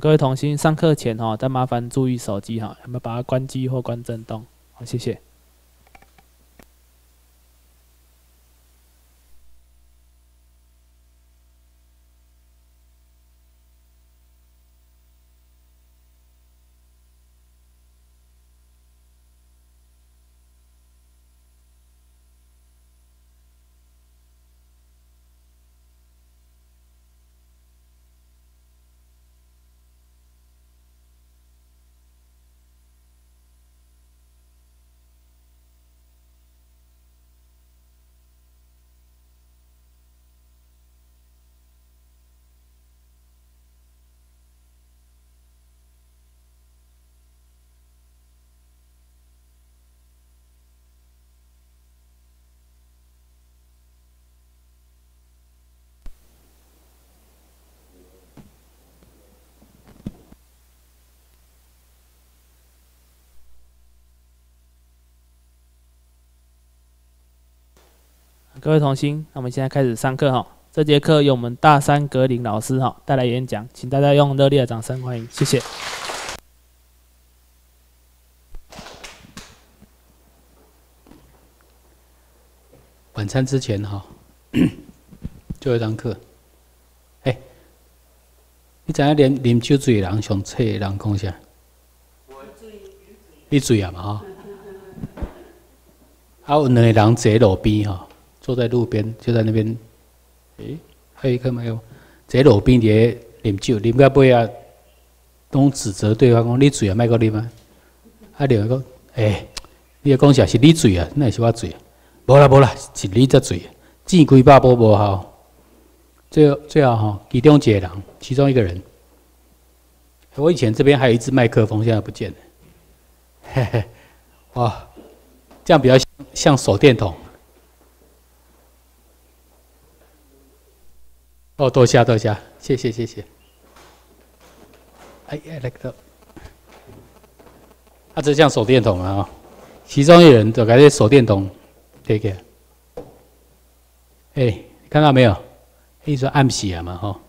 各位同心，上课前哈，再麻烦注意手机哈，有没有把它关机或关震动？好，谢谢。各位同心，那我们现在开始上课哈。这节课由我们大山格林老师哈带来演讲，请大家用热烈的掌声欢迎，谢谢。晚餐之前哈，最后一堂课。哎，你知影啉啉酒醉人上册的人讲啥？你醉啊嘛哈？啊，有两个人坐路边哈。坐在路边，就在那边。诶，还有一个没有，在路边咧啉酒，啉到尾啊，拢指责对方讲：“你醉啊，卖个啉啊！”啊，另外讲：“诶，你讲啥是你醉啊？那是我醉。”无啦无啦，是你才醉。钱几百步无效。最后最后哈，其中一个人，其中一个人，我以前这边还有一支麦克风，现在不见了。嘿嘿，哇，这样比较像手电筒。哦，多谢多谢，谢谢谢谢。哎哎，那个，啊，这像手电筒啊，其中一人就感觉手电筒，这个，哎，看到没有？一说暗时啊嘛，哈，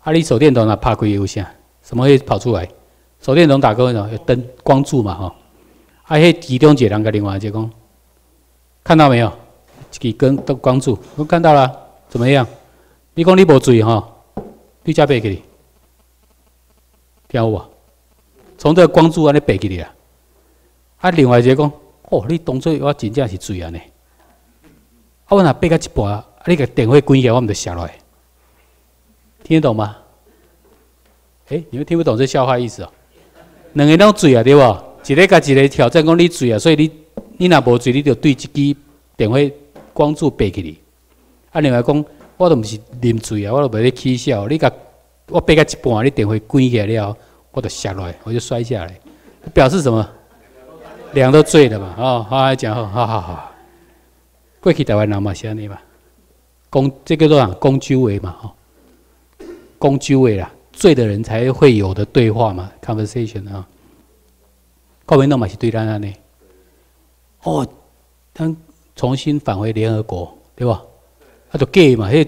啊，你手电筒那怕鬼有啥？什么会跑出来？手电筒打开，有灯光柱嘛，哈，啊，迄其中一人个另外一个，看到没有？几根都光柱，我看到了，怎么样？你讲你无罪哈？你加背起你，听有无？从这个光柱安尼背起你啊！啊，另外一个讲，哦，你当作我真正是醉安尼。啊，我若背到一半，啊，你个电话关起来，我们就下来。听得懂吗？诶，你们听不懂这笑话意思哦？两个拢罪啊，对无？一个甲一个挑战讲你醉啊，所以你你若无罪，你就对一支电话光柱背给你。啊，另外讲。我都毋是啉醉啊，我都袂咧起笑。你甲我背到一半，你电话关起来了，我就下来，我就摔下来，表示什么？两都醉了嘛？哦，好来讲，好好好。过去台湾人嘛是安尼嘛，公这个都讲公酒为嘛，吼，公酒为啦，醉的人才会有的对话嘛，conversation 啊。国民党嘛是对咱安尼，哦，他重新返回联合国，对吧？他就 gay 嘛，迄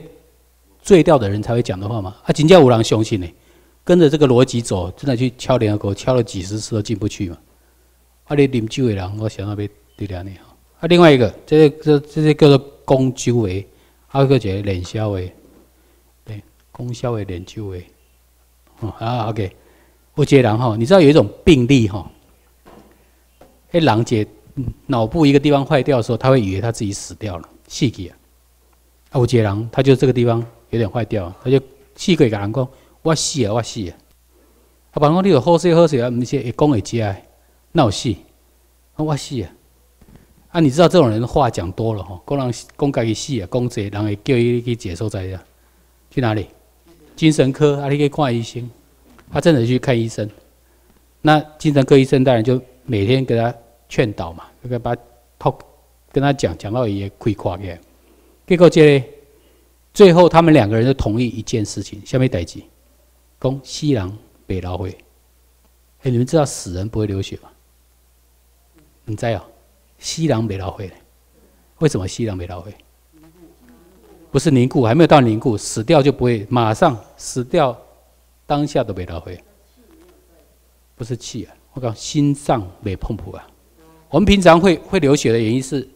醉掉的人才会讲的话嘛。啊，真正有人相信呢，跟着这个逻辑走，真的去敲联合国，敲了几十次都进不去嘛。啊，你啉酒的人，我想要对了你哈。啊，另外一个，这这这些叫做供酒为，还有个叫脸消为，对，供销为脸酒为。哦啊，OK，有一个人哈，你知道有一种病例哈，迄人解脑部一个地方坏掉的时候，他会以为他自己死掉了，死去啊。啊，有一个人，他就这个地方有点坏掉，他就气鬼甲人讲：“我死啊，我死啊！”啊，别人讲你有好死好死啊，毋是会讲会接，那有死？啊，我死啊！啊，你知道这种人话讲多了吼，讲人讲家己死啊，讲这人会叫伊去接受在呀？去哪里？精神科啊，你可以看医生。他真的去看医生，那精神科医生当然就每天给他劝导嘛，那个把他跟他讲讲到也亏垮嘅。结果这最后他们两个人就同意一件事情：下面代志，讲西郎北老会。哎，你们知道死人不会流血吗？你知哦？西郎北老会，为什么西郎北老会？不是凝固，还没有到凝固，死掉就不会马上死掉，当下都北老会。不是气啊，我讲心脏没碰破啊。我们平常会会流血的原因是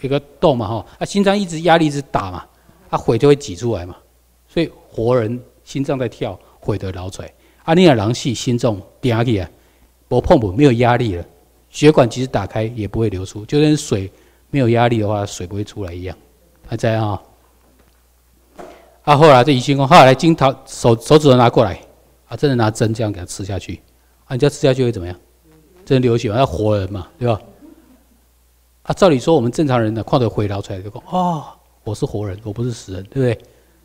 一个洞嘛哈，啊心脏一直压力一直打嘛，啊血就会挤出来嘛。所以活人心脏在跳，血都流出来。啊，你若人死心脏顶起啊，不碰不没有压力了，血管即使打开也不会流出，就跟水没有压力的话，水不会出来一样。还在啊？啊，后来这医生讲，后来金桃手手指头拿过来，啊，真的拿针这样给他吃下去，啊，你这吃下去会怎么样？真流血，要活人嘛，对吧？啊，照理说我们正常人呢，看到回流出来就讲，哦，我是活人，我不是死人，对不对？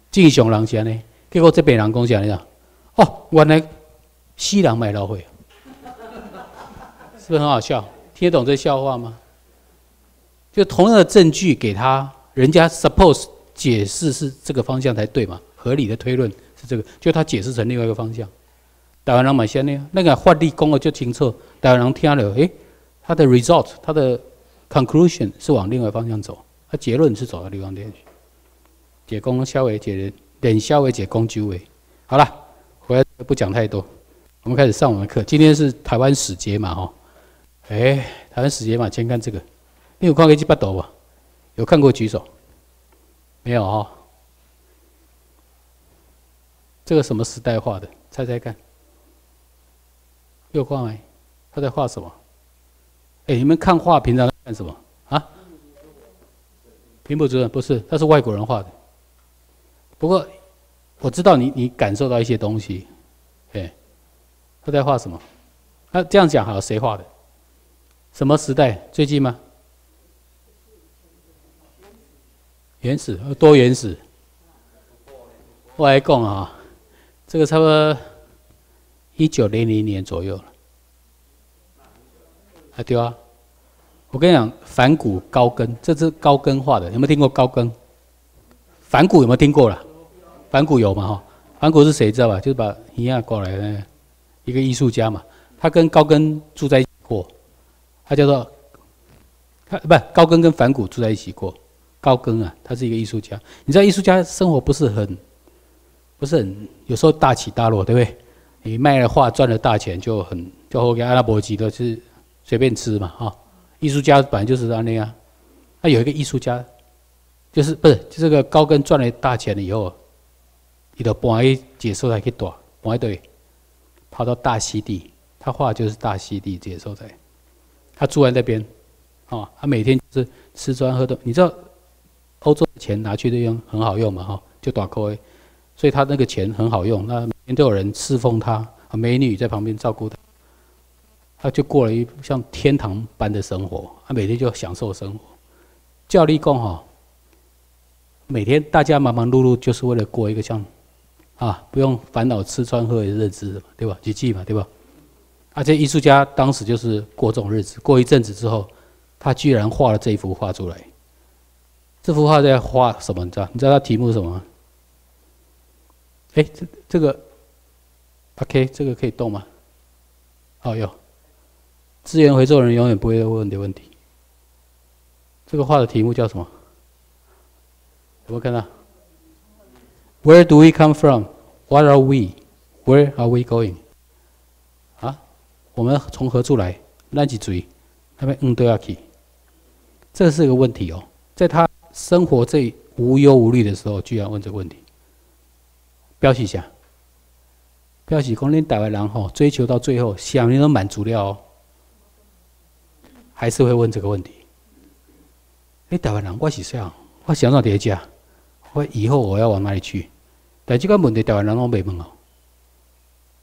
正常人先呢，结果这边人讲啥呢？哦，原来西人买老会，是不是很好笑？听得懂这笑话吗？就同样的证据给他，人家 suppose 解释是这个方向才对嘛？合理的推论是这个，就他解释成另外一个方向。台湾人买先呢，那个法律讲的就清楚。台湾人听了，诶，他的 result，他的 conclusion 是往另外方向走，他结论是走到另外边去。解公消为解人，点消为解公纠为。好了，回来不讲太多，我们开始上我们的课。今天是台湾史节嘛，哈，哎，台湾史节嘛，先看这个。你有看过这八斗吧？有看过举手？没有哈。这个什么时代画的？猜猜看。又画没？他在画什么？哎，你们看画平常干什么啊？平埔族人不是，他是外国人画的。不过我知道你你感受到一些东西，哎，他在画什么？那这样讲好，谁画的？什么时代？最近吗？原始？多原始？我来讲啊，这个差不多。一九零零年左右了，啊对啊，我跟你讲，反骨高跟，这是高跟画的，有没有听过高跟？反骨有没有听过了？反骨有嘛哈？反骨是谁知道吧？就是把尼亚过来的一个艺术家嘛，他跟高跟住在一起过，他叫做，他不高跟跟反骨住在一起过，高跟啊，他是一个艺术家，你知道艺术家生活不是很，不是很，有时候大起大落，对不对？你卖了画赚了大钱就很，就后给阿拉伯籍的是随便吃嘛哈。艺术家本来就是这样，他有一个艺术家，就是不是就这个高跟赚了大钱了以后，你的搬一解说才去躲，搬一对，跑到大溪地，他画就是大溪地解说在，他住在那边，哦，他每天就是吃穿喝的，你知道欧洲的钱拿去用很好用嘛哈，就打扣所以他那个钱很好用，那每天都有人侍奉他，美女在旁边照顾他，他就过了一像天堂般的生活，他每天就享受生活。教立功哈，每天大家忙忙碌碌，就是为了过一个像啊不用烦恼吃穿喝的日子，对吧？日记嘛，对吧？而且艺术家当时就是过这种日子，过一阵子之后，他居然画了这一幅画出来。这幅画在画什么？你知道？你知道他题目是什么？哎，这这个，OK，这个可以动吗？好，有。资源回收人永远不会问的问题。这个画的题目叫什么？有没有看到？Where do we come from? What are we? Where are we going? 啊，我们从何处来？那几嘴，那边嗯都要去。这是个问题哦，在他生活最无忧无虑的时候，居然问这个问题。表示一下，表示讲恁台湾人吼追求到最后，想你都满足了哦，还是会问这个问题。哎，台湾人我是想，我想到叠加，我以后我要往哪里去？但这个问题台湾人拢没问哦。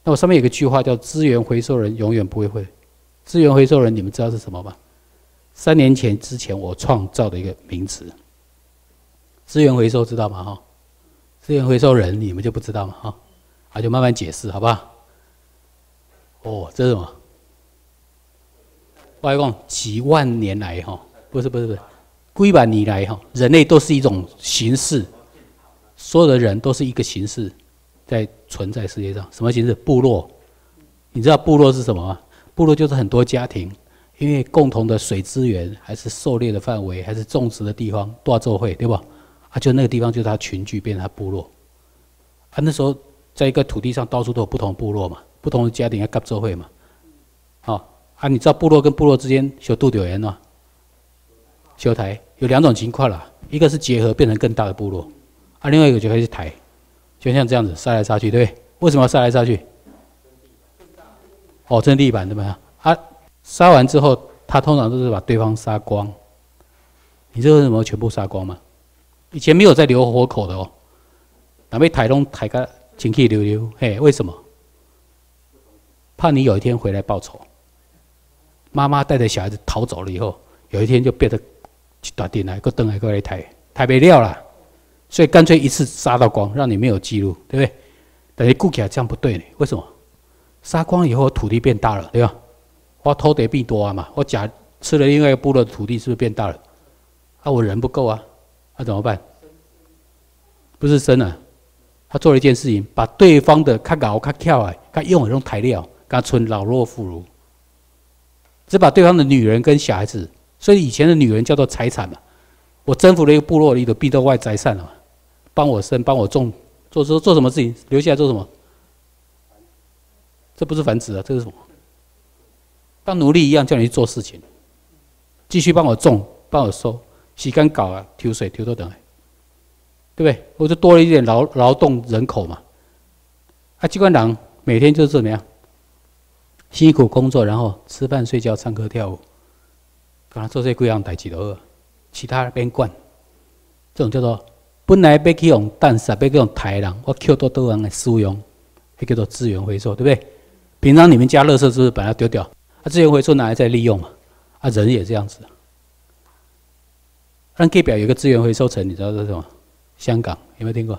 那我上面有个句话叫“资源回收人永远不会会”，资源回收人你们知道是什么吗？三年前之前我创造的一个名词，资源回收知道吗？哈。资源回收人，你们就不知道嘛？哈，啊，就慢慢解释，好不好？哦，这是什么？外公几万年来，哈，不是不是不是，几万年来，哈，人类都是一种形式，所有的人都是一个形式，在存在世界上。什么形式？部落。你知道部落是什么吗？部落就是很多家庭，因为共同的水资源，还是狩猎的范围，还是种植的地方，多做会，对吧？啊，就那个地方就是他群聚，变成他部落。啊，那时候在一个土地上，到处都有不同部落嘛，不同的家庭要合作会嘛。好啊，你知道部落跟部落之间修渡有缘吗？修台有两种情况啦，一个是结合变成更大的部落，啊，另外一个就开始台，就像这样子杀来杀去，对不对？为什么要杀来杀去？哦，争地板对吧？啊，杀完之后，他通常都是把对方杀光。你知道为什么全部杀光吗？以前没有在留活口的哦，哪被台东抬个情气溜溜？嘿，为什么？怕你有一天回来报仇。妈妈带着小孩子逃走了以后，有一天就变得去打电来，个灯来过来抬，抬不了了，所以干脆一次杀到光，让你没有记录，对不对？但是顾起来这样不对呢，为什么？杀光以后土地变大了，对吧？我偷得变多啊嘛，我假吃了另外一个部落的土地，是不是变大了？啊，我人不够啊，那怎么办？不是生啊，他做了一件事情，把对方的较高、较巧啊，他用的这种材料，他存老弱妇孺，只把对方的女人跟小孩子，所以以前的女人叫做财产嘛。我征服了一个部落里的必得外财产了嘛，帮我生，帮我种，做做做什么事情，留下来做什么？这不是繁殖啊，这是什么？当奴隶一样叫你去做事情，继续帮我种，帮我收。洗干搞啊，挑水挑多等，对不对？我就多了一点劳劳动人口嘛。啊，机关长每天就是怎么样，辛苦工作，然后吃饭、睡觉、唱歌、跳舞，反正做这几样代志的，其他边管。这种叫做本来被去用蛋杀，被去用台人，我 Q 多多人来使用，那叫做资源回收，对不对？平常你们家垃圾是不是把它丢掉？啊，资源回收拿来再利用嘛？啊，人也这样子。但盖表有个资源回收城，你知道是什么？香港有没有听过？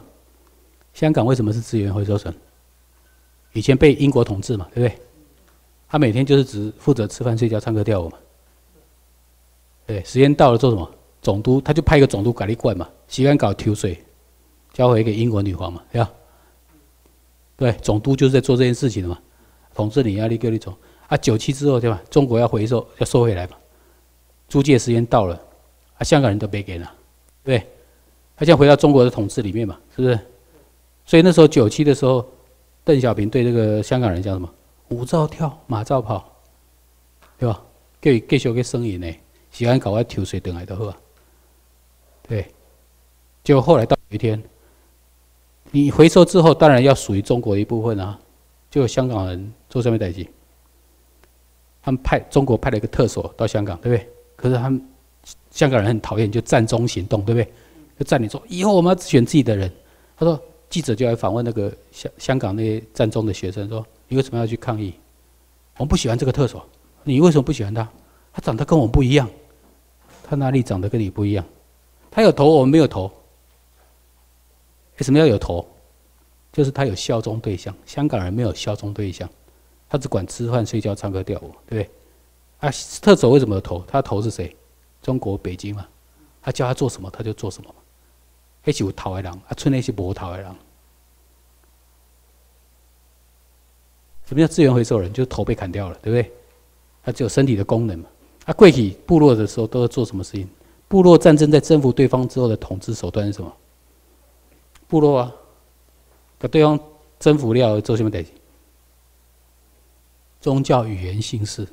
香港为什么是资源回收城？以前被英国统治嘛，对不对？他每天就是只负责吃饭、睡觉、唱歌、跳舞嘛。对，时间到了做什么？总督他就派一个总督搞一罐嘛，洗完搞抽水，交回给英国女皇嘛，对吧？对，总督就是在做这件事情的嘛，统治你压力够你走啊。九七之后对吧？中国要回收要收回来嘛，租借时间到了。啊香港人都别给了，对，他现在回到中国的统治里面嘛，是不是？所以那时候九七的时候，邓小平对这个香港人叫什么？舞照跳，马照跑，对吧？给继续给生意呢，喜欢搞我抽水等来的好，对。就后来到有一天，你回收之后，当然要属于中国的一部分啊。就香港人做什么代际？他们派中国派了一个特首到香港，对不对？可是他们。香港人很讨厌，就战中行动，对不对？就占领说以后我们要选自己的人。他说记者就来访问那个香香港那些战中的学生，说你为什么要去抗议？我们不喜欢这个特首，你为什么不喜欢他？他长得跟我们不一样，他哪里长得跟你不一样？他有头，我们没有头。为什么要有头？就是他有效忠对象。香港人没有效忠对象，他只管吃饭、睡觉、唱歌、跳舞，对不对？啊，特首为什么有头？他头是谁？中国北京嘛，他叫他做什么他就做什么嘛。那是有头的人，啊，村内是无头的人。什么叫资源回收人？就是头被砍掉了，对不对？他只有身体的功能嘛。啊，贵体部落的时候都要做什么事情？部落战争在征服对方之后的统治手段是什么？部落啊，把对方征服了做什么代？宗教、语言、形式，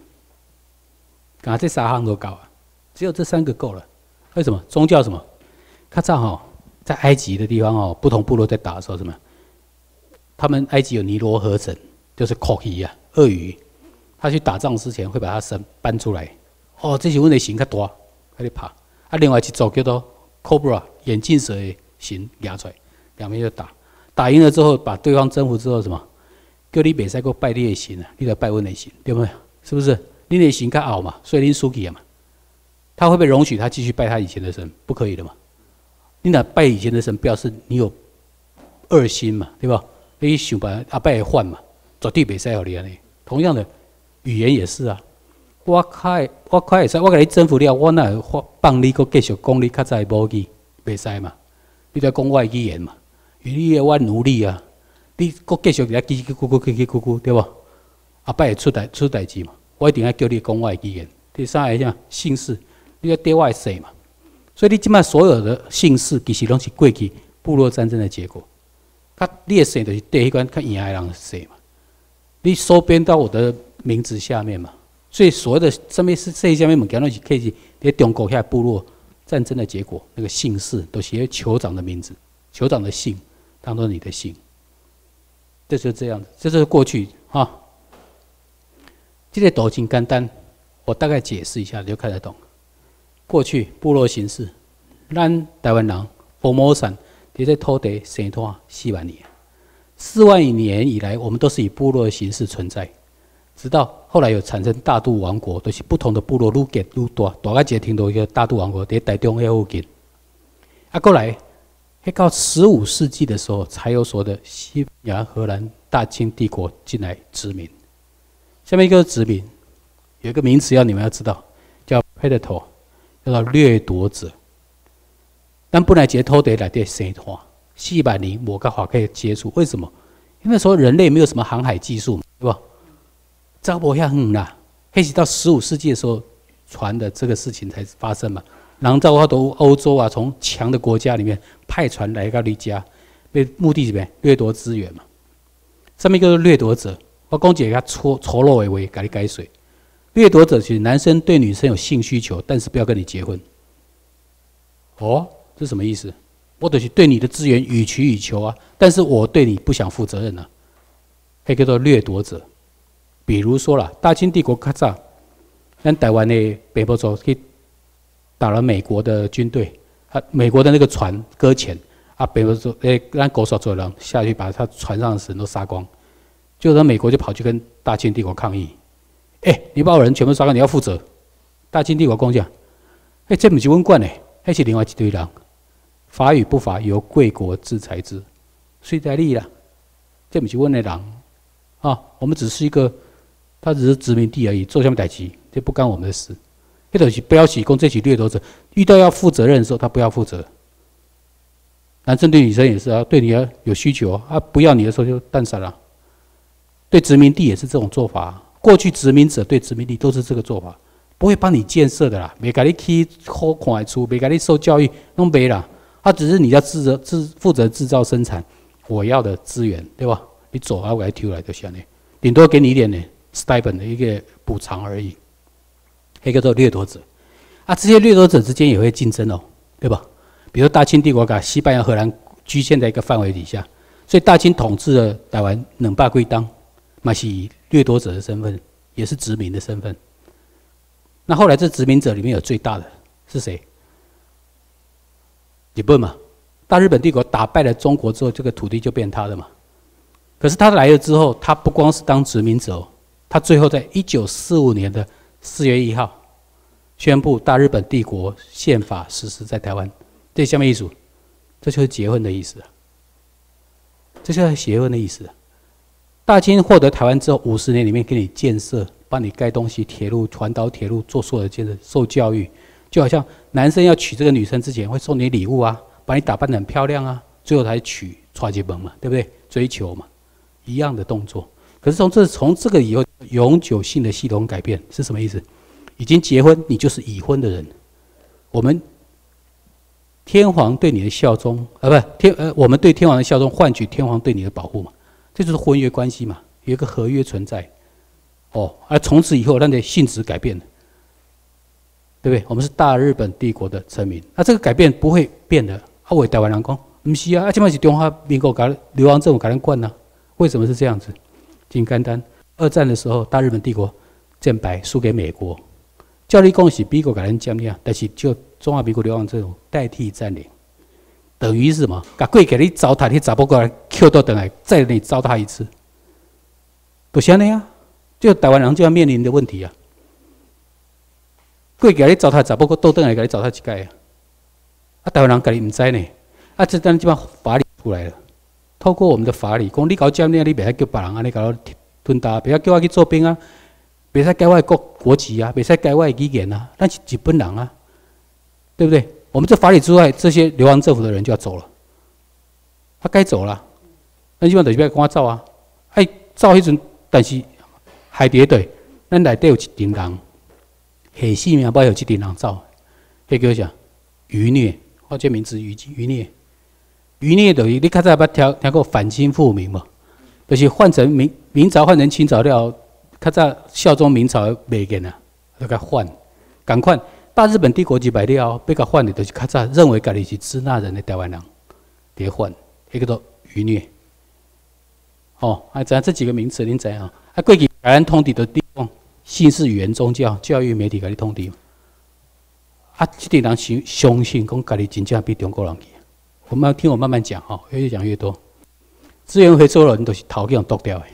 啊这三项都搞啊。只有这三个够了，为什么？宗教什么？看这哈，在埃及的地方哦，不同部落在打的时候什么？他们埃及有尼罗河神，就是 Koki 啊，鳄鱼。他去打仗之前会把他神搬出来。哦，这些问题形较大，他就爬。啊，另外一种叫做 Cobra 眼镜蛇的形压出来，两边就打。打赢了之后，把对方征服之后什么？叫你别再过拜你的神啊，你来拜我的神，对不对？是不是？你的神较傲嘛，所以你输去嘛。他会不会容许他继续拜他以前的神？不可以的嘛！你哪拜以前的神，表示你有二心嘛，对吧？你想把阿拜换嘛，绝对袂使互你安尼。同样的语言也是啊。我开我开会使，我给你征服了，我哪会帮你个继续讲你较早的母语？袂使嘛？你在讲外语言嘛？因为你我努力啊，你个继续在叽叽咕咕叽叽咕咕，对无？阿摆会出代出代志嘛？我一定要叫你讲外语言。第三一项姓氏。你要对外姓嘛？所以你即摆所有的姓氏，其实拢是过去部落战争的结果。他列姓就是第一关，看赢的人姓嘛？你收编到我的名字下面嘛？所以所谓的上面是这些下面物件，拢是可以在中国下部落战争的结果，那个姓氏都写酋长的名字，酋长的姓当做你的姓，这就是这样子，这就是过去啊。这些斗金简单，我大概解释一下，你就看得懂。过去部落形式，咱台湾人佛摩山伫这土地生活四万年，四万年以来，我们都是以部落的形式存在。直到后来有产生大肚王国，都是不同的部落愈建愈大，大概只听到一个大肚王国伫台中遐附近。啊，过来，迄到十五世纪的时候，才有所的西班牙、荷兰、大清帝国进来殖民。下面一个殖民，有一个名词要你们要知道，叫 predator，叫做掠夺者。但本来接偷得来的生活，四百年我跟华可以接触，为什么？因为那时候人类没有什么航海技术，对吧？张伯向很啦，黑起到十五世纪的时候，船的这个事情才发生嘛。然后在好多欧洲啊，从强的国家里面派船来到你家，被目的什么？掠夺资源嘛。上面一个掠夺者。我公姐给他搓搓肉为为，改你改水。掠夺者其实男生对女生有性需求，但是不要跟你结婚。哦，这什么意思？我得是对你的资源予取予求啊，但是我对你不想负责任呢，可以叫做掠夺者。比如说了，大清帝国咔嚓，咱台湾的北部州去打了美国的军队，啊，美国的那个船搁浅，啊，北部州诶，让狗手做人下去把他船上的人都杀光。就说美国就跑去跟大清帝国抗议，哎，你把我人全部杀光，你要负责。大清帝国讲讲，哎，这不是温惯呢，还是另外一堆人。法与不法，由贵国制裁之，谁在利了？这不是问的人啊，我们只是一个，他只是殖民地而已，做什么代志，这不干我们的事。这东西不要起攻，这起掠夺者遇到要负责任的时候，他不要负责。男生对女生也是啊，对你要有需求啊，不要你的时候就淡散了。对殖民地也是这种做法。过去殖民者对殖民地都是这个做法，不会帮你建设的啦，没给你起好看的厝，没给你受教育，弄没啦。他只是你要制造、制负责制造生产我要的资源，对吧？你走啊，我来丢来就行了，顶多给你一点点 stipend 的一个补偿而已。一个叫掠夺者啊，这些掠夺者之间也会竞争哦，对吧？比如大清帝国把西班牙、荷兰局限在一个范围底下，所以大清统治了台湾冷霸归当。嘛是以掠夺者的身份，也是殖民的身份。那后来这殖民者里面有最大的是谁？日本嘛，大日本帝国打败了中国之后，这个土地就变他的嘛。可是他来了之后，他不光是当殖民者，他最后在一九四五年的四月一号，宣布大日本帝国宪法实施在台湾。这下面一组，这就是结婚的意思。这就是结婚的意思。大清获得台湾之后，五十年里面给你建设，帮你盖东西，铁路、环岛铁路，做所有的建设，受教育，就好像男生要娶这个女生之前会送你礼物啊，把你打扮得很漂亮啊，最后才娶，抓结婚嘛，对不对？追求嘛，一样的动作。可是从这从这个以后，永久性的系统改变是什么意思？已经结婚，你就是已婚的人。我们天皇对你的效忠，啊，不是天呃，我们对天皇的效忠，换取天皇对你的保护嘛。这就是婚约关系嘛，有一个合约存在，哦，而从此以后，那的性质改变了，对不对？我们是大日本帝国的臣民，那这个改变不会变的。啊，为台湾人讲，不是啊，啊，起码是中华民国搞流亡政府搞人惯呢？为什么是这样子？很简单，二战的时候，大日本帝国战败，输给美国，叫你恭喜美国搞人占领，但是就中华民国流亡政府代替占领。等于是什么？把贵给你糟蹋，你砸不过来，Q 到等来再你糟蹋一次，不行的呀！就台湾人就要面临的问题啊！贵给你糟蹋，找不过都等来给你糟蹋几盖啊！啊，台湾人给你唔知呢？啊，这当基本法理出来了，透过我们的法理，讲你搞占领，你别叫别人啊，你搞吞大，别叫我去做兵啊，袂使改外国国籍啊，袂使改外语言啊，咱是日本人啊，对不对？我们这法理之外，这些流亡政府的人就要走了。他该走了，那基本等于不要跟我走啊！哎，走迄阵，但是海蝶队，咱内底有一群人，下死命不有一群人走，迄叫啥？余孽，或者名字余余孽，余孽等于你较早捌听听过反清复明嘛？就是换成明明朝换成清朝了，较早孝忠明朝未见啊，要甲换，赶快大日本帝国几百了后，被甲换的都是较早认为家己是支那人的台湾人，别换，迄个都愚虐。哦，啊，知这几个名词恁知影啊？啊，过去台湾通敌的地方，姓氏、语言、宗教、教育、媒体，甲你通敌。啊，这点人相相信讲家己真正比中国人强。我们要听我慢慢讲哈，越讲越多。资源回收人都是头给人剁掉的，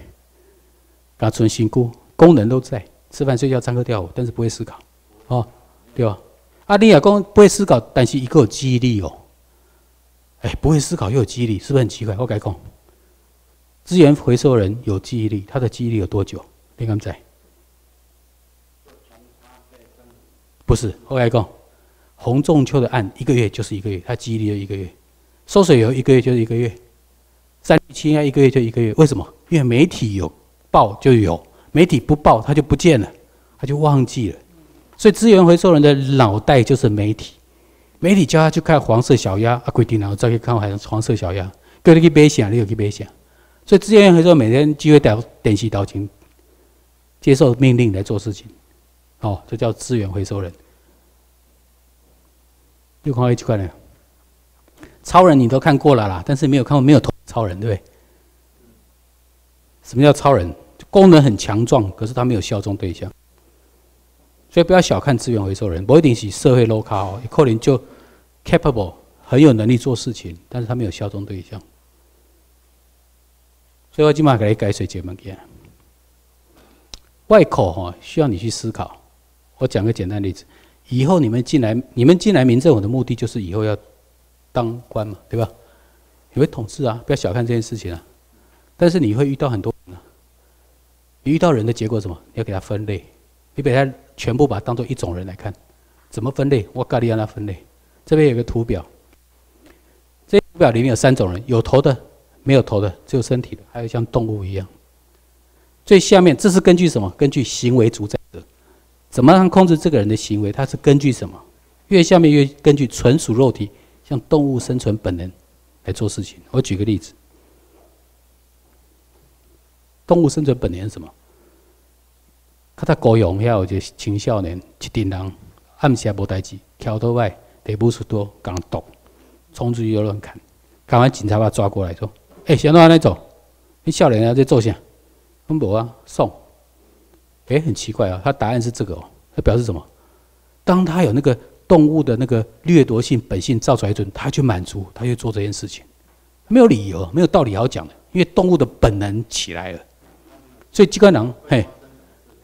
把存心骨功能都在，吃饭、睡觉、唱歌、跳舞，但是不会思考，哦，对吧？啊，你也讲不会思考，但是一个有记忆力哦。哎，不会思考又有记忆力，是不是很奇怪？我改讲。资源回收人有记忆力，他的记忆力有多久？你敢在？不是，后来讲，洪仲秋的案一个月就是一个月，他记忆力一个月；收水油一个月就是一个月；三氯氢一个月就一个月。为什么？因为媒体有报就有，媒体不报他就不见了，他就忘记了。所以资源回收人的脑袋就是媒体，媒体叫他去看黄色小鸭啊，规定然后再去看黄色小鸭，叫你去买啥，你就去买啥。所以资源回收每天机会调电视导情，接受命令来做事情，哦，这叫资源回收人。六块一块呢？超人你都看过了啦，但是没有看过没有超人，对不对？什么叫超人？功能很强壮，可是他没有效忠对象。所以不要小看资源回收人，不一定是社会 low 卡哦，可能就 capable 很有能力做事情，但是他没有效忠对象。所以我今晚给你改水节物件。外口哈需要你去思考。我讲个简单例子：以后你们进来，你们进来民政府的目的就是以后要当官嘛，对吧？你会统治啊，不要小看这件事情啊。但是你会遇到很多人啊。你遇到人的结果什么？你要给他分类，你把他全部把它当做一种人来看。怎么分类？我告诉你让他分类。这边有个图表，这图表里面有三种人：有头的。没有头的，只有身体的，还有像动物一样。最下面，这是根据什么？根据行为主宰，怎么样控制这个人的行为？它是根据什么？越下面越根据纯属肉体，像动物生存本能来做事情。我举个例子，动物生存本能是什么？他在高雄遐有一个青少年，一群人暗时无代志，跳到外地步数多，刚毒，冲出去乱砍，赶快警察把他抓过来说。哎，想到安尼走？你少年啊在做啥？我无啊，送。哎，很奇怪啊，他答案是这个哦，他表示什么？当他有那个动物的那个掠夺性本性造出来准，他就满足，他就做这件事情，没有理由，没有道理好讲的，因为动物的本能起来了。所以机关狼，嘿，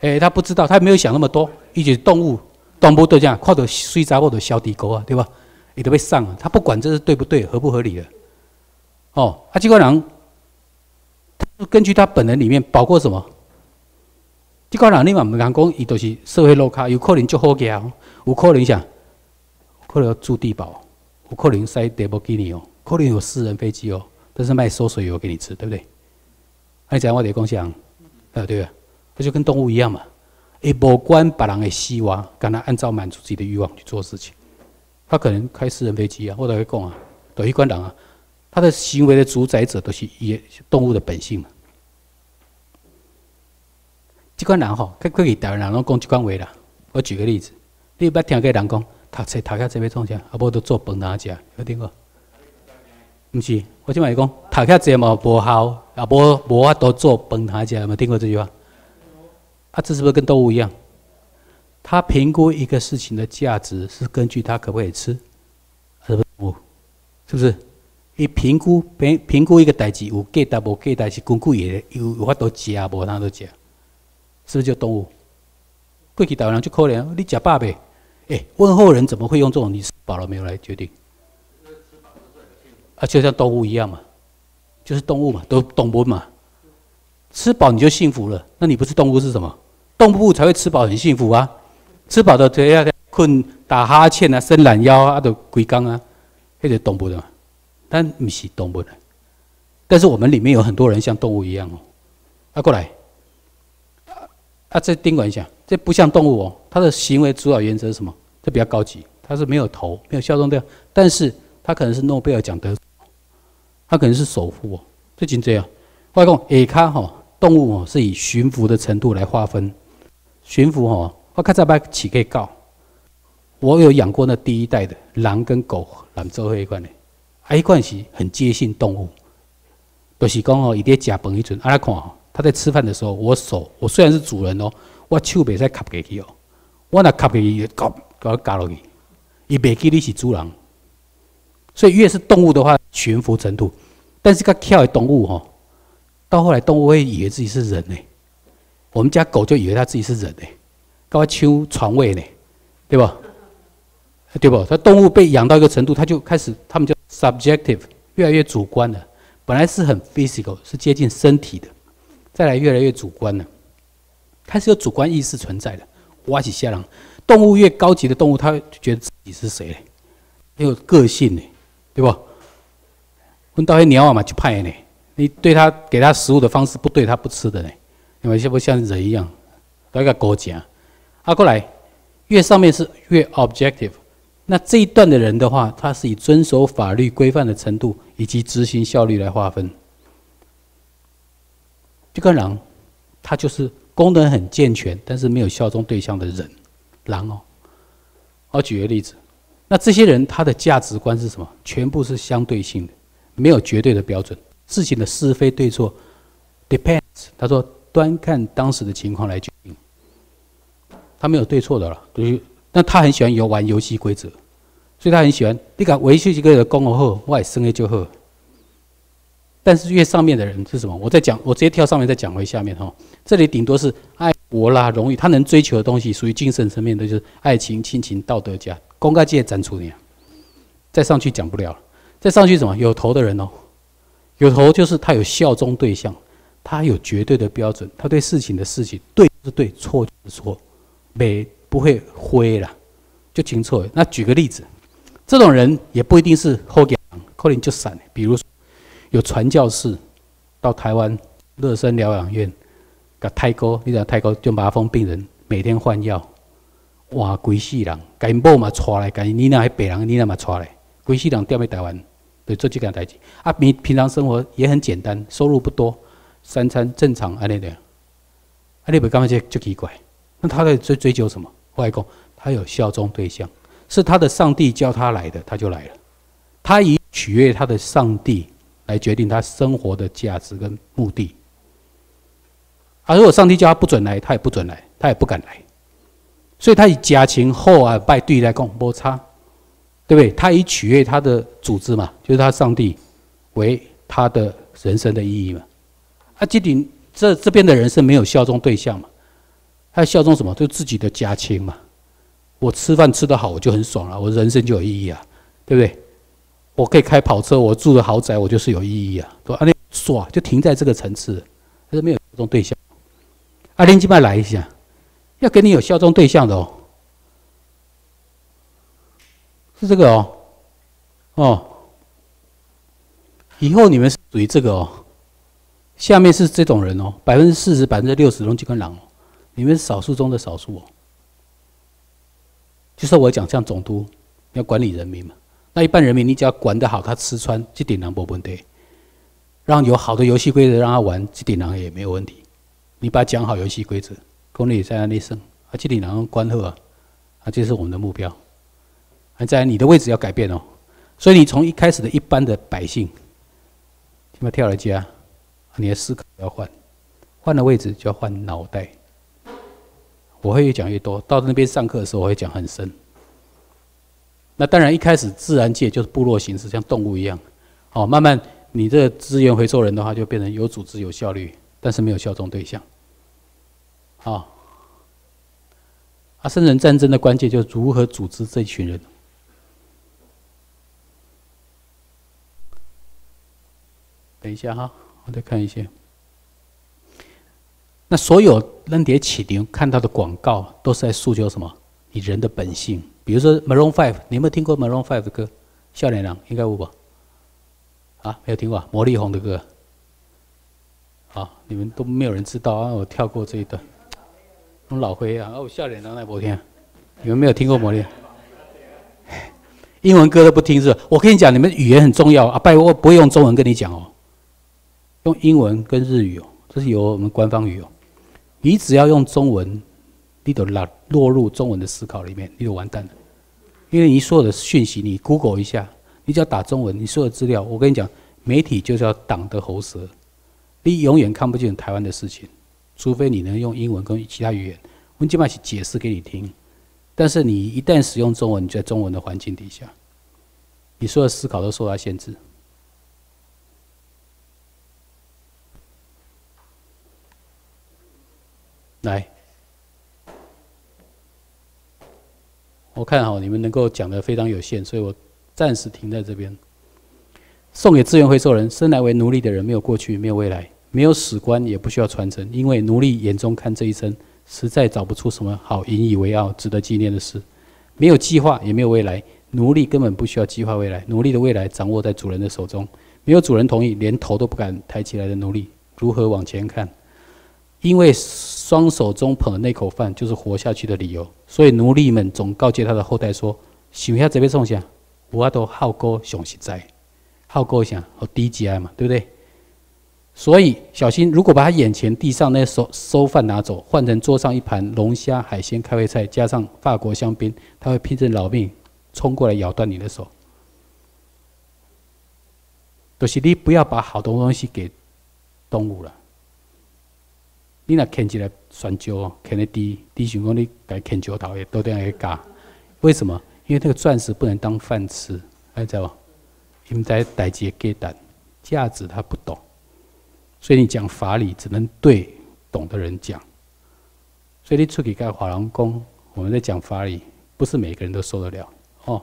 哎，他不知道，他没有想那么多，一直动物，动物都这样，看到水杂或者小地沟啊，对吧？也都被上了，他不管这是对不对，合不合理的。哦，啊，机关狼，根据他本能里面包括什么？机关人你嘛唔敢讲，伊都是社会落卡，有可能就好哦，有可能啥？可能住地堡，有可能塞德博基尼哦，可能有私人飞机哦，但是卖馊水油给你吃，对不对？你讲我得讲啥？啊，对啊，不就跟动物一样嘛？伊无关别人的希望，跟他按照满足自己的欲望去做事情。他可能开私人飞机啊，或者会讲啊，都一关人啊。他的行为的主宰者都是也动物的本性嘛。这款人吼，可以台湾人拢讲这款话啦。我举个例子，你捌听过人讲，读册读到这边创啥？啊，无都做饭拿食，有听过？毋是，我即摆讲，读到这嘛无效，啊无无法度做饭拿食，有没听过这句话？啊，这是不是跟动物一样？他评估一个事情的价值是根据他可不可以吃，是不是？是不是？伊评估评评估一个代志有价值无价值是根据伊有有法度食无通都食，是不是就动物？过去台湾人就可怜，你食饱未？哎，问候人怎么会用这种你吃饱了没有来决定？啊，就像动物一样嘛，就是动物嘛，都动物嘛。吃饱你就幸福了，那你不是动物是什么？动物才会吃饱很幸福啊！吃饱的这样困打哈欠啊，伸懒腰啊，都龟缸啊，那是动物的。但不是动物的，但是我们里面有很多人像动物一样哦。啊，过来，啊，这丁管一下，这不像动物哦。它的行为主要原则是什么？这比较高级，它是没有头，没有效忠的，但是它可能是诺贝尔奖得主，它可能是首富哦。最近这样，外公，下卡哈，动物哦是以驯服的程度来划分。驯服哦，我看在把起可以告。我有养过那第一代的狼跟狗，蓝洲黑罐的，啊，一罐是很接近动物。就是讲哦，伊在食饭一阵，啊，来看哦，他在吃饭的时候，我手我虽然是主人哦，我手袂使卡进去哦，我若卡进去，搞搞搞落去，伊袂记你是主人。所以越是动物的话，驯服程度，但是个跳的动物吼，到后来动物会以为自己是人呢。我们家狗就以为它自己是人呢，搞我抢床位呢，对吧？对不？它动物被养到一个程度，它就开始，他们叫 subjective，越来越主观了。本来是很 physical，是接近身体的，再来越来越主观了，开始有主观意识存在的。挖起下狼，动物越高级的动物，它觉得自己是谁嘞？很有个性呢。对不？问到些鸟啊嘛，就派呢。你对它给它食物的方式不对，它不吃的呢。因为像不像人一样，一个狗讲。啊，过来，越上面是越 objective。那这一段的人的话，他是以遵守法律规范的程度以及执行效率来划分。这个狼，它就是功能很健全，但是没有效忠对象的人。狼哦，我举个例子。那这些人他的价值观是什么？全部是相对性的，没有绝对的标准。事情的是非对错，depends。他说端看当时的情况来决定。他没有对错的了，就是那他很喜欢游玩游戏规则，所以他很喜欢。你讲维系一个公而后，我也生也就好。但是越上面的人是什么？我在讲，我直接跳上面再讲回下面哈。这里顶多是爱国啦、荣誉，他能追求的东西属于精神层面的，就是爱情、亲情、道德家。公开界展出你，再上去讲不了了。再上去什么？有头的人哦，有头就是他有效忠对象，他有绝对的标准，他对事情的事情对是对，错就是错，没不会灰了，就清楚。那举个例子，这种人也不一定是后给可能就散。比如有传教士到台湾乐生疗养院，甲太高，你讲太高就麻风病人每天换药。哇，规世人，因某嘛带来，因你那迄别人，你那嘛带来，规世人调去台湾，对做这件代志。啊，平平常生活也很简单，收入不多，三餐正常安尼的。啊，你不感觉这就奇怪？那他在追追求什么？外公，他有效忠对象，是他的上帝叫他来的，他就来了。他以取悦他的上帝来决定他生活的价值跟目的。啊，如果上帝叫他不准来，他也不准来，他也不敢来。所以他以家禽后啊拜对来讲摩擦，对不对？他以取悦他的组织嘛，就是他上帝为他的人生的意义嘛。啊，这顶这这边的人是没有效忠对象嘛？他效忠什么？就自己的家亲嘛。我吃饭吃得好，我就很爽了，我人生就有意义啊，对不对？我可以开跑车，我住的豪宅，我就是有意义啊。说啊，那耍就停在这个层次，他是没有效忠对象。阿林今麦来一下。要给你有效忠对象的哦，是这个哦，哦，以后你们是属于这个哦，下面是这种人哦，百分之四十、百分之六十都几跟狼哦，你们是少数中的少数哦。就是我讲像总督要管理人民嘛，那一般人民你只要管得好，他吃穿这点狼不问题，让有好的游戏规则让他玩，这点狼也没有问题，你把讲好游戏规则。公里在那里升，啊，这里然后关贺，啊，这是我们的目标。还在你的位置要改变哦，所以你从一开始的一般的百姓，现在跳了家，你的思考要换，换了位置就要换脑袋。我会越讲越多，到那边上课的时候我会讲很深。那当然一开始自然界就是部落形式，像动物一样，哦，慢慢你这资源回收人的话就变成有组织、有效率，但是没有效忠对象。啊，啊，生人战争的关键就是如何组织这一群人。等一下哈，我再看一下。那所有扔碟起灵看到的广告，都是在诉求什么？你人的本性。比如说 Maroon Five，你有没有听过 Maroon Five 的歌？笑脸郎应该有吧？啊，没有听过啊魔力红的歌。好，你们都没有人知道啊，我跳过这一段。老灰啊！哦，笑脸郎来播听，你们没有听过魔力？英文歌都不听是吧？我跟你讲，你们语言很重要啊！拜托，不会用中文跟你讲哦，用英文跟日语哦，这是由我们官方语哦。你只要用中文，你都落落入中文的思考里面，你就完蛋了。因为你所有的讯息，你 Google 一下，你只要打中文，你所有的资料，我跟你讲，媒体就是要挡的喉舌，你永远看不见台湾的事情，除非你能用英文跟其他语言，我今晚去解释给你听。但是你一旦使用中文，你在中文的环境底下，你所有思考都受到限制。来。我看好你们能够讲的非常有限，所以我暂时停在这边。送给资源回收人：生来为奴隶的人，没有过去，没有未来，没有史观，也不需要传承，因为奴隶眼中看这一生，实在找不出什么好引以为傲、值得纪念的事。没有计划，也没有未来，奴隶根本不需要计划未来，奴隶的未来掌握在主人的手中。没有主人同意，连头都不敢抬起来的奴隶，如何往前看？因为双手中捧的那口饭就是活下去的理由，所以奴隶们总告诫他的后代说：“想下这边送下，我都好过熊实在，好过想好低级爱嘛，对不对？所以小心，如果把他眼前地上那收收饭拿走，换成桌上一盘龙虾、海鲜、开胃菜，加上法国香槟，他会拼尽老命冲过来咬断你的手。可是你不要把好多东西给动物了。”你若牵起来酸椒，牵得低低，想讲你该牵石头也都这样去加。为什么？因为那个钻石不能当饭吃，知道不？因为在代志给蛋价值他不懂，所以你讲法理只能对懂的人讲。所以你出去跟华龙宫，我们在讲法理，不是每个人都受得了哦。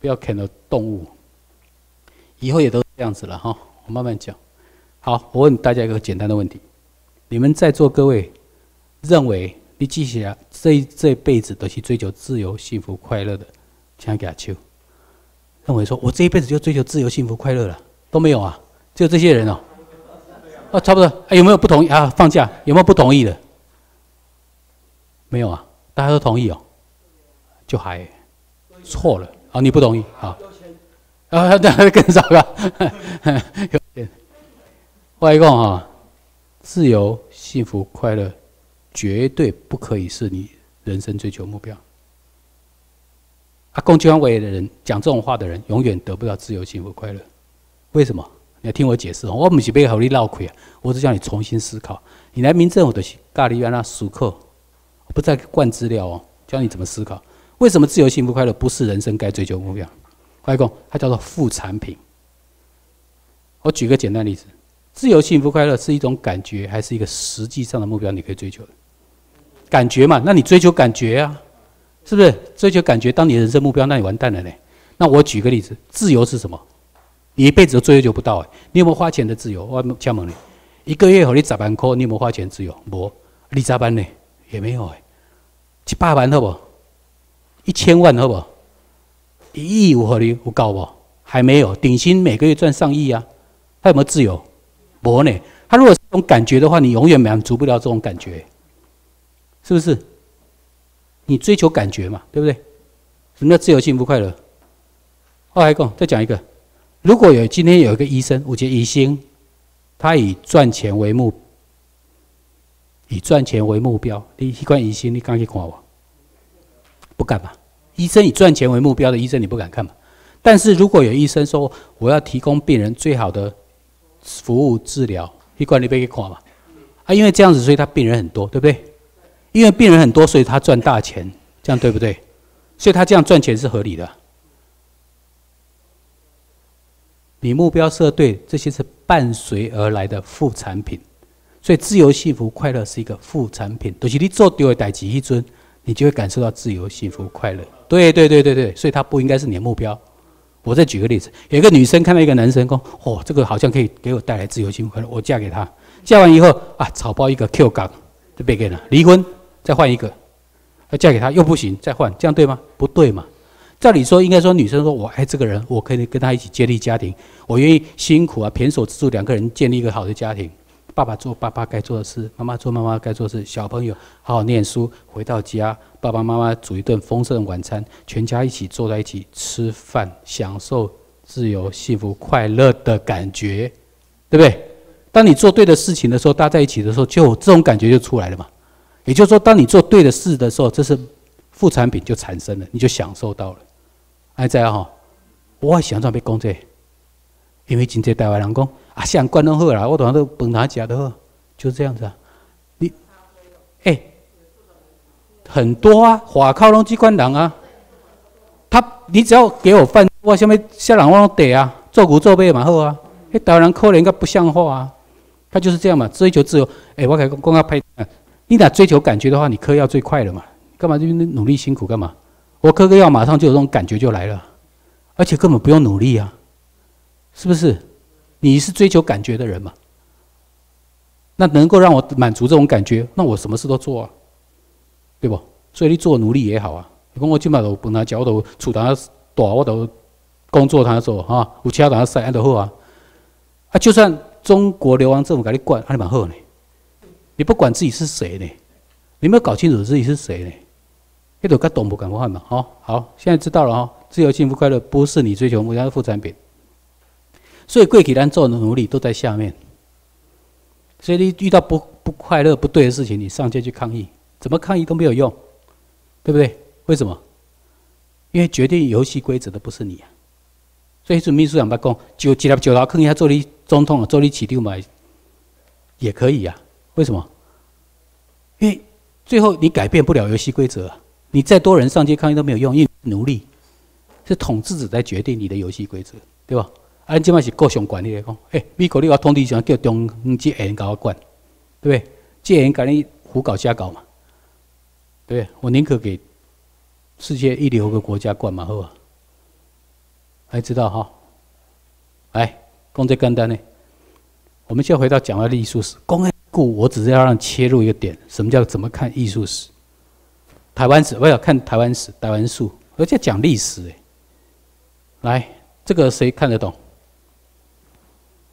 不要看到动物，以后也都这样子了哈。我慢慢讲。好，我问大家一个简单的问题。你们在座各位认为你接下来这这辈子都是追求自由、幸福、快乐的，请给他求。认为说我这一辈子就追求自由、幸福、快乐了，都没有啊？就这些人哦，啊，差不多。有没有不同意啊？放假有没有不同意的？没有啊，大家都同意哦，就还错了啊？你不同意啊？啊，那更糟糕。有钱，外公啊。自由、幸福、快乐，绝对不可以是你人生追求目标。啊，共济委的人讲这种话的人，永远得不到自由、幸福、快乐。为什么？你要听我解释哦。我不是被好你闹亏啊，我是叫你重新思考。你来民政府的咖喱原那熟客，不再灌资料哦，教你怎么思考。为什么自由、幸福、快乐不是人生该追求目标？外公，它叫做副产品。我举个简单例子。自由、幸福、快乐是一种感觉，还是一个实际上的目标？你可以追求的感觉嘛？那你追求感觉啊，是不是？追求感觉当你人生目标，那你完蛋了呢。那我举个例子，自由是什么？你一辈子都追求不到哎。你有没有花钱的自由？我加盟你，一个月和你十万块，你有没有花钱自由？无，你咋办呢？也没有哎。七百万好不？一千万好不？一亿有和你有够不？还没有，顶薪每个月赚上亿啊，他有没有自由？博呢？他如果是这种感觉的话，你永远满足不了这种感觉，是不是？你追求感觉嘛，对不对？什么叫自由、幸福、快乐？后来讲，再讲一个：如果有今天有一个医生，我觉得医生，他以赚钱为目，以赚钱为目标，你习惯医生，你敢去看我？不敢吧？医生以赚钱为目标的医生，你不敢看嘛？但是如果有医生说，我要提供病人最好的。服务治疗，你管你别给垮嘛，啊，因为这样子，所以他病人很多，对不对？因为病人很多，所以他赚大钱，这样对不对？所以他这样赚钱是合理的。你目标设对，这些是伴随而来的副产品，所以自由、幸福、快乐是一个副产品。都是你做丢的代几一尊，你就会感受到自由、幸福、快乐。对对对对对，所以它不应该是你的目标。我再举个例子，有一个女生看到一个男生，说：“哦，这个好像可以给我带来自由幸福，我嫁给他。嫁完以后啊，草包一个 Q 港就别给了，离婚再换一个，要嫁给他又不行，再换，这样对吗？不对嘛？照理说应该说女生说，我爱这个人，我可以跟他一起建立家庭，我愿意辛苦啊，胼手胝足两个人建立一个好的家庭。爸爸做爸爸该做的事，妈妈做妈妈该做的事，小朋友好好念书，回到家。”爸爸妈妈煮一顿丰盛的晚餐，全家一起坐在一起吃饭，享受自由、幸福、快乐的感觉，对不对？当你做对的事情的时候，大家在一起的时候，就这种感觉就出来了嘛。也就是说，当你做对的事的时候，这是副产品就产生了，你就享受到了。还在哈，我想准备讲这，因为今天台湾人讲啊，像关东好啦，我同都饭拿食都好，就这样子啊。你，哎，很多啊，华靠拢机关人啊，他你只要给我饭，我下面下人我拢得啊，做古做背蛮好啊。哎，台湾人可怜个不像话啊，他就是这样嘛，追求自由。哎，我讲光要拍。你俩追求感觉的话，你嗑药最快了嘛？干嘛就努力辛苦干嘛？我嗑个药，马上就有这种感觉就来了，而且根本不用努力啊，是不是？你是追求感觉的人嘛？那能够让我满足这种感觉，那我什么事都做啊，对不？所以你做努力也好啊。你讲我今码都本来脚都厝当大，我都工作他做哈，有车当塞安都好啊。啊，就算中国流亡政府给你管，还蛮好呢。你不管自己是谁呢？你没有搞清楚自己是谁呢？那都该懂不敢换嘛？好，好，现在知道了哈。自由、幸福、快乐不是你追求目标的副产品。所以贵体单做的努力都在下面。所以你遇到不不快乐、不对的事情，你上街去抗议，怎么抗议都没有用，对不对？为什么？因为决定游戏规则的不是你啊。所以，准秘书长把讲，九几条九条坑，他做你总统，做你起六嘛，也可以呀。为什么？因为最后你改变不了游戏规则，你再多人上街抗议都没有用，因为奴隶是统治者在决定你的游戏规则，对吧？按今嘛是各项管理来讲，哎，美国你要通知上叫中戒严搞管，对不对？戒严搞你胡搞瞎搞嘛，对不对？我宁可给世界一流的国家管嘛，好吧？还知道哈？来，讲这简单呢。我们现在回到讲到艺术史，公安。故我只是要让切入一个点，什么叫怎么看艺术史？台湾史，我要看台湾史、台湾术，而且讲历史。哎，来，这个谁看得懂？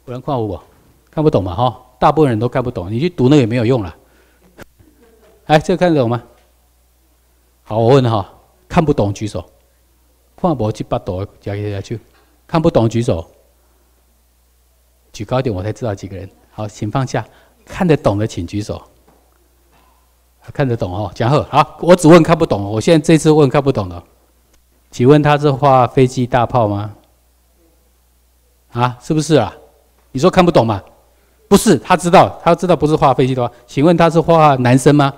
有人看我，看不懂嘛？哈，大部分人都看不懂，你去读那个也没有用了。哎，这个看得懂吗？好，我问哈，看不懂举手。看不七八朵加起下去，看不懂举手。举高点，我才知道几个人。好，请放下。看得懂的请举手。看得懂哦，讲好。好，我只问看不懂。我现在这次问看不懂的，请问他是画飞机大炮吗？啊，是不是啊？你说看不懂吗？不是，他知道，他知道不是画飞机的话，请问他是画男生吗？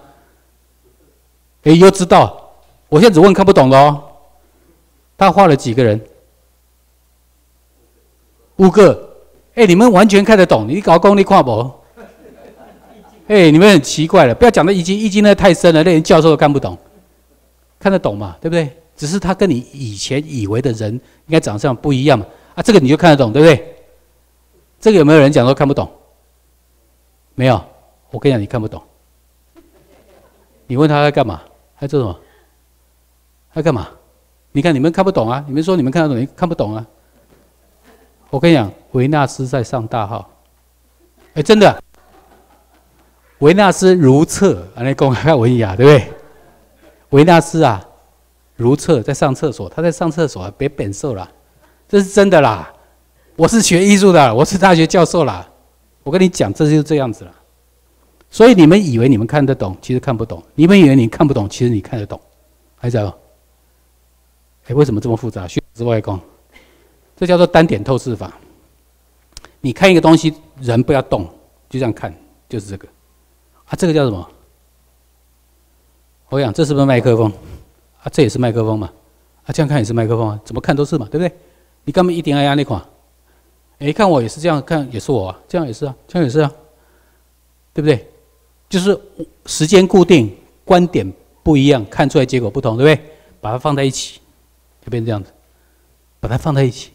哎，又知道。我现在只问看不懂的哦。他画了几个人？五个。哎，你们完全看得懂，你搞功力跨不？哎，你们很奇怪了，不要讲的易经，易经那太深了，那连教授都看不懂，看得懂嘛？对不对？只是他跟你以前以为的人应该长相不一样嘛。啊，这个你就看得懂，对不对？这个有没有人讲说看不懂？没有，我跟你讲，你看不懂。你问他在干嘛？在做什么？在干嘛？你看你们看不懂啊？你们说你们看得懂，你看不懂啊？我跟你讲，维纳斯在上大号。哎，真的。维纳斯如厕，安尼讲较文雅，对不对？维纳斯啊，如厕在上厕所，他在上厕所，别扁瘦了，这是真的啦。我是学艺术的，我是大学教授啦。我跟你讲，这就是这样子了。所以你们以为你们看得懂，其实看不懂；你们以为你看不懂，其实你看得懂。还有，哎，为什么这么复杂？学之外功，这叫做单点透视法。你看一个东西，人不要动，就这样看，就是这个。啊，这个叫什么？我想这是不是麦克风？啊，这也是麦克风嘛？啊，这样看也是麦克风啊？怎么看都是嘛，对不对？你干嘛一定要压那款？哎，看我也是这样看，也是我啊，这样也是啊，这样也是啊，对不对？就是时间固定，观点不一样，看出来结果不同，对不对？把它放在一起，就变这样子。把它放在一起，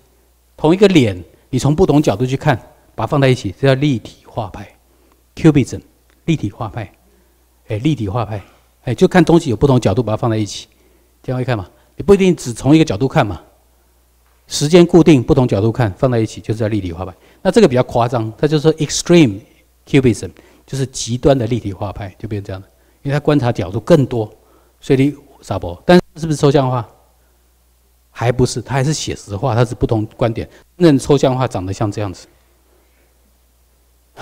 同一个脸，你从不同角度去看，把它放在一起，这叫立体画派，Cubism。立体画派，哎，立体画派，哎，就看东西有不同角度，把它放在一起，这样会看嘛？你不一定只从一个角度看嘛？时间固定，不同角度看，放在一起，就是叫立体画派。那这个比较夸张，它就是 extreme cubism，就是极端的立体画派，就变成这样的，因为它观察角度更多，所以你傻博。但是是不是抽象画？还不是，它还是写实画，它是不同观点。那抽象画长得像这样子。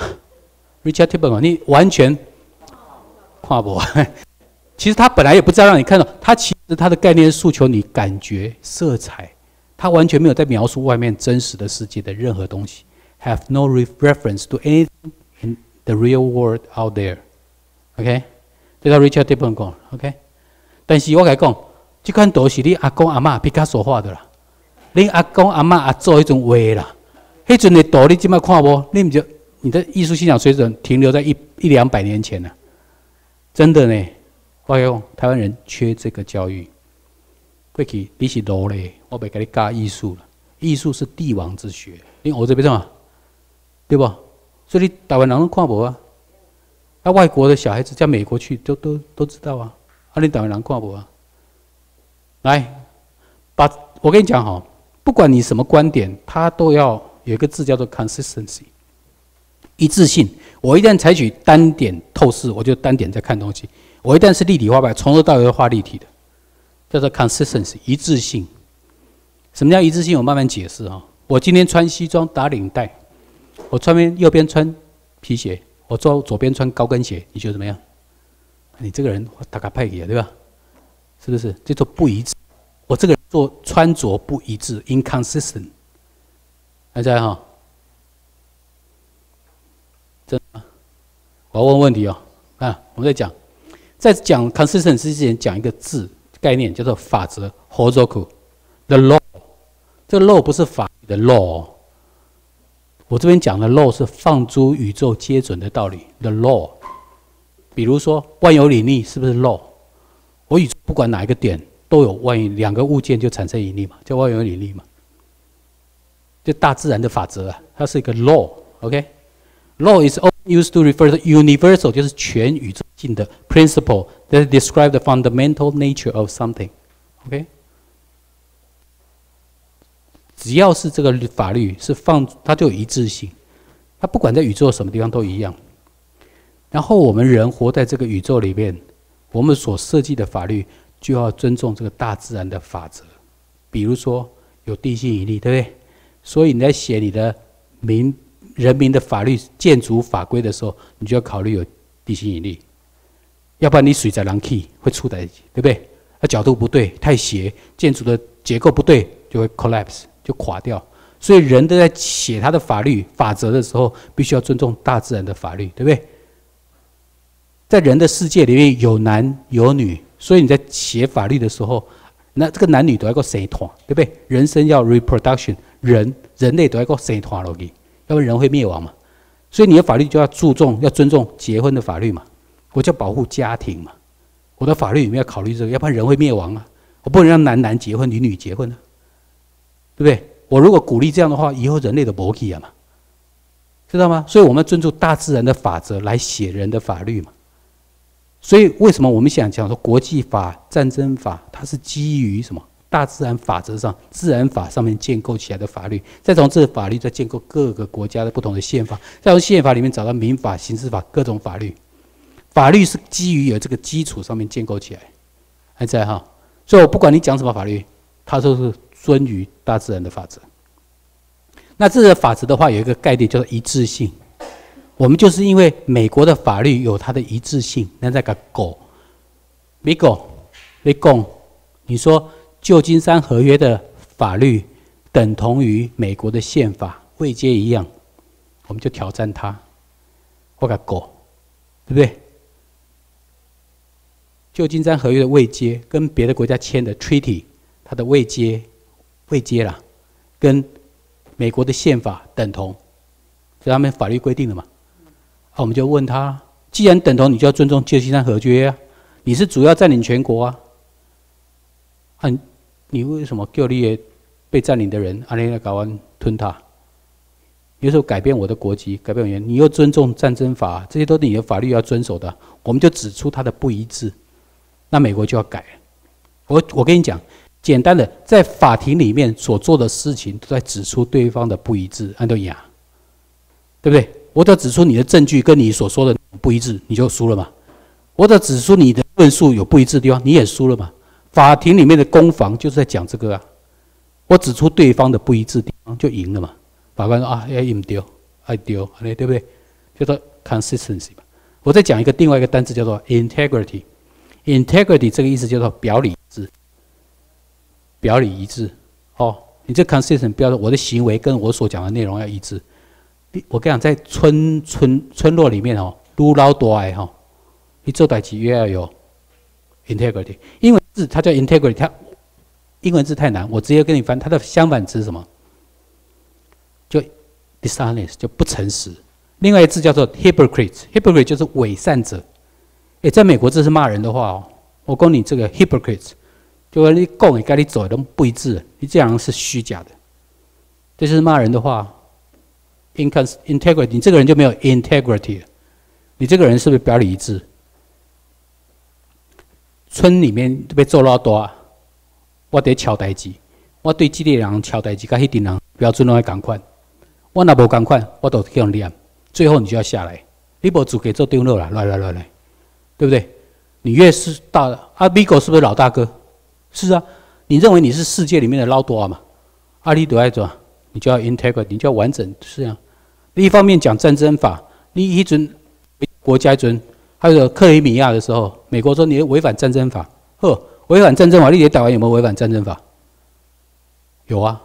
Richard t i p p e n 你完全跨不。其实他本来也不知道让你看到，他其实他的概念诉求你感觉色彩，他完全没有在描述外面真实的世界的任何东西，have no reference to anything in the real world out there。OK，这叫 Richard t i p p e n 讲。OK，但是我来讲，这款图是你阿公阿妈毕加索画的啦，你阿公阿妈阿做一种画啦，迄阵的图你今麦看无？你唔就你的艺术欣赏水准停留在一一两百年前了，真的呢。我讲台湾人缺这个教育。过去你是奴嘞，我袂给你教艺术了。艺术是帝王之学，你我这边嘛，对不？所以你台湾人都看无啊。那外国的小孩子在美国去，都都都知道啊。啊，你台湾人看无啊？来，把我跟你讲哈，不管你什么观点，它都要有一个字叫做 consistency，一致性。我一旦采取单点透视，我就单点在看东西。我一旦是立体画派，从头到尾画立体的，叫做 consistency 一致性。什么叫一致性？我慢慢解释啊。我今天穿西装打领带，我穿边右边穿皮鞋，我左左边穿高跟鞋，你觉得怎么样？你这个人打卡派给对吧？是不是？这做不一致。我这个人做穿着不一致，inconsistent。还在哈？真的？我要问问题哦。啊，我们在讲。在讲 consistency 之前，讲一个字概念，叫做法则 （hozoku），the law。这个 law 不是法的 law，我这边讲的 law 是放诸宇宙皆准的道理，the law。比如说万有引力是不是 law？我宇宙不管哪一个点都有万有两个物件就产生引力嘛，叫万有引力嘛。就大自然的法则啊，它是一个 law，OK？Law is used to refer to universal，就是全宇宙。性的 principle that describe the fundamental nature of something. OK，只要是这个法律是放，它就一致性，它不管在宇宙什么地方都一样。然后我们人活在这个宇宙里面，我们所设计的法律就要尊重这个大自然的法则。比如说有地心引力，对不对？所以你在写你的名人民的法律建筑法规的时候，你就要考虑有地心引力。要不然你水在浪气会出来，对不对？那角度不对，太斜，建筑的结构不对，就会 collapse，就垮掉。所以人都在写他的法律法则的时候，必须要尊重大自然的法律，对不对？在人的世界里面有男有女，所以你在写法律的时候，那这个男女都要个生团，对不对？人生要 reproduction，人人类都要个生团落去，要不然人会灭亡嘛。所以你的法律就要注重，要尊重结婚的法律嘛。我叫保护家庭嘛，我的法律里面要考虑这个，要不然人会灭亡啊！我不能让男男结婚，女女结婚啊，对不对？我如果鼓励这样的话，以后人类的摩羯啊嘛，知道吗？所以我们要尊重大自然的法则来写人的法律嘛。所以为什么我们想讲说国际法、战争法，它是基于什么？大自然法则上、自然法上面建构起来的法律，再从这个法律再建构各个国家的不同的宪法，再从宪法里面找到民法、刑事法各种法律。法律是基于有这个基础上面建构起来，还在哈，所以我不管你讲什么法律，它都是遵于大自然的法则。那这个法则的话，有一个概念叫做一致性。我们就是因为美国的法律有它的一致性，那在个狗，没狗，没狗，你说旧金山合约的法律等同于美国的宪法，未接一样，我们就挑战它，或个狗，对不对？旧金山合约的未接跟别的国家签的 treaty，它的未接未接了，跟美国的宪法等同，是他们法律规定的嘛？啊，我们就问他，既然等同，你就要尊重旧金山合约啊！你是主要占领全国啊，啊，你为什么叫你被占领的人阿尼来搞完吞他？有时候改变我的国籍，改变原因，你又尊重战争法，这些都是你的法律要遵守的，我们就指出它的不一致。那美国就要改。我我跟你讲，简单的，在法庭里面所做的事情，都在指出对方的不一致，安德雅，对不对？我只要指出你的证据跟你所说的不一致，你就输了嘛。我只要指出你的论述有不一致的地方，你也输了嘛。法庭里面的攻防就是在讲这个啊。我指出对方的不一致地方就赢了嘛。法官说啊，要赢丢，爱丢，对不对？叫做 consistency 嘛。我再讲一个另外一个单词叫做 integrity。integrity 这个意思叫做表里一致，表里一致。哦，你这 consistent 标我的行为跟我所讲的内容要一致。我跟你讲，在村村村落里面哦，撸老多爱哈，你做代志越要有 integrity。因为字它叫 integrity，它英文字太难，我直接跟你翻，它的相反词是什么？就 dishonest 就不诚实，另外一个字叫做 hypocrite，hypocrite 就是伪善者。诶，在美国这是骂人的话哦。我讲你这个 hypocrite，就说你讲你跟你走都不一致，你这样是虚假的，这是骂人的话。integrity，你这个人就没有 integrity，你这个人是不是表里一致？村里面被做老多，我得敲代志，我对这个人敲代志，跟迄顶人标准拢爱共款。我若无共款，我都去用念，最后你就要下来。你无资格做长老啦，来来来来，对不对？你越是大，阿 g 狗是不是老大哥？是啊，你认为你是世界里面的老多嘛？阿里都爱做，你就要 integrate，你就要完整，是这样。一方面讲战争法，你一准国家准，还有克里米亚的时候，美国说你违反战争法，呵，违反战争法，你台湾有没有违反战争法？有啊，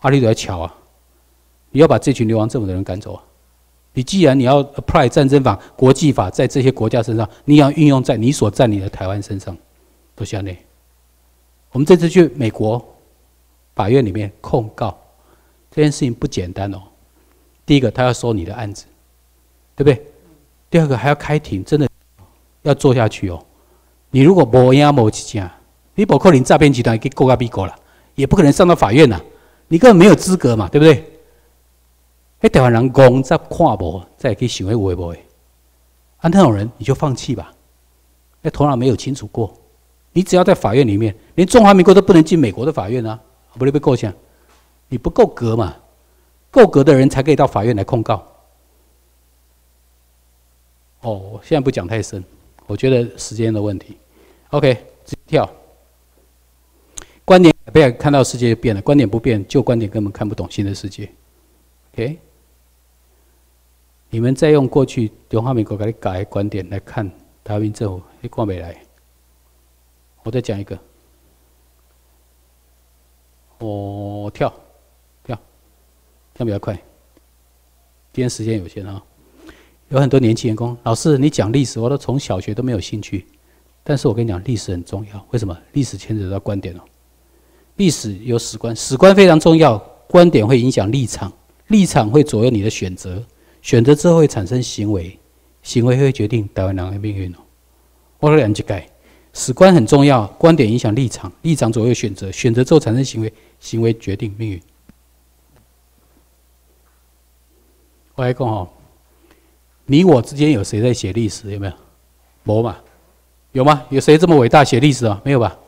阿里都在巧啊。你要把这群流亡政府的人赶走啊！你既然你要 apply 战争法、国际法在这些国家身上，你要运用在你所占领的台湾身上，都像那。我们这次去美国法院里面控告这件事情不简单哦。第一个，他要收你的案子，对不对？第二个，还要开庭，真的要做下去哦。你如果无压无钱，你不可能诈骗集团给告个逼告了，也不可能上到法院呐。你根本没有资格嘛，对不对？哎，台湾人讲再看无，再去想会会不会？啊，那种人你就放弃吧。那头脑没有清楚过，你只要在法院里面，连中华民国都不能进美国的法院啊，不能被够呛，你不够格嘛？够格的人才可以到法院来控告。哦，我现在不讲太深，我觉得时间的问题。OK，直接跳。观点变，看到世界变了；观点不变，旧观点根本看不懂新的世界。OK。你们再用过去中华民国给你改观点来看台湾政府，你看没来？我再讲一个，我跳跳跳比较快，今天时间有限啊。有很多年轻员工，老师你讲历史，我都从小学都没有兴趣。但是我跟你讲，历史很重要。为什么？历史牵扯到观点哦。历史有史观，史观非常重要。观点会影响立场，立场会左右你的选择。选择之后会产生行为，行为会决定台湾人的命运哦。我说两句改，史观很重要，观点影响立场，立场左右选择，选择之后产生行为，行为决定命运。我来讲哦，你我之间有谁在写历史？有没有？没嘛？有吗？有谁这么伟大写历史啊？没有吧？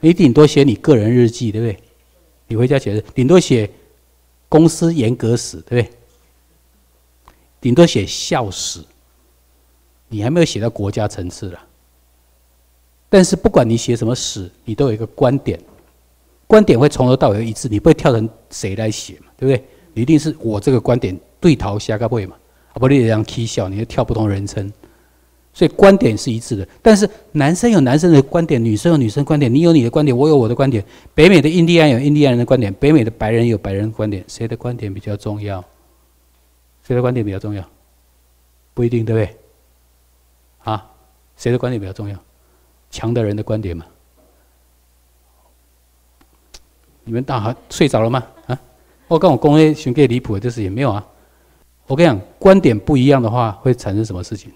你顶多写你个人日记，对不对？你回家写，顶多写公司严格史，对不对？顶多写校史，你还没有写到国家层次了。但是不管你写什么史，你都有一个观点，观点会从头到尾一致，你不会跳成谁来写嘛？对不对？你一定是我这个观点对头下个位嘛？不，你这样踢笑，你就跳不同人称，所以观点是一致的。但是男生有男生的观点，女生有女生的观点，你有你的观点，我有我的观点。北美的印第安有印第安人的观点，北美的白人有白人的观点，谁的观点比较重要？谁的观点比较重要？不一定，对不对？啊，谁的观点比较重要？强的人的观点嘛。你们大还睡着了吗？啊，我跟我公 A 寻个离谱的就是也没有啊。我跟你讲，观点不一样的话会产生什么事情？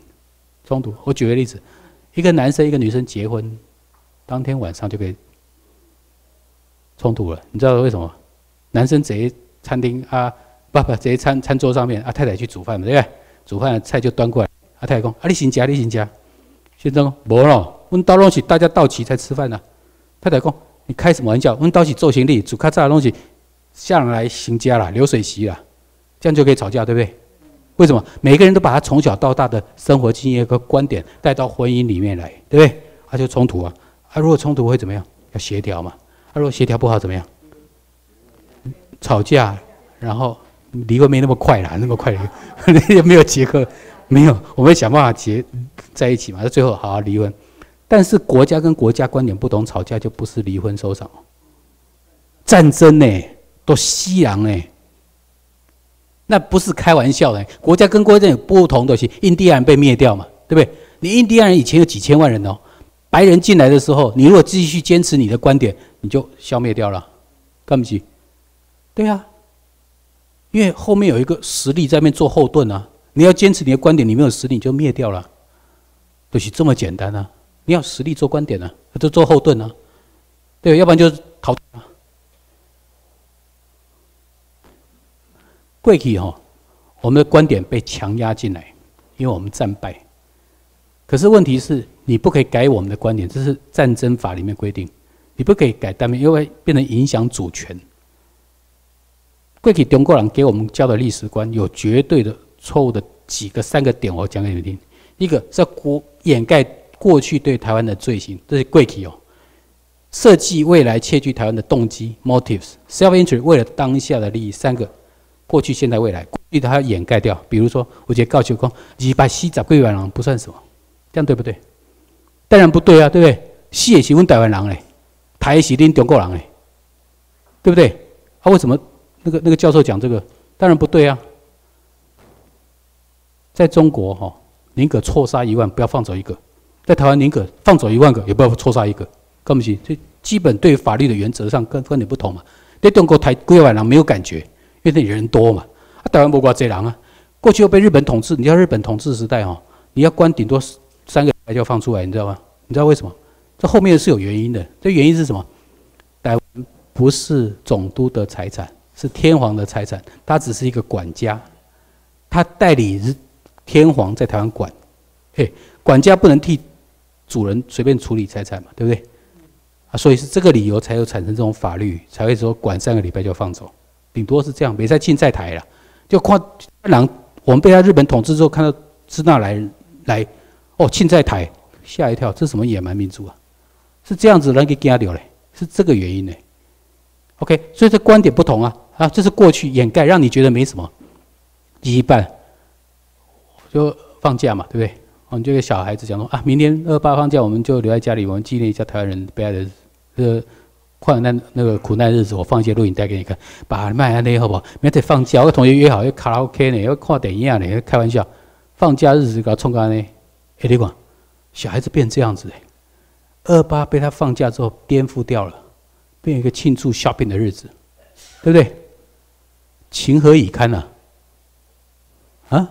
冲突。我举个例子，一个男生一个女生结婚，当天晚上就可以冲突了。你知道为什么？男生贼餐厅啊。不不，在餐餐桌上面，啊太太去煮饭嘛，对不对？煮饭菜就端过来，阿太太讲：“啊，你先夹，你先夹。”先生无咯，阮到东西大家到齐才吃饭呢。太太讲：“你开什么玩笑？阮到是做行李，煮较早的东西下来行夹啦，流水席啦，这样就可以吵架，对不对？为什么？每个人都把他从小到大的生活经验和观点带到婚姻里面来，对不对？他就冲突啊！啊，如果冲突会怎么样？要协调嘛。啊，如果协调不好怎么样？吵架，然后。离婚没那么快啦，那么快，也没有结合，没有，我们想办法结在一起嘛，那最后好好离婚。但是国家跟国家观点不同，吵架就不是离婚收场。战争呢，都西洋呢，那不是开玩笑的。国家跟国家有不同的，是印第安人被灭掉嘛，对不对？你印第安人以前有几千万人哦，白人进来的时候，你如果继续坚持你的观点，你就消灭掉了，干不起？对呀，因为后面有一个实力在那边做后盾啊。你要坚持你的观点，你没有实力你就灭掉了，就是这么简单啊！你要实力做观点呢，就做后盾啊，对，要不然就淘汰。过去哈，我们的观点被强压进来，因为我们战败。可是问题是你不可以改我们的观点，这是战争法里面规定，你不可以改单面，因为变成影响主权。过去中国人给我们教的历史观有绝对的错误的几个三个点，我讲给你们听。一个是国掩盖过去对台湾的罪行，这是贵体哦。设计未来窃据台湾的动机 （motives），self-interest 为了当下的利益，三个。过去、现在、未来，故意它掩盖掉。比如说，我觉得告诉公，你把西找桂万郎不算什么，这样对不对？当然不对啊，对不对？西也是问台湾人嘞，台也是恁中国人嘞，对不对？他为什么那个那个教授讲这个？当然不对啊。在中国哈，宁可错杀一万，不要放走一个；在台湾，宁可放走一万个，也不要错杀一个。根本是这基本对法律的原则上跟跟你不同嘛。在中国台桂万郎没有感觉。因为那里人多嘛，啊，台湾不挂这狼啊。过去又被日本统治，你要日本统治时代哈，你要关顶多三个礼拜就要放出来，你知道吗？你知道为什么？这后面是有原因的。这原因是什么？台湾不是总督的财产，是天皇的财产，他只是一个管家，他代理天皇在台湾管。嘿，管家不能替主人随便处理财产嘛，对不对？啊，所以是这个理由才有产生这种法律，才会说管三个礼拜就放走。顶多是这样，没在进在台了，就看人我们被他日本统治之后，看到支那来来，哦，进在台，吓一跳，这什么野蛮民族啊？是这样子人给惊掉嘞，是这个原因呢？OK，所以这观点不同啊，啊，这是过去掩盖，让你觉得没什么，一半就放假嘛，对不对？我们就给小孩子讲说啊，明天二八放假，我们就留在家里，我们纪念一下台湾人悲哀的呃。困难那个苦难日子，我放一些录影带给你看，把麦安那好不好？明天放假，我跟同学约好要卡拉 OK 呢，要看电影呢，开玩笑。放假日子搞冲干呢？哎，你讲，小孩子变这样子哎，二八被他放假之后颠覆掉了，变一个庆祝 shopping 的日子，对不对？情何以堪呐？啊，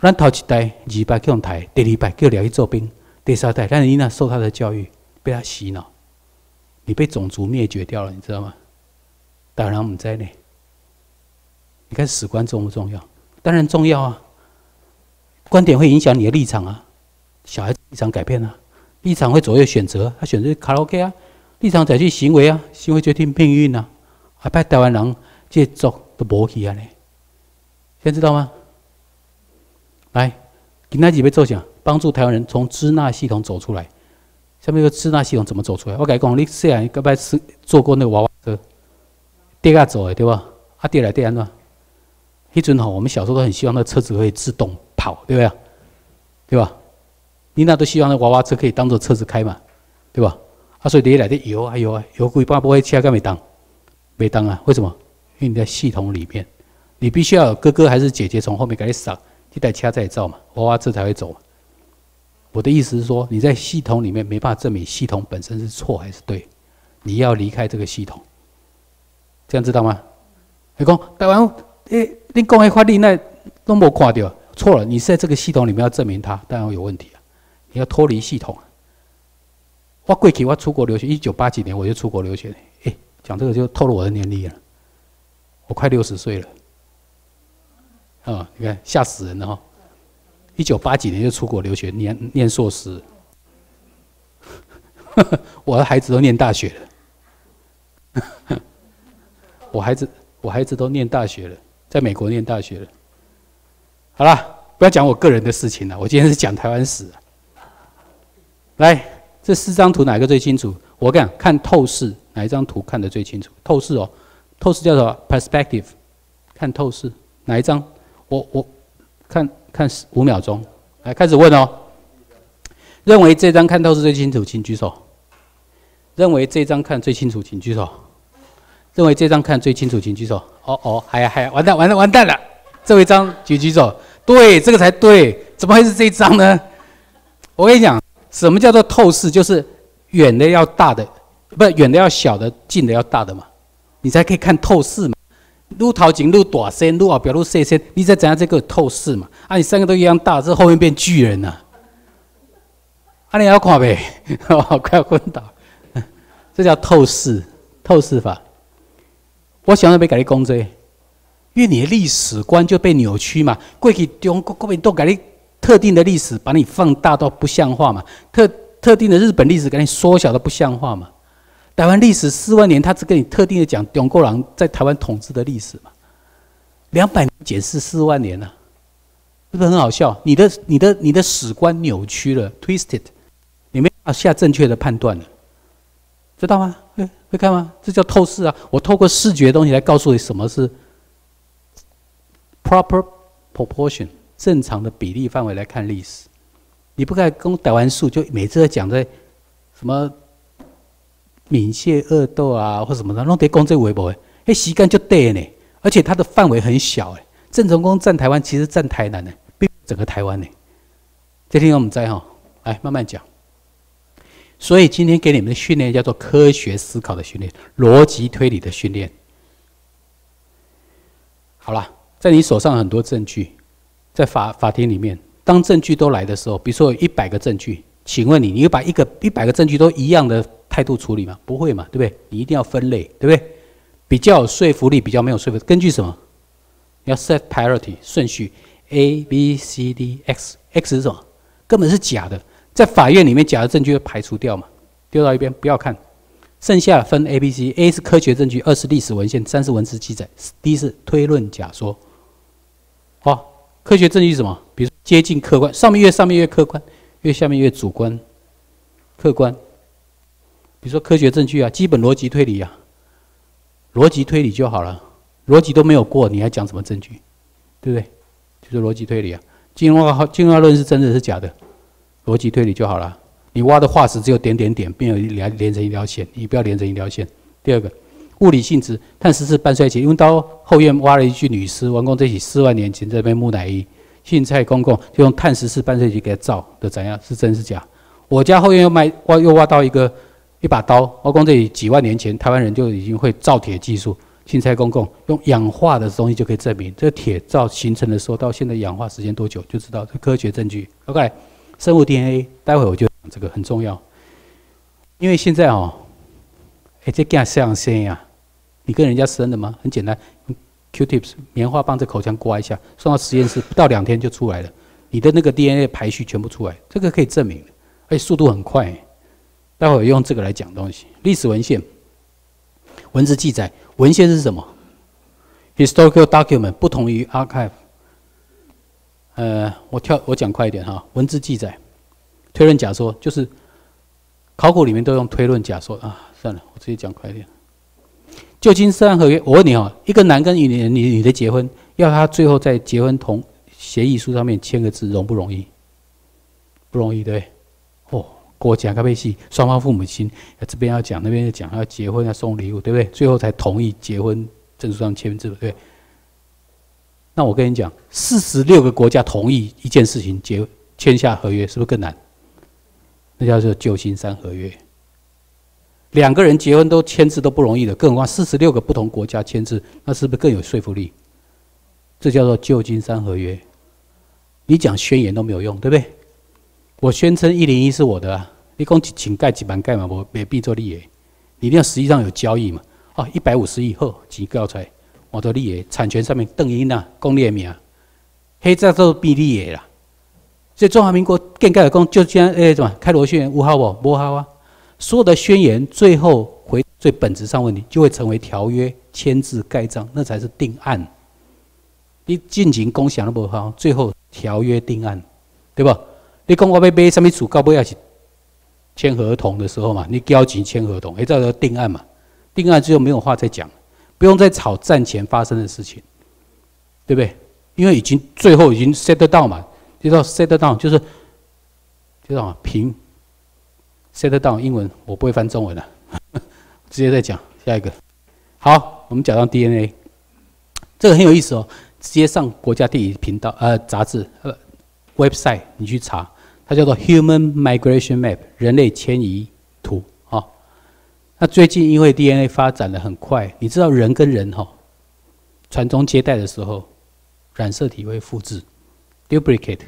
咱头一代二百叫台，第二代叫了去做兵，第三代让你那受他的教育，被他洗脑。你被种族灭绝掉了，你知道吗？当然我们在内。你看史观重不重要？当然重要啊！观点会影响你的立场啊。小孩子立场改变啊，立场会左右选择。他选择卡拉 OK 啊，立场采取行为啊，行为决定命运啊。还派台湾人这做都无去啊嘞，现在知道吗？来，今天几位做讲，帮助台湾人从支那系统走出来。下面一个支那系统怎么走出来？我跟你讲，你虽然刚才是坐过那个娃娃车，跌下走的对吧？啊，跌来跌安怎？迄阵吼，我们小时候都很希望那车子可以自动跑，对不对？对吧？你那都希望那娃娃车可以当做车子开嘛，对吧？啊，所以跌来的油啊油啊油，鬼爸不会车干没当，没当啊？为什么？因为你在系统里面，你必须要有哥哥还是姐姐从后面给你扫，这台车再造嘛，娃娃车才会走。我的意思是说，你在系统里面没办法证明系统本身是错还是对，你要离开这个系统，这样知道吗？你讲台湾，诶，你讲的法律那都没看到，错了。你是在这个系统里面要证明它，当然有问题啊。你要脱离系统。我过去我出国留学，一九八几年我就出国留学。诶，讲这个就透露我的年龄了，我快六十岁了。啊，你看吓死人了哈。一九八几年就出国留学，念念硕士。我的孩子都念大学了。我孩子，我孩子都念大学了，在美国念大学了。好了，不要讲我个人的事情了，我今天是讲台湾史。来，这四张图哪个最清楚？我讲看透视，哪一张图看得最清楚？透视哦，透视叫做 perspective，看透视哪一张？我我看。看五秒钟，来开始问哦。认为这张看透是最清楚，请举手。认为这张看最清楚，请举手。认为这张看最清楚，请举手。哦哦，还还完蛋完蛋完蛋了！这一张举举手，对，这个才对，怎么会是这一张呢？我跟你讲，什么叫做透视？就是远的要大的，不是远的要小的，近的要大的嘛，你才可以看透视嘛。路头前路大声，路后表路细声，你再怎样这个透视嘛？啊，你三个都一样大，这后面变巨人了。啊，你要看呗，快要昏倒。这叫透视，透视法。我想要被改你讲这，因为你的历史观就被扭曲嘛。过去中国国民都改你特定的历史，把你放大到不像话嘛。特特定的日本历史给你缩小到不像话嘛。台湾历史四万年，他只跟你特定的讲中国人在台湾统治的历史嘛。两百年解释四万年了，是不是很好笑？你的你的你的史观扭曲了，twisted。你们要下正确的判断了，知道吗？会会看吗？这叫透视啊！我透过视觉的东西来告诉你什么是 proper proportion 正常的比例范围来看历史。你不该跟台湾数就每次在讲在什么闽械恶斗啊或什么的，弄得公这微博，哎，时间就对呢，而且它的范围很小哎。郑成功占台湾，其实占台南呢，并整个台湾呢。这天我们在哈，来慢慢讲。所以今天给你们的训练叫做科学思考的训练，逻辑推理的训练。好了，在你手上很多证据，在法法庭里面，当证据都来的时候，比如说有一百个证据，请问你，你会把一个一百个证据都一样的态度处理吗？不会嘛，对不对？你一定要分类，对不对？比较有说服力，比较没有说服力，根据什么？你要 set priority 顺序，A B C D X，X 是什么？根本是假的。在法院里面，假的证据排除掉嘛，丢到一边，不要看。剩下分 A、B、C，A 是科学证据，二是历史文献，三是文字记载，D 是推论假说。好，科学证据是什么？比如接近客观，上面越上面越客观，越下面越主观。客观，比如说科学证据啊，基本逻辑推理啊，逻辑推理就好了。逻辑都没有过，你还讲什么证据？对不对？就是逻辑推理啊。进化进化论是真的是假的？逻辑推理就好了。你挖的化石只有点点点，并有连连成一条线，你不要连成一条线。第二个，物理性质，碳十四半衰期，因为到后院挖了一具女尸，完工这起四万年前这边木乃伊，信蔡公公就用碳十四半衰期给他造的怎样？是真是假？我家后院又卖挖又挖到一个一把刀，完工这里几万年前台湾人就已经会造铁技术，信蔡公公用氧化的东西就可以证明这个铁造形成的时候到现在氧化时间多久，就知道这科学证据。OK。生物 DNA，待会我就讲这个很重要，因为现在哦，哎，这干像生呀，你跟人家生的吗？很简单，Q-tips 棉花棒在口腔刮一下，送到实验室，不到两天就出来了，你的那个 DNA 排序全部出来，这个可以证明，而且速度很快。待会用这个来讲东西，历史文献、文字记载，文献是什么？Historical document 不同于 archive。呃，我跳，我讲快一点哈。文字记载，推论假说，就是考古里面都用推论假说啊。算了，我直接讲快一点。旧金山合约，我问你哦，一个男跟一女女女的结婚，要他最后在结婚同协议书上面签个字，容不容易？不容易，对不对哦，国家该不系双方父母亲这边要讲，那边要讲，要结婚要送礼物，对不对？最后才同意结婚证书上签字，对不对。那我跟你讲，四十六个国家同意一件事情结签下合约，是不是更难？那叫做旧金山合约。两个人结婚都签字都不容易的，更何况四十六个不同国家签字，那是不是更有说服力？这叫做旧金山合约。你讲宣言都没有用，对不对？我宣称一零一是我的啊，你讲请盖几板盖嘛，我没必做利益，你一定要实际上有交易嘛。哦，一百五十亿后几个出来。我都立的产权上面邓英呐，公列名，黑在都必立的啦。所以中华民国更改的公就将诶什么开罗宣言无效不？无效啊！所有的宣言最后回最本质上问题，就会成为条约签字盖章，那才是定案。你进行共享的不好，最后条约定案，对不？你讲我要买什么厝，到尾也是签合同的时候嘛，你交钱签合同，诶，这叫定案嘛？定案之后没有话再讲。不用再吵战前发生的事情，对不对？因为已经最后已经 set down 嘛，知道 set down 就是知道吗？平 set down 英文我不会翻中文了，直接再讲下一个。好，我们讲到 DNA，这个很有意思哦。直接上国家地理频道呃杂志呃 website 你去查，它叫做 Human Migration Map 人类迁移图啊。那最近因为 DNA 发展的很快，你知道人跟人哈传宗接代的时候，染色体会复制 duplicate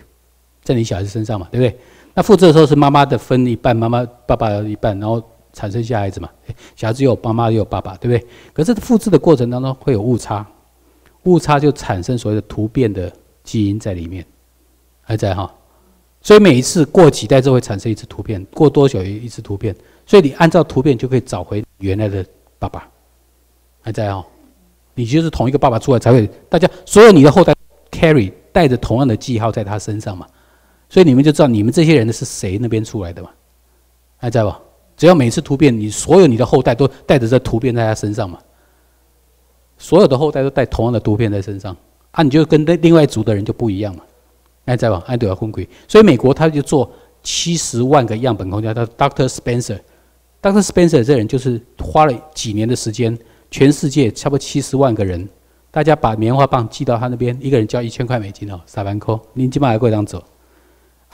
在你小孩子身上嘛，对不对？那复制的时候是妈妈的分一半，妈妈爸爸一半，然后。产生下孩子嘛？小孩子有妈妈也有爸爸，对不对？可是复制的过程当中会有误差，误差就产生所谓的突变的基因在里面，还在哈。所以每一次过几代就会产生一次突变，过多久一次突变。所以你按照突变就可以找回原来的爸爸，还在哈。你就是同一个爸爸出来才会，大家所有你的后代 carry 带着同样的记号在他身上嘛。所以你们就知道你们这些人的是谁那边出来的嘛？还在不？只要每次突变，你所有你的后代都带着这突变在他身上嘛？所有的后代都带同样的突变在身上，啊，你就跟那另外一组的人就不一样嘛？还，在吧？哎，对啊，昏鬼。所以美国他就做七十万个样本空间，叫 Doctor Spencer，Doctor Spencer 这人就是花了几年的时间，全世界差不多七十万个人，大家把棉花棒寄到他那边，一个人交一千块美金哦，三万块，您起码还过这样走。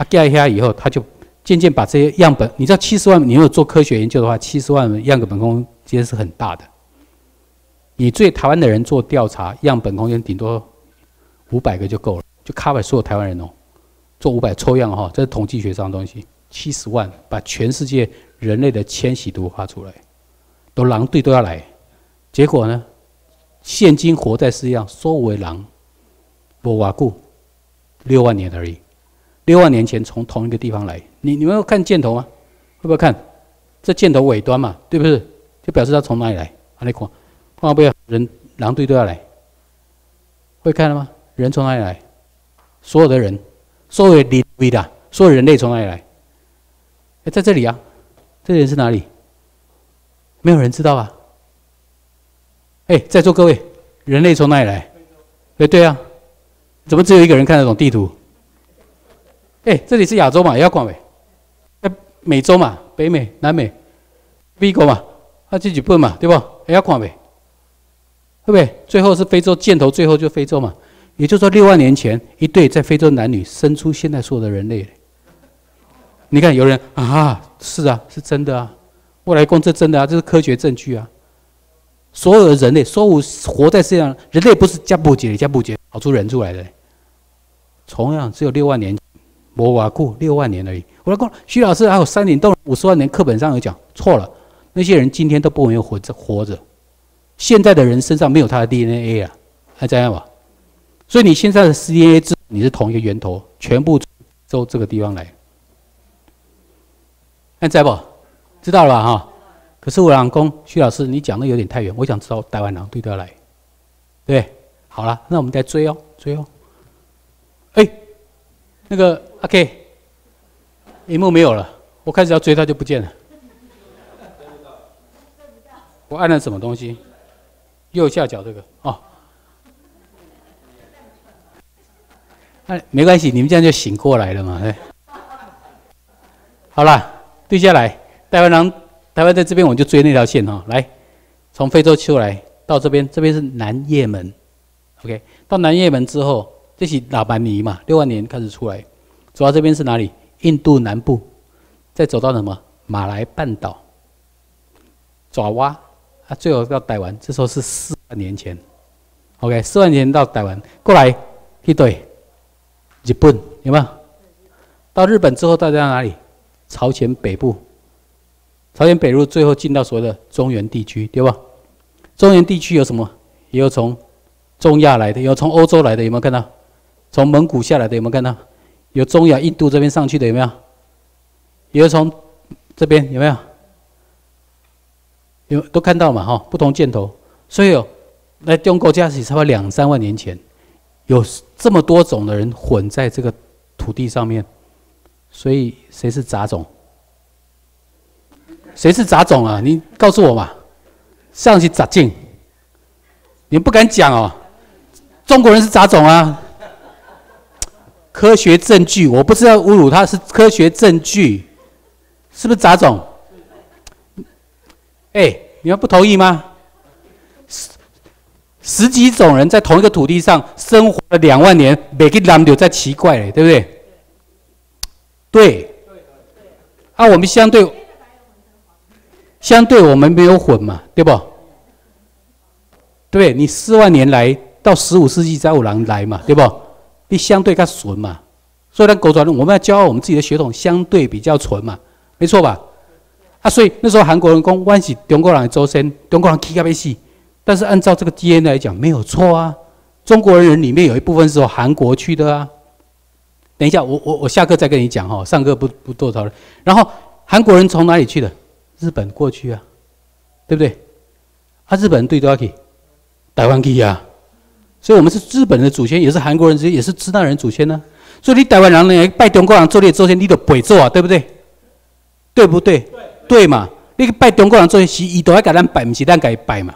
啊，寄一下以后，他就。渐渐把这些样本，你知道七十万，你如果做科学研究的话，七十万样本空间是很大的。你对台湾的人做调查，样本空间顶多五百个就够了，就 cover 所有台湾人哦。做五百抽样哈，这是统计学上的东西。七十万把全世界人类的迁徙图画出来，都狼队都要来。结果呢，现今活在世上，所谓狼，不瓦固，六万年而已。六万年前从同一个地方来，你你们要看箭头吗？会不会看？这箭头尾端嘛，对不对？就表示它从哪里来？啊，你看，看不要人狼队都要来，会看了吗？人从哪里来？所有的人，所有人类的，所有人类从哪里来？哎，在这里啊，这里是哪里？没有人知道啊。哎，在座各位，人类从哪里来？哎，对啊，怎么只有一个人看得懂地图？哎，这里是亚洲嘛，也要管呗。哎，美洲嘛，北美、南美、美国嘛，他自己笨嘛，对不？也要管呗，对不对？最后是非洲箭头，最后就非洲嘛。也就是说，六万年前一对在非洲男女生出现在所有的人类。你看，有人啊，是啊，是真的啊。我来供这真的啊，这是科学证据啊。所有的人类，所有活在世上，人类不是加布杰加布杰跑出人出来的，同样只有六万年。我瓦库六万年而已。我来讲，徐老师还有山顶洞五十万年，课本上有讲错了。那些人今天都不会活着活着。现在的人身上没有他的 DNA 啊，还这样吧？所以你现在的 DNA 知你是同一个源头，全部都这个地方来。还在不？知道了吧？哈。可是我老公徐老师，你讲的有点太远。我想知道台湾狼对都要来，对？好了，那我们再追哦，追哦。哎。那个 OK，荧幕没有了，我开始要追他就不见了。我按了什么东西？右下角这个哦。哎，没关系，你们这样就醒过来了嘛？哎，好了，对下来，台湾人，台湾在这边，我就追那条线哈。来，从非洲出来到这边，这边是南叶门。OK，到南叶门之后。这是老班尼嘛？六万年开始出来，走到这边是哪里？印度南部，再走到什么？马来半岛，爪哇，啊，最后到台湾。这时候是四万年前，OK，四万年前到台湾，过来一对，日本有没有？到日本之后，到在哪里？朝鲜北部，朝鲜北部最后进到所谓的中原地区，对吧？中原地区有什么？也有从中亚来的，也有从欧洲来的，有没有看到？从蒙古下来的有没有看到？有中亚、印度这边上去的有没有？有从这边有没有？有都看到嘛？哈，不同箭头，所以有来中国加起差不多两三万年前，有这么多种的人混在这个土地上面，所以谁是杂种？谁是杂种啊？你告诉我嘛！上去杂进，你不敢讲哦。中国人是杂种啊！科学证据，我不是要侮辱他，是科学证据，是不是杂种？哎，你们不同意吗？十十几种人在同一个土地上生活了两万年，每个人都在奇怪，对不对？对。啊，我们相对，相对我们没有混嘛，对不？对，你四万年来到十五世纪才有人来嘛，对不？你相对较纯嘛，所以咱国传我们要骄傲我们自己的血统相对比较纯嘛，没错吧？啊，所以那时候韩国人讲，我是中国人的祖先，中国人气甲要死。但是按照这个 DNA 来讲，没有错啊。中国人里面有一部分是从韩国去的啊。等一下，我我我下课再跟你讲哈，上课不不多讨论。然后韩国人从哪里去的？日本过去啊，对不对？啊，日本对多少去？台湾去啊。所以我们是日本人的祖先，也是韩国人，也是支那人祖先呢。所以你台湾人呢，拜中国人做列祖先，你都背做啊，对不对？对不对？对嘛？你拜中国人做是，伊都要给咱拜，不是咱给拜嘛？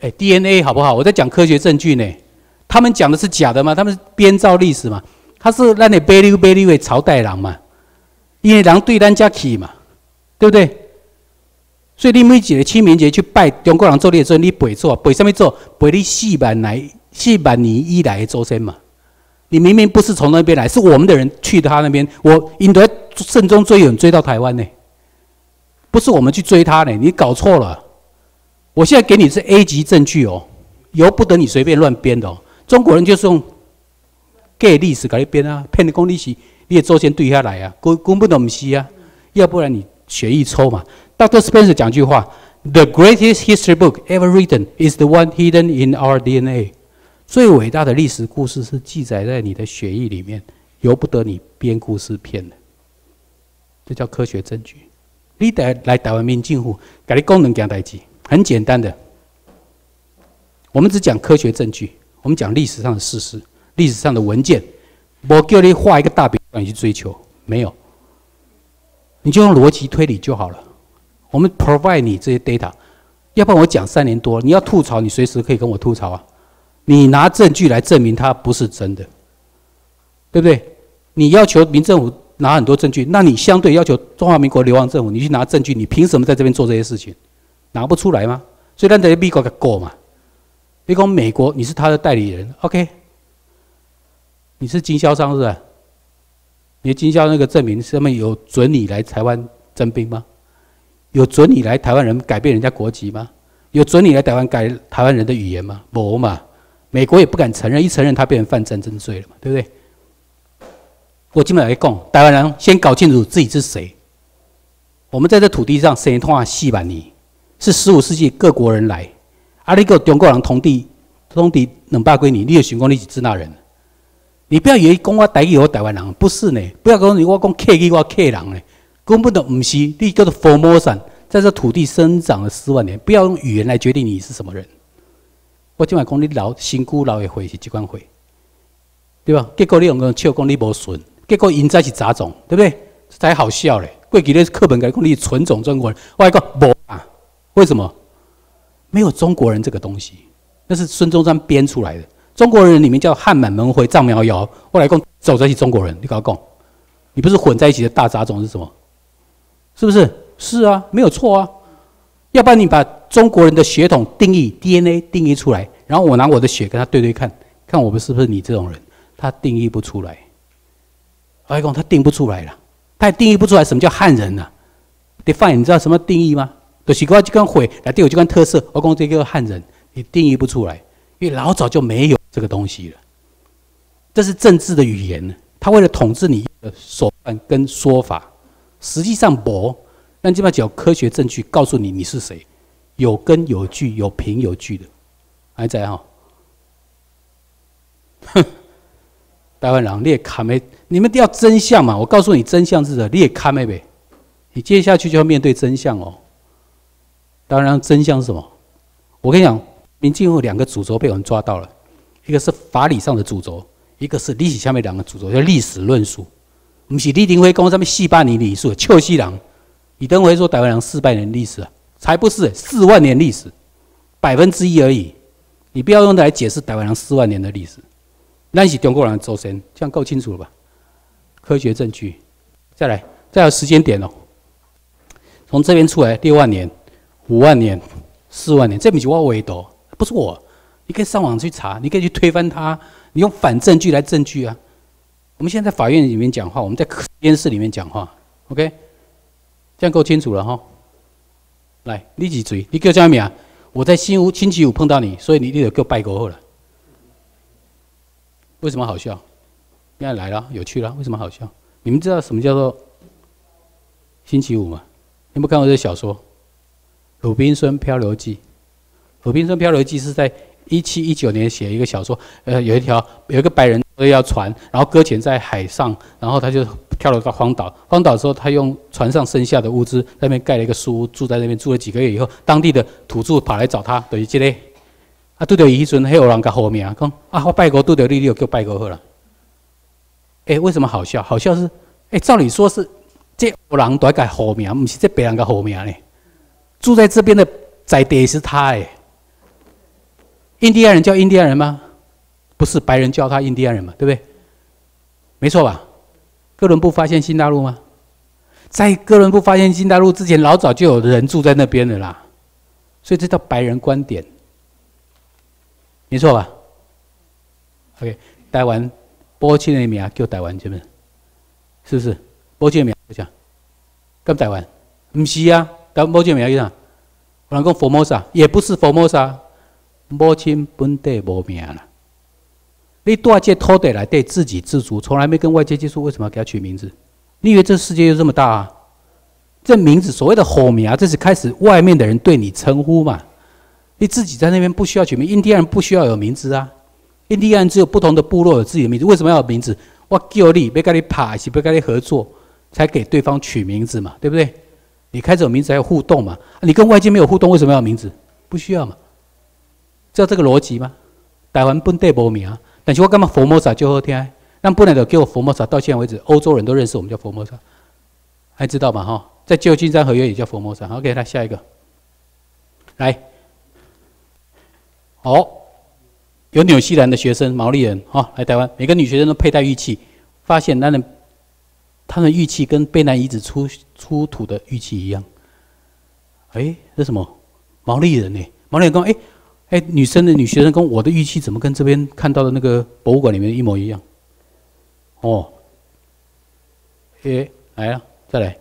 哎，DNA 好不好？我在讲科学证据呢。他们讲的是假的吗？他们编造历史嘛？他是让你背溜背溜为朝代人嘛？因为人对咱家起嘛，对不对？所以你每一个清明节去拜中国人做列祖，你背错，背什么做？背你四万来四万年以来的祖先嘛？你明明不是从那边来，是我们的人去他那边。我印度慎终追远，追到台湾呢，不是我们去追他呢。你搞错了。我现在给你是 A 级证据哦，由不得你随便乱编的哦。中国人就是用盖历史给你编啊，骗你讲历史，你也祖先对下来啊，根根本都不是啊。要不然你血一抽嘛。Dr. Spencer 讲句话：“The greatest history book ever written is the one hidden in our DNA。”最伟大的历史故事是记载在你的血液里面，由不得你编故事骗的。这叫科学证据。你得来台湾民进户，给你功能讲代志，很简单的。我们只讲科学证据，我们讲历史上的事实、历史上的文件。我叫你画一个大饼让你去追求，没有，你就用逻辑推理就好了。我们 provide 你这些 data，要不然我讲三年多，你要吐槽，你随时可以跟我吐槽啊。你拿证据来证明它不是真的，对不对？你要求民政府拿很多证据，那你相对要求中华民国流亡政府，你去拿证据，你凭什么在这边做这些事情？拿不出来吗？所以咱得美国给过嘛。你讲美国，你是他的代理人，OK？你是经销商是吧？你的经销那个证明上面有准你来台湾征兵吗？有准你来台湾人改变人家国籍吗？有准你来台湾改台湾人的语言吗？没嘛。美国也不敢承认，一承认他变成犯战争罪了嘛，对不对？我基本上来讲，台湾人先搞清楚自己是谁。我们在这土地上生活四万年，是十五世纪各国人来，啊，你个中国人同地同地两百几年，你也想讲你是支那人？你不要以为讲我台语我台湾人，不是呢。不要讲你我讲客语我客人呢，根本都不是。你叫做 formosa 在这土地生长了四万年，不要用语言来决定你是什么人。我今晚讲你老辛苦老的会是几关会，对吧？结果你用个笑讲你无顺，结果因在是杂种，对不对？才好笑嘞！过几日课本讲你纯种中国人，我还讲无啊？为什么？没有中国人这个东西，那是孙中山编出来的。中国人里面叫汉满蒙回藏苗瑶，后来讲走在一起中国人，你搞讲，你不是混在一起的大杂种是什么？是不是？是啊，没有错啊。要不然你把中国人的血统定义 DNA 定义出来，然后我拿我的血跟他对对看，看我们是不是你这种人，他定义不出来。外公他定不出来了，他也定义不出来什么叫汉人呢？define 你知道什么定义吗？就是我就跟毁来对我就跟特色，我讲这个汉人，你定义不出来，因为老早就没有这个东西了。这是政治的语言，他为了统治你的手段跟说法，实际上不。那基本上有科学证据告诉你你是谁，有根有据有凭有据的，还在哈？哼，台湾人，你也卡没？你们要真相嘛？我告诉你真相是什么？你也卡没呗？你接下去就要面对真相哦。当然，真相是什么？我跟你讲，民进后两个主轴被我们抓到了，一个是法理上的主轴，一个是历史下面两个主轴，叫历史论述。不是李登辉讲什么四百年历史，臭西人。李登辉说：“台湾人四百年历史啊，才不是四万年历史，百分之一而已。你不要用它来解释台湾人四万年的历史，那是中国人祖先，这样够清楚了吧？科学证据，再来，再有时间点哦。从这边出来六万年、五万年、四万年，这不是我维度，不是我。你可以上网去查，你可以去推翻它，你用反证据来证据啊。我们现在在法院里面讲话，我们在实验室里面讲话，OK？这样够清楚了哈。来，你几嘴？你叫什么名？我在星期五碰到你，所以你你得给我拜过后了。为什么好笑？现在来了，有趣了。为什么好笑？你们知道什么叫做星期五吗？有没有看过这小说《鲁滨孙漂流记》？《鲁滨孙漂流记》是在一七一九年写一个小说。呃，有一条有一个白人。都要船，然后搁浅在海上，然后他就跳了到荒岛。荒岛之后，他用船上剩下的物资，那边盖了一个书屋，住在那边住了几个月以后，当地的土著跑来找他，等于这个啊，拄到伊迄阵，还有人甲好名讲啊，我拜过拄到你，你就叫拜过好了。哎，为什么好笑？好笑是，哎，照理说是这有人都改好名，不是这别人个好名呢？住在这边的在地是他哎，印第安人叫印第安人吗？不是白人叫他印第安人嘛，对不对？没错吧？哥伦布发现新大陆吗？在哥伦布发现新大陆之前，老早就有人住在那边的啦。所以这叫白人观点，没错吧？OK，台湾波切的名叫台湾，是不是？是不是？波切名讲，跟台湾？不是啊，台湾波切名叫啥？我人讲佛摩萨，也不是佛母亲，本地无名了。你多借土地来对自给自足，从来没跟外界接触，为什么要给他取名字？你以为这世界就这么大啊？这名字所谓的吼名啊，这是开始外面的人对你称呼嘛？你自己在那边不需要取名，印第安人不需要有名字啊。印第安人只有不同的部落有自己的名字，为什么要有名字？我叫你，别跟你爬，是别跟你合作，才给对方取名字嘛，对不对？你开始有名字还有互动嘛？你跟外界没有互动，为什么要名字？不需要嘛？知道这个逻辑吗？台湾本地无名啊。但是我干嘛佛摩萨就好听？那不能的给我佛摩萨，到现在为止，欧洲人都认识我们叫佛摩萨，还知道吗？哈，在旧金山合约也叫佛摩萨。OK，来下一个，来，哦，有纽西兰的学生毛利人哈来台湾，每个女学生都佩戴玉器，发现那人他们玉器跟卑南遗址出出土的玉器一样。哎，这什么毛利人呢？毛利人讲哎。哎，女生的女学生跟我的玉器怎么跟这边看到的那个博物馆里面一模一样？哦，哎，来了，再来。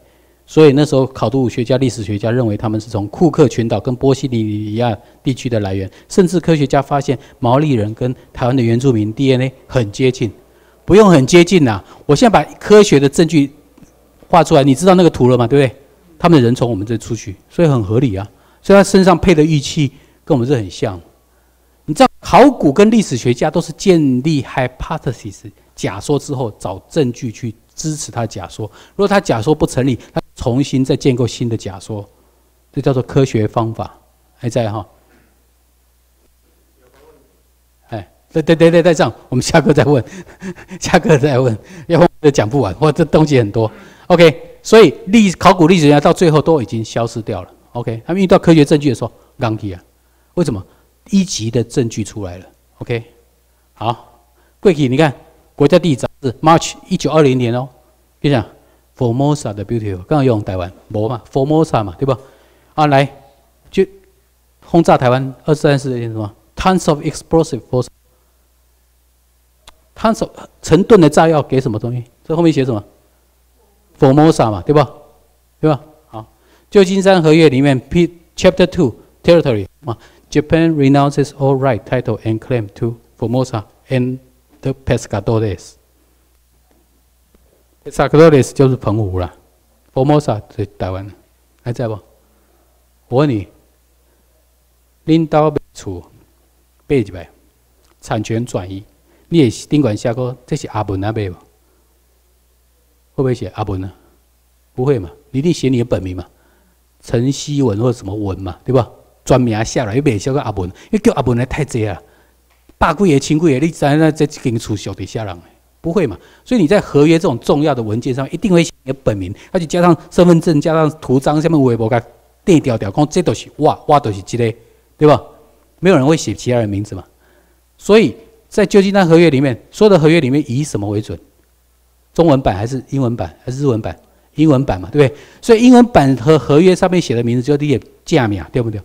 所以那时候考古学家、历史学家认为他们是从库克群岛跟波西尼亚地区的来源，甚至科学家发现毛利人跟台湾的原住民 DNA 很接近，不用很接近呐。我现在把科学的证据画出来，你知道那个图了吗？对不对？他们的人从我们这出去，所以很合理啊。所以他身上配的玉器。跟我们是很像，你知道考古跟历史学家都是建立 hypothesis 假说之后找证据去支持他假说。如果他假说不成立，他重新再建构新的假说，这叫做科学方法。还在哈？哎，对对对对，在这样，我们下课再问，下课再问，要不然讲不完，或这东西很多。OK，所以历考古历史学家到最后都已经消失掉了。OK，他们遇到科学证据的时候，刚提啊。为什么一级的证据出来了？OK，好，贵体，你看国家地理杂志 March 一九二零年哦，跟你讲 Formosa 的 beautiful，刚刚用台湾模嘛，Formosa 嘛，对吧？啊，来就轰炸台湾二三四什么？Tons of explosive force，Tons 成吨的炸药给什么东西？这后面写什么？Formosa 嘛，对吧？对吧？好，旧金山合约里面 P Chapter Two Territory 嘛。Japan renounces all right, title, and claim to Formosa and the Pescadores. Pescadores 就是澎湖了，Formosa 是台湾，还在不？我问你，领导处背一背，产权转移，你也尽管下课，这是阿文那边吧？会不会写阿文呢？不会嘛？你一定写你的本名嘛？陈希文或者什么文嘛？对吧？专名下来又袂晓个阿文，因为叫阿文的太济啊，百几个、千几个，你知影这间厝小底下人不会嘛？所以你在合约这种重要的文件上，一定会写你本名，而且加上身份证、加上图章，下面微博给垫掉掉，讲这都是哇哇都是这个，对吧？没有人会写其他人名字嘛。所以在旧金山合约里面，所有的合约里面以什么为准？中文版还是英文版还是日文版？英文版嘛，对不对？所以英文版和合约上面写的名字就列价名，对不对？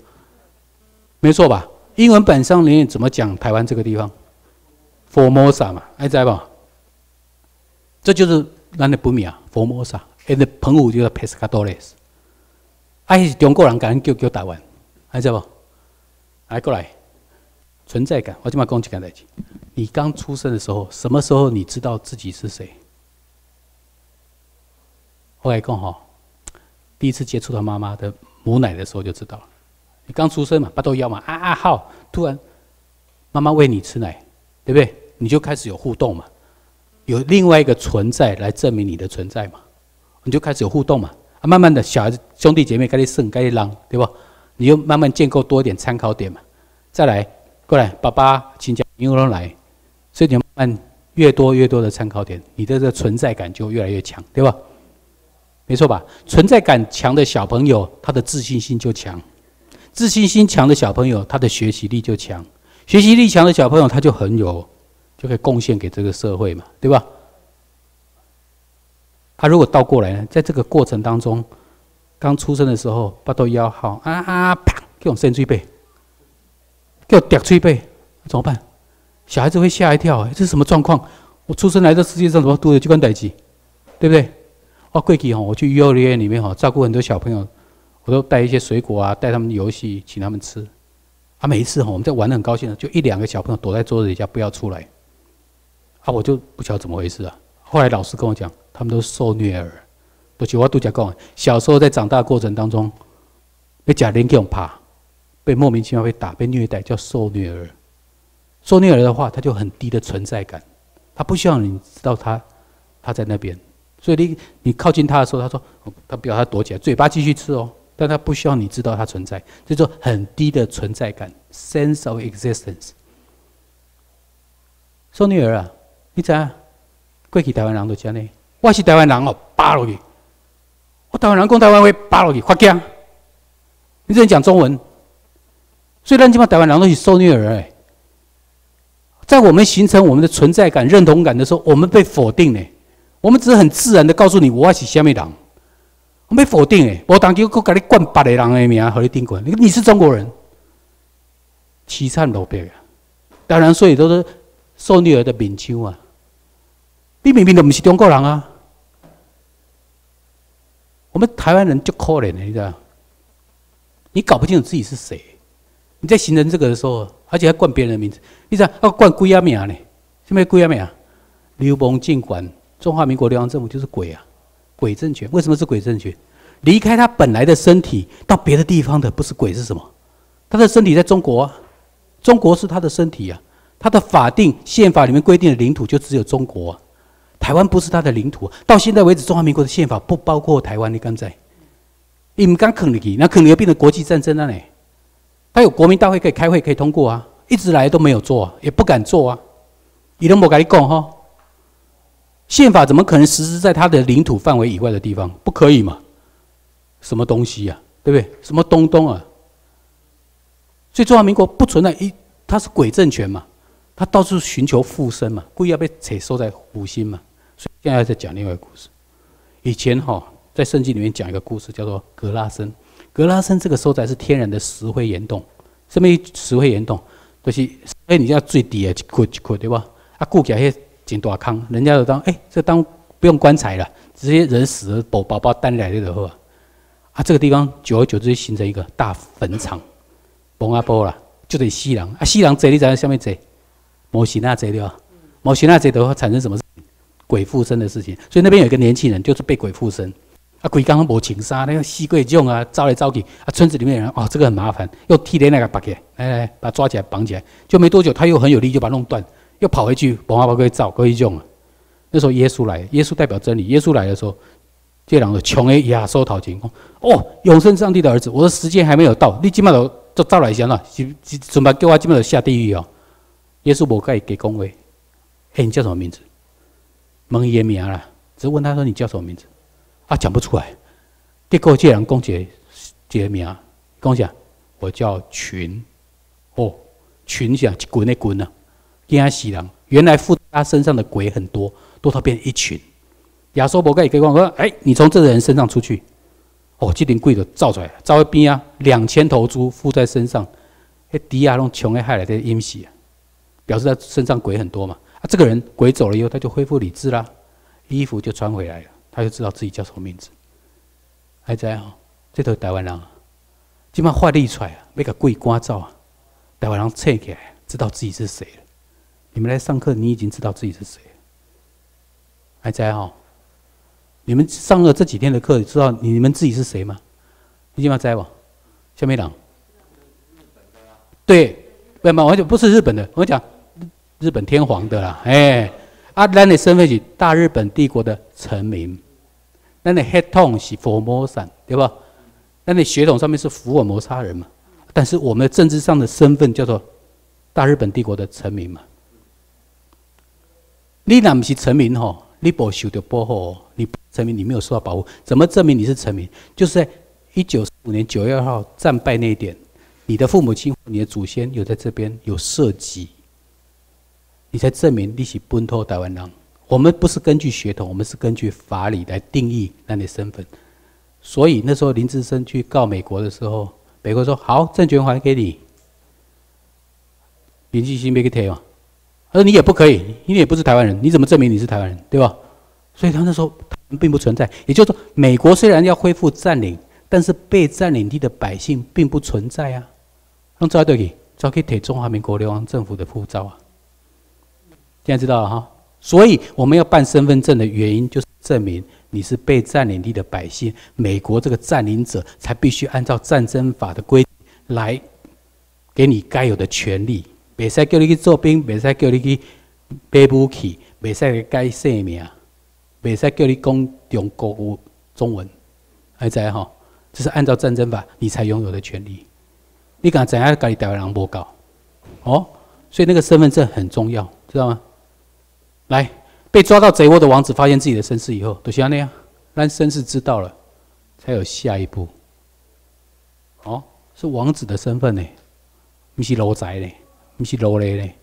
没错吧？英文版上面怎么讲台湾这个地方？Formosa 嘛，还在不？这就是咱的不名啊，Formosa。因为澎湖叫做 Pescadores，还是中国人敢叫叫台湾，还在不？来过来，存在感。我今嘛讲一件代志。你刚出生的时候，什么时候你知道自己是谁？后来讲哈，第一次接触到妈妈的母奶的时候就知道了。你刚出生嘛，八豆腰嘛，啊啊号，突然妈妈喂你吃奶，对不对？你就开始有互动嘛，有另外一个存在来证明你的存在嘛，你就开始有互动嘛。啊，慢慢的小孩子兄弟姐妹该你生该你让，对不？你就慢慢建构多一点参考点嘛。再来过来，爸爸亲家因为来，所以你慢慢越多越多的参考点，你的这个存在感就越来越强，对吧？没错吧？存在感强的小朋友，他的自信心就强；自信心强的小朋友，他的学习力就强；学习力强的小朋友，他就很有，就可以贡献给这个社会嘛，对吧？他如果倒过来呢？在这个过程当中，刚出生的时候，八豆腰好啊啊，啪，给我伸椎背，给我掉椎背，怎么办？小孩子会吓一跳，这是什么状况？我出生来到世界上，怎么多了这关代志？对不对？哦，贵体哈，我去幼儿园里面哈，照顾很多小朋友，我都带一些水果啊，带他们游戏，请他们吃。啊，每一次哈，我们在玩的很高兴的，就一两个小朋友躲在桌子底下不要出来。啊，我就不晓得怎么回事啊。后来老师跟我讲，他们都受虐儿。不是我度假讲，小时候在长大过程当中，被假人给我怕，被莫名其妙被打、被虐待，叫受虐儿。受虐儿的话，他就很低的存在感，他不需要你知道他他在那边。所以你你靠近他的时候，他说他不要他躲起来，嘴巴继续吃哦，但他不需要你知道他存在，这就很低的存在感 （sense of existence）。说女儿啊，你知啊？过去台湾人都讲呢，我是台湾人哦，扒落去，我台湾人讲台湾话，扒落去发僵。你只能讲中文，所以咱起码台湾人都是受虐儿哎，在我们形成我们的存在感、认同感的时候，我们被否定呢。我们只是很自然的告诉你，我是虾米人，我没否定诶。我当初我给你冠别个人的名，和你顶冠，你你是中国人，凄惨落魄啊！当然，所以都是受虐儿的民丘啊。你明明都不是中国人啊！我们台湾人就可怜的，你知道？你搞不清楚自己是谁，你在形容这个的时候，而且还冠别人的名字，你知道要冠鬼啊名呢？什么鬼啊名？流氓尽管。中华民国流亡政府就是鬼啊，鬼政权。为什么是鬼政权？离开他本来的身体到别的地方的不是鬼是什么？他的身体在中国，中国是他的身体啊。他的法定宪法里面规定的领土就只有中国，台湾不是他的领土。到现在为止，中华民国的宪法不包括台湾。你刚才，你们刚坑里去，那坑里要变成国际战争了呢？他有国民大会可以开会可以通过啊，一直来都没有做，也不敢做啊。你都没跟你讲哈。宪法怎么可能实施在他的领土范围以外的地方？不可以嘛？什么东西呀？对不对？什么东东啊？所以中华民国不存在一，它是鬼政权嘛？他到处寻求附身嘛？故意要被扯收在湖心嘛？所以现在在讲另外一个故事。以前哈，在圣经里面讲一个故事，叫做格拉森。格拉森这个所在是天然的石灰岩洞。什么石灰岩洞？就是哎，你要最低的一块一块对吧？啊，顾起来。捡大坑，人家就当哎，这当不用棺材了，直接人死了，宝宝宝担来的话，啊，这个地方久而久之就形成一个大坟场，崩啊崩了，就得西人啊，西人这你在下面这，摩西那这对吧？摩西那这的话产生什么鬼附身的事情？所以那边有一个年轻人，就是被鬼附身，啊，鬼刚刚无情杀，那个西鬼种啊，招来招去，啊，村子里面人哦，这个很麻烦，又替那个绑起来，来来，把他抓起来绑起来，就没多久，他又很有力，就把弄断。又跑回去，文化包可以找可以用啊。那时候耶稣来，耶稣代表真理。耶稣来的时候，这两个穷的亚收讨情哦，永生上帝的儿子，我的时间还没有到，你今麦都都招来一下了，准备叫我今麦都下地狱哦。耶稣无该给恭维，哎，你叫什么名字？蒙耶名啦，只问他说你叫什么名字？啊，讲不出来。结果这人讲解解名，讲讲我叫群，哦，群是啊，一群的群啊。惊死人。原来附他身上的鬼很多，多到变一群。亚瑟伯盖给我说：“哎，你从这个人身上出去，哦，这顶柜子造出来，造一边啊，两千头猪附在身上，哎，底下弄穷的害来的阴气，表示他身上鬼很多嘛。啊，这个人鬼走了以后，他就恢复理智啦，衣服就穿回来了，他就知道自己叫什么名字。还在哈，这头台湾人，今晚发力出来啊，要个鬼关照啊，台湾人醒起来，知道自己是谁了。你们来上课，你已经知道自己是谁，还在哈。你们上了这几天的课，知道你们自己是谁吗？你今晚在不？下面讲。对，不嘛，我讲不是日本的，我讲日本天皇的啦。哎，阿兰的身份是大日本帝国的臣民，那你血统是佛摩散，对吧？那你血统上面是福尔摩沙人嘛？但是我们政治上的身份叫做大日本帝国的臣民嘛？你那不是臣民吼？你不受到保护，你臣民你没有受到保护，怎么证明你是臣民？就是在一九四五年九月二号战败那一点，你的父母亲、你的祖先有在这边有涉及，你才证明你是本土台湾人。我们不是根据血统，我们是根据法理来定义那你的身份。所以那时候林志升去告美国的时候，美国说好，政权还给你，林继新没给贴嘛。而你也不可以，因为也不是台湾人，你怎么证明你是台湾人，对吧？所以他那时候并不存在。也就是说，美国虽然要恢复占领，但是被占领地的百姓并不存在啊。用照对给，照可以提中华民国流亡政府的护照啊。现在知道了哈。所以我们要办身份证的原因，就是证明你是被占领地的百姓，美国这个占领者才必须按照战争法的规来给你该有的权利。袂使叫你去做兵，袂使叫你去背武器，袂使改姓名，袂使叫你讲中国中文，还在吼？这是按照战争法你才拥有的权利。你敢怎样跟你台湾人无搞？哦，所以那个身份证很重要，知道吗？来，被抓到贼窝的王子发现自己的身世以后，都像那样，让身世知道了，才有下一步。哦，是王子的身份呢，不是奴宅呢。不是罗雷嘞，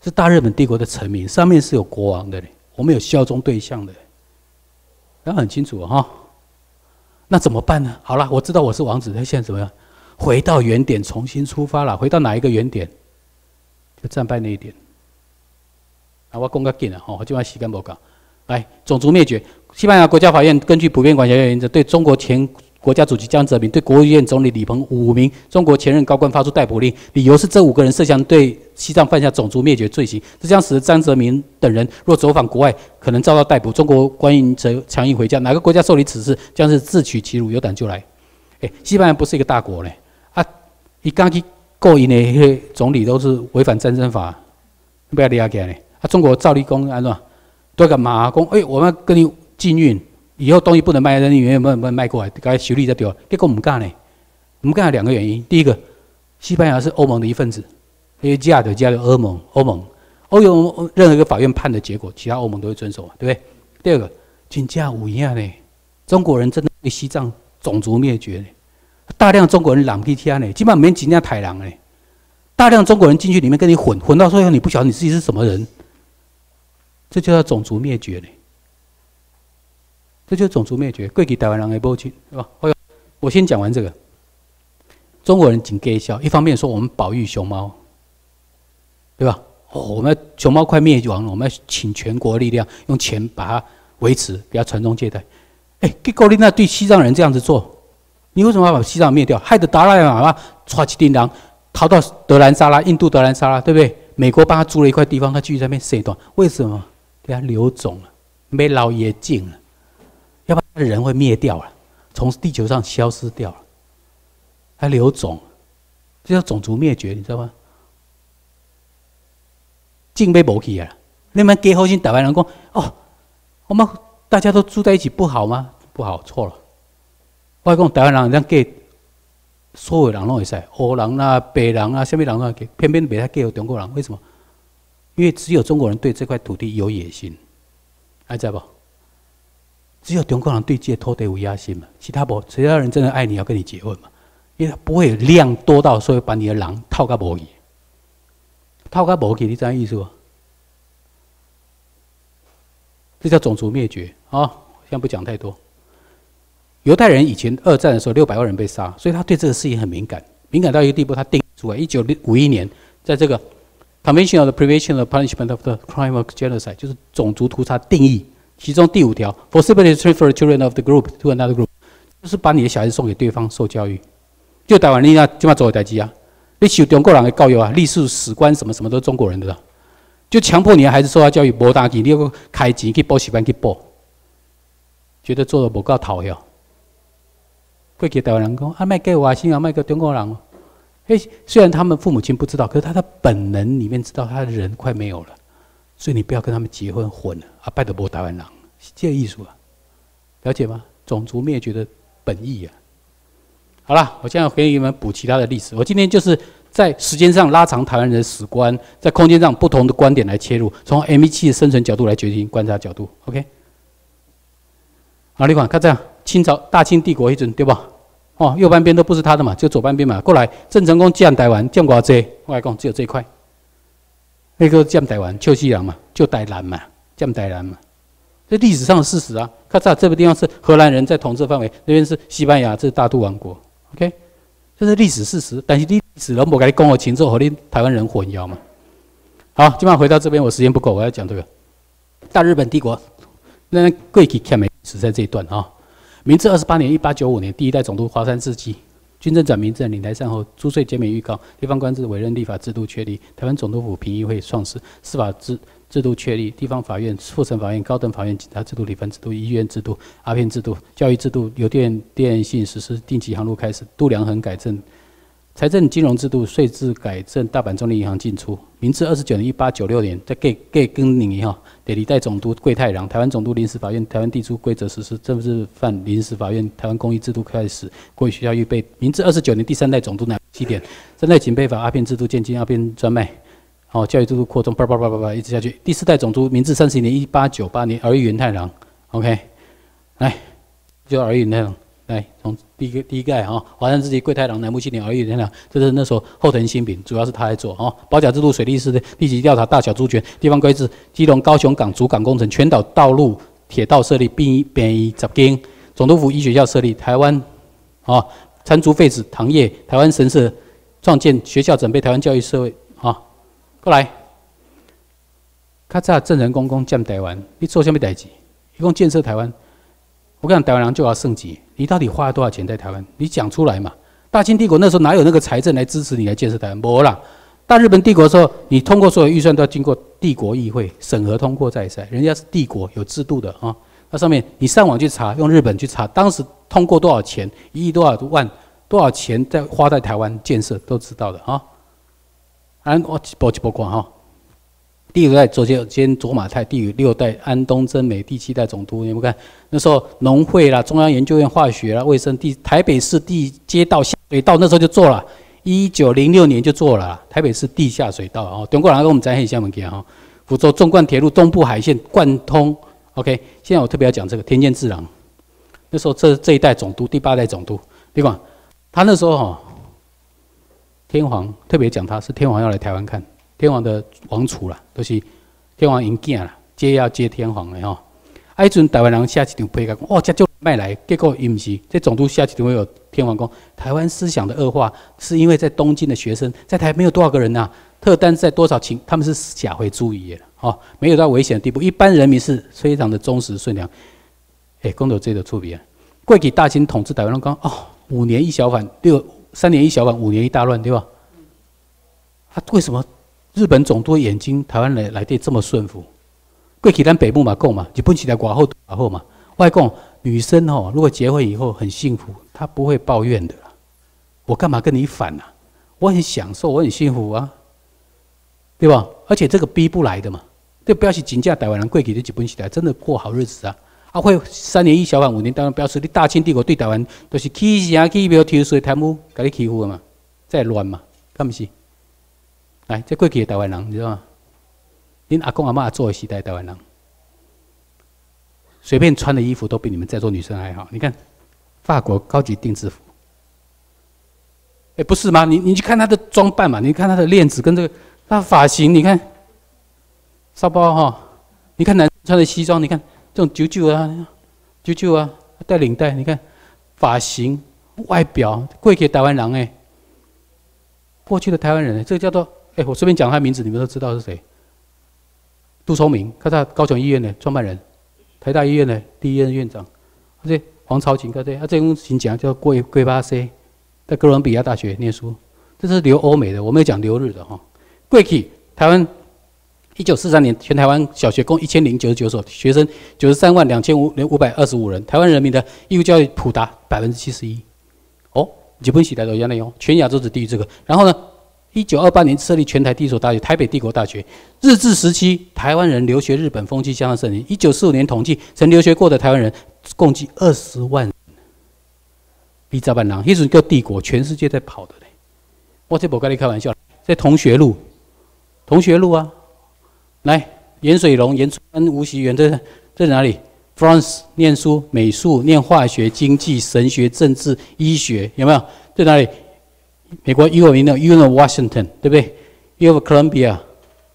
是大日本帝国的臣民，上面是有国王的嘞，我们有效忠对象的，那很清楚哈。那怎么办呢？好了，我知道我是王子，他现在怎么样？回到原点，重新出发了。回到哪一个原点？就战败那一点。啊，我讲个紧啊，吼，我今晚时间无讲。来，种族灭绝，西班牙国家法院根据普遍管辖原则，对中国前。国家主席江泽民对国务院总理李鹏五名中国前任高官发出逮捕令，理由是这五个人涉嫌对西藏犯下种族灭绝罪行，这将使江泽民等人若走访国外，可能遭到逮捕。中国官员则强硬回家，哪个国家受理此事，将是自取其辱。有胆就来。哎，西班牙不是一个大国嘞，啊，一刚去告赢的那些总理都是违反战争法，不要理解嘞。啊，中国照例公安怎？多个马公，哎，我们跟你禁运。以后东西不能卖，人员不能不能卖过来，该修理再丢。结果我们干呢？我们干了两个原因：第一个，西班牙是欧盟的一份子，因为加的加的欧盟，欧盟，欧盟任何一个法院判的结果，其他欧盟都会遵守嘛对不对？第二个，金价五一样呢？中国人真的对西藏种族灭绝呢？大量中国人狼 P T 呢？基本上没金价太狼呢？大量中国人进去里面跟你混，混到最后你不晓得你自己是什么人，这就叫种族灭绝呢？这就是种族灭绝，贵给台湾人的报去，是吧？我我先讲完这个。中国人仅给笑，一方面说我们保育熊猫，对吧？哦，我们熊猫快灭亡了，我们要请全国力量用钱把它维持，给它传宗接代。哎，给高丽娜对西藏人这样子做，你为什么要把西藏灭掉？害得达赖喇嘛抓起叮当逃到德兰萨拉，印度德兰萨拉，对不对？美国帮他租了一块地方，他继续在那边塞断，为什么？给他留种了，没老爷劲了。要不然人会灭掉了，从地球上消失掉了，还留种，这叫种族灭绝，你知道吗？敬被无去啊！你们给后心台湾人讲哦，我们大家都住在一起不好吗？不好，错了。我讲台湾人这样给所有人拢会使，黑人啊、白人啊、什么人啊，给偏偏别他给中国人，为什么？因为只有中国人对这块土地有野心，还在不？只有中国人对这土地有野心嘛？其他不，其他人真的爱你要跟你结婚嘛？因为不会量多到说把你的狼套个无去，套个无去，你知影意思不？这叫种族灭绝啊！先不讲太多。犹太人以前二战的时候六百万人被杀，所以他对这个事情很敏感，敏感到一个地步，他定出来一九六五一年，在这个 Convention of the Prevention of Punishment of the Crime of Genocide，就是种族屠杀定义，其中第五条，forcibly transfer children of the group to another group，就是把你的小孩子送给对方受教育。就台湾你那起码做代志啊，你受中国人的教育啊，历史史观什么什么都是中国人的，就强迫你的孩子受他教育，无大钱，你要开钱去补习班去补，觉得做的不够讨要。会给台湾人讲啊，卖给外星人，卖给中国人。嘿，虽然他们父母亲不知道，可是他的本能里面知道，他的人快没有了，所以你不要跟他们结婚混了啊，拜得波台湾人，这艺术啊，了解吗？种族灭绝的本意啊。好了，我现在给你们补其他的历史。我今天就是在时间上拉长台湾人的史观，在空间上不同的观点来切入，从 M 七的生存角度来决定观察角度。OK。好，你看，看这样，清朝大清帝国一尊对吧？哦，右半边都不是他的嘛，就左半边嘛。过来，郑成功建台湾，建国这，我来讲，只有这一块。那个建台湾，邱西洋嘛，就台南嘛，建台南嘛。这历史上的事实啊。看这这个地方是荷兰人在统治范围，那边是西班牙，这是大都王国。OK，这是历史事实。但是历史人不跟你讲我情奏和你台湾人混淆嘛。好，今晚回到这边，我时间不够，我要讲这个大日本帝国。那贵体看没史在这一段啊。明治二十八年（一八九五年），第一代总督华山治基，军政转民政，领台善后，租税减免预告，地方官制委任立法制度确立，台湾总督府评议会创始，司法制制度确立，地方法院、复审法院、高等法院、警察制度、理分制度、医院制度、阿片制度、教育制度，邮电电信实施，定期航路开始，度量衡改正。财政金融制度、税制改正，大阪中立银行进出。明治二十九年（一八九六年），在给给更年哈，第二代总督桂太郎，台湾总督临时法院，台湾地出规则实施，政治犯临时法院，台湾公益制度开始，国语学校预备。明治二十九年，第三代总督南七点，三代警备法，阿片制度建金，阿片专卖，好，教育制度扩充，叭叭叭叭叭，一直下去。第四代总督，明治三十年（一八九八年），儿玉源太郎，OK，来，就儿玉源太郎。来，从第一个第一代哈，华山之己、桂太郎、南木七年、而玉天良，这是那时候后藤新平，主要是他来做哈。保甲制度、水利司的立即调查大小猪圈、地方规制、基隆、高雄港主港工程、全岛道路、铁道设立，并便于十间总督府医学校设立，台湾啊，参竹废止糖业，台湾神社创建学校，准备台湾教育社会啊。过来，咔嚓，郑成功公建台湾，你做什么代志？一共建设台湾。我讲台湾人就要升级，你到底花了多少钱在台湾？你讲出来嘛！大清帝国那时候哪有那个财政来支持你来建设台湾？没啦！大日本帝国的时候，你通过所有预算都要经过帝国议会审核通过再赛，人家是帝国有制度的啊。那上面你上网去查，用日本去查，当时通过多少钱，一亿多少万，多少钱在花在台湾建设，都知道的啊。安我报一报关哈。第五代左监兼卓马太，第六代安东真美，第七代总督。你们看那时候农会啦、中央研究院化学啦、卫生第台北市地街道下水道那时候就做了，一九零六年就做了台北市地下水道哦。中国人跟我们在黑下门给哈，福州纵贯铁路东部海线贯通。OK，现在我特别要讲这个田健治郎，那时候这这一代总督，第八代总督，对吧？他那时候哈，天皇特别讲他是天皇要来台湾看。天皇的王储啦，都是天皇迎见啦，接要接天皇的吼。啊，迄阵台湾人下一场批讲，哇，这就卖来，结果伊毋是，这总督下一场会有天皇讲，台湾思想的恶化，是因为在东京的学生在台没有多少个人呐，特单在多少情，他们是假回注意的，哦，没有到危险的地步，一般人民是非常的忠实顺良。哎，公投这个出别，贵给大清统治台湾人讲，哦，五年一小反，六三年一小反，五年一大乱，对吧？他为什么？日本总督眼睛，台湾来来的这么顺服，贵起咱北部嘛够嘛，日本起来寡后寡后嘛。外公女生哦，如果结婚以后很幸福，她不会抱怨的啦。我干嘛跟你反呢？我很享受，我很幸福啊，对吧？而且这个逼不来的嘛。这不要去紧价台湾人贵起的日本起来，真的过好日子啊。啊，会三年一小反，五年当然表示你大清帝国对台湾都是欺压欺标挑水贪污，给你欺负的嘛，再乱嘛，干不是？来，这过去的台湾人，你知道吗？恁阿公阿妈做的时代台湾人，随便穿的衣服都比你们在座女生还好。你看，法国高级定制服，哎，不是吗？你你去看他的装扮嘛，你看他的链子跟这个，那发型你看，沙包哈，你看男穿的西装，你看这种九九啊，九九啊，带领带，你看发型、外表，贵给台湾人哎，过去的台湾人，这个叫做哎，我随便讲他名字，你们都知道是谁？杜聪明，看他高雄医院的创办人，台大医院的第一任院长，而且黄朝琴，对不对？啊，这种请讲叫桂桂巴 C，在哥伦比亚大学念书，这是留欧美的，我没有讲留日的哈。贵体台湾，一九四三年全台湾小学共一千零九十九所学生，九十三万两千五五百二十五人，台湾人民的义务教育普达百分之七十一。哦，日本时代都一样内容，全亚洲只低于这个。然后呢？一九二八年设立全台第一所大学——台北帝国大学。日治时期，台湾人留学日本风气相当盛行。一九四五年统计，曾留学过的台湾人共计二十万。比早半郎，一直叫帝国，全世界在跑的嘞。我这不跟你开玩笑，在同学路，同学路啊，来严水龙、严川、吴锡元，这这哪里？France 念书，美术、念化学、经济、神学、政治、医学，有没有？在哪里？美国 U of U of Washington，对不对？U of Columbia，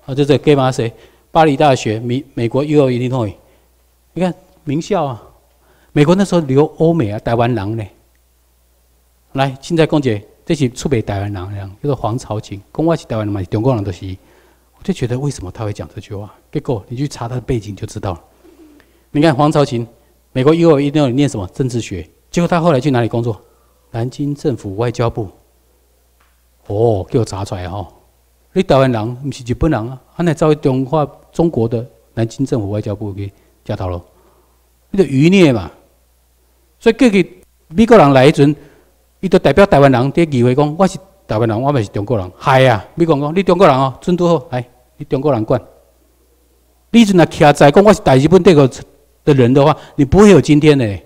啊，就这 g a m 谁？巴黎大学，美美国 U of Illinois，你看名校啊。美国那时候留欧美啊，台湾人呢。来，现在公姐，这是出北台湾人，叫做黄朝琴，公我是台湾人嘛，中国人都是。我就觉得为什么他会讲这句话？结果你去查他的背景就知道了。你看黄朝琴，美国 U of Illinois 念什么政治学？结果他后来去哪里工作？南京政府外交部。哦，叫查出来哦！你台湾人不是日本人啊？他那找中华中国的南京政府外交部给夹到了，那个余孽嘛。所以过去美国人来迄阵，伊就代表台湾人在议会讲，我是台湾人，我咪是中国人。系啊，美国人讲你中国人哦，尊都好，来你中国人管。你阵啊，徛在讲我是大日本帝国的人的话，你不会有今天的。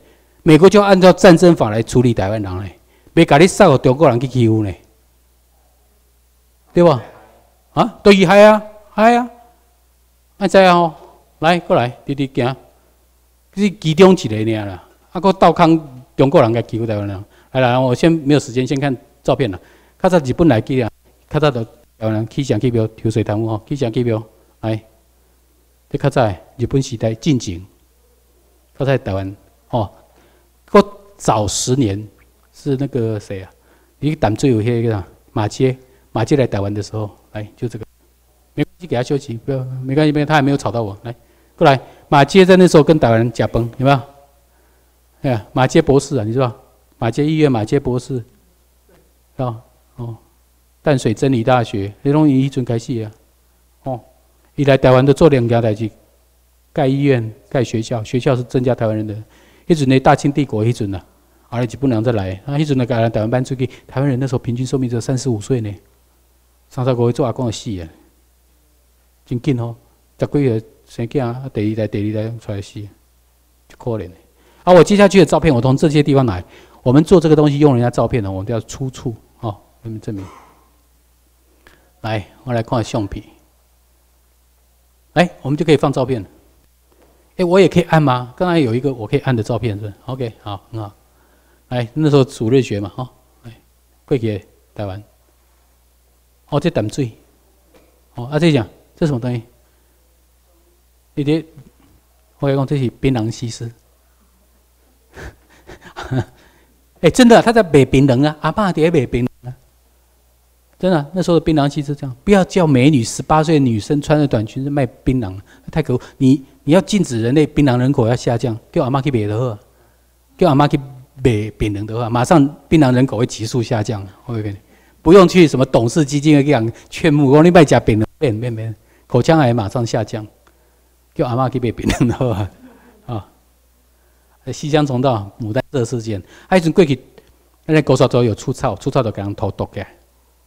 美国就按照战争法来处理台湾人嘞，袂甲你杀个中国人去欺负呢。对吧？啊，对伊嗨啊，嗨啊！啊，知啊吼，来过来，直直行，是其中一个尔啦。啊，个倒康中国人甲欺负台湾人。来来，我先没有时间，先看照片啦。较早日本来记啊，较早的台湾人起上去标抽水贪污吼，起上去标来。这较早日本时代进前，较早台湾哦，个早十年是那个谁啊？你胆最有迄个马街。马杰来台湾的时候，来就这个，没关系，给他休息，不要，没关系，没，他还没有吵到我。来，过来，马杰在那时候跟台湾人假崩，有没有？哎呀，马杰博士啊，你知道？马杰医院，马杰博士，啊，哦，淡水真理大学，那种以一准开始啊，哦，一来台湾都做两家代志，盖医院、盖学校，学校是增加台湾人的，一准呢大清帝国一准呐，而且不能再来，啊，一准呢改了台湾搬出去，台湾人那时候平均寿命只有三十五岁呢。三十个月做阿公的死啊，真紧哦！十几个生囝，第二代、第二代出来死，就可怜的。啊，我接下去的照片，我从这些地方来。我们做这个东西用人家照片的，我们都要出处哦，给你们证明。来，我来看相片。哎，我们就可以放照片了。哎，我也可以按吗？刚才有一个我可以按的照片是？OK，好，很好。来，那时候主日学嘛，哈，来，跪给台湾。哦，这淡水，哦，啊，这讲这什么东西？你这，我讲这是槟榔西施。哎，真的，他在卖槟榔啊，阿爸在卖槟榔啊。真的，那时候的槟榔西施这样，不要叫美女十八岁的女生穿着短裙子卖槟榔，太可恶。你你要禁止人类槟榔人口要下降，叫阿妈去卖的话，叫阿妈去卖槟榔的话，马上槟榔人口会急速下降。我跟你。不用去什么董事基金啊，这样劝募，我你卖假饼的，变变变，口腔癌马上下降，叫阿妈去买饼的话，啊，西江重道牡丹社事件，还一种过去，那在狗少都有出草，出草就给人头剁开，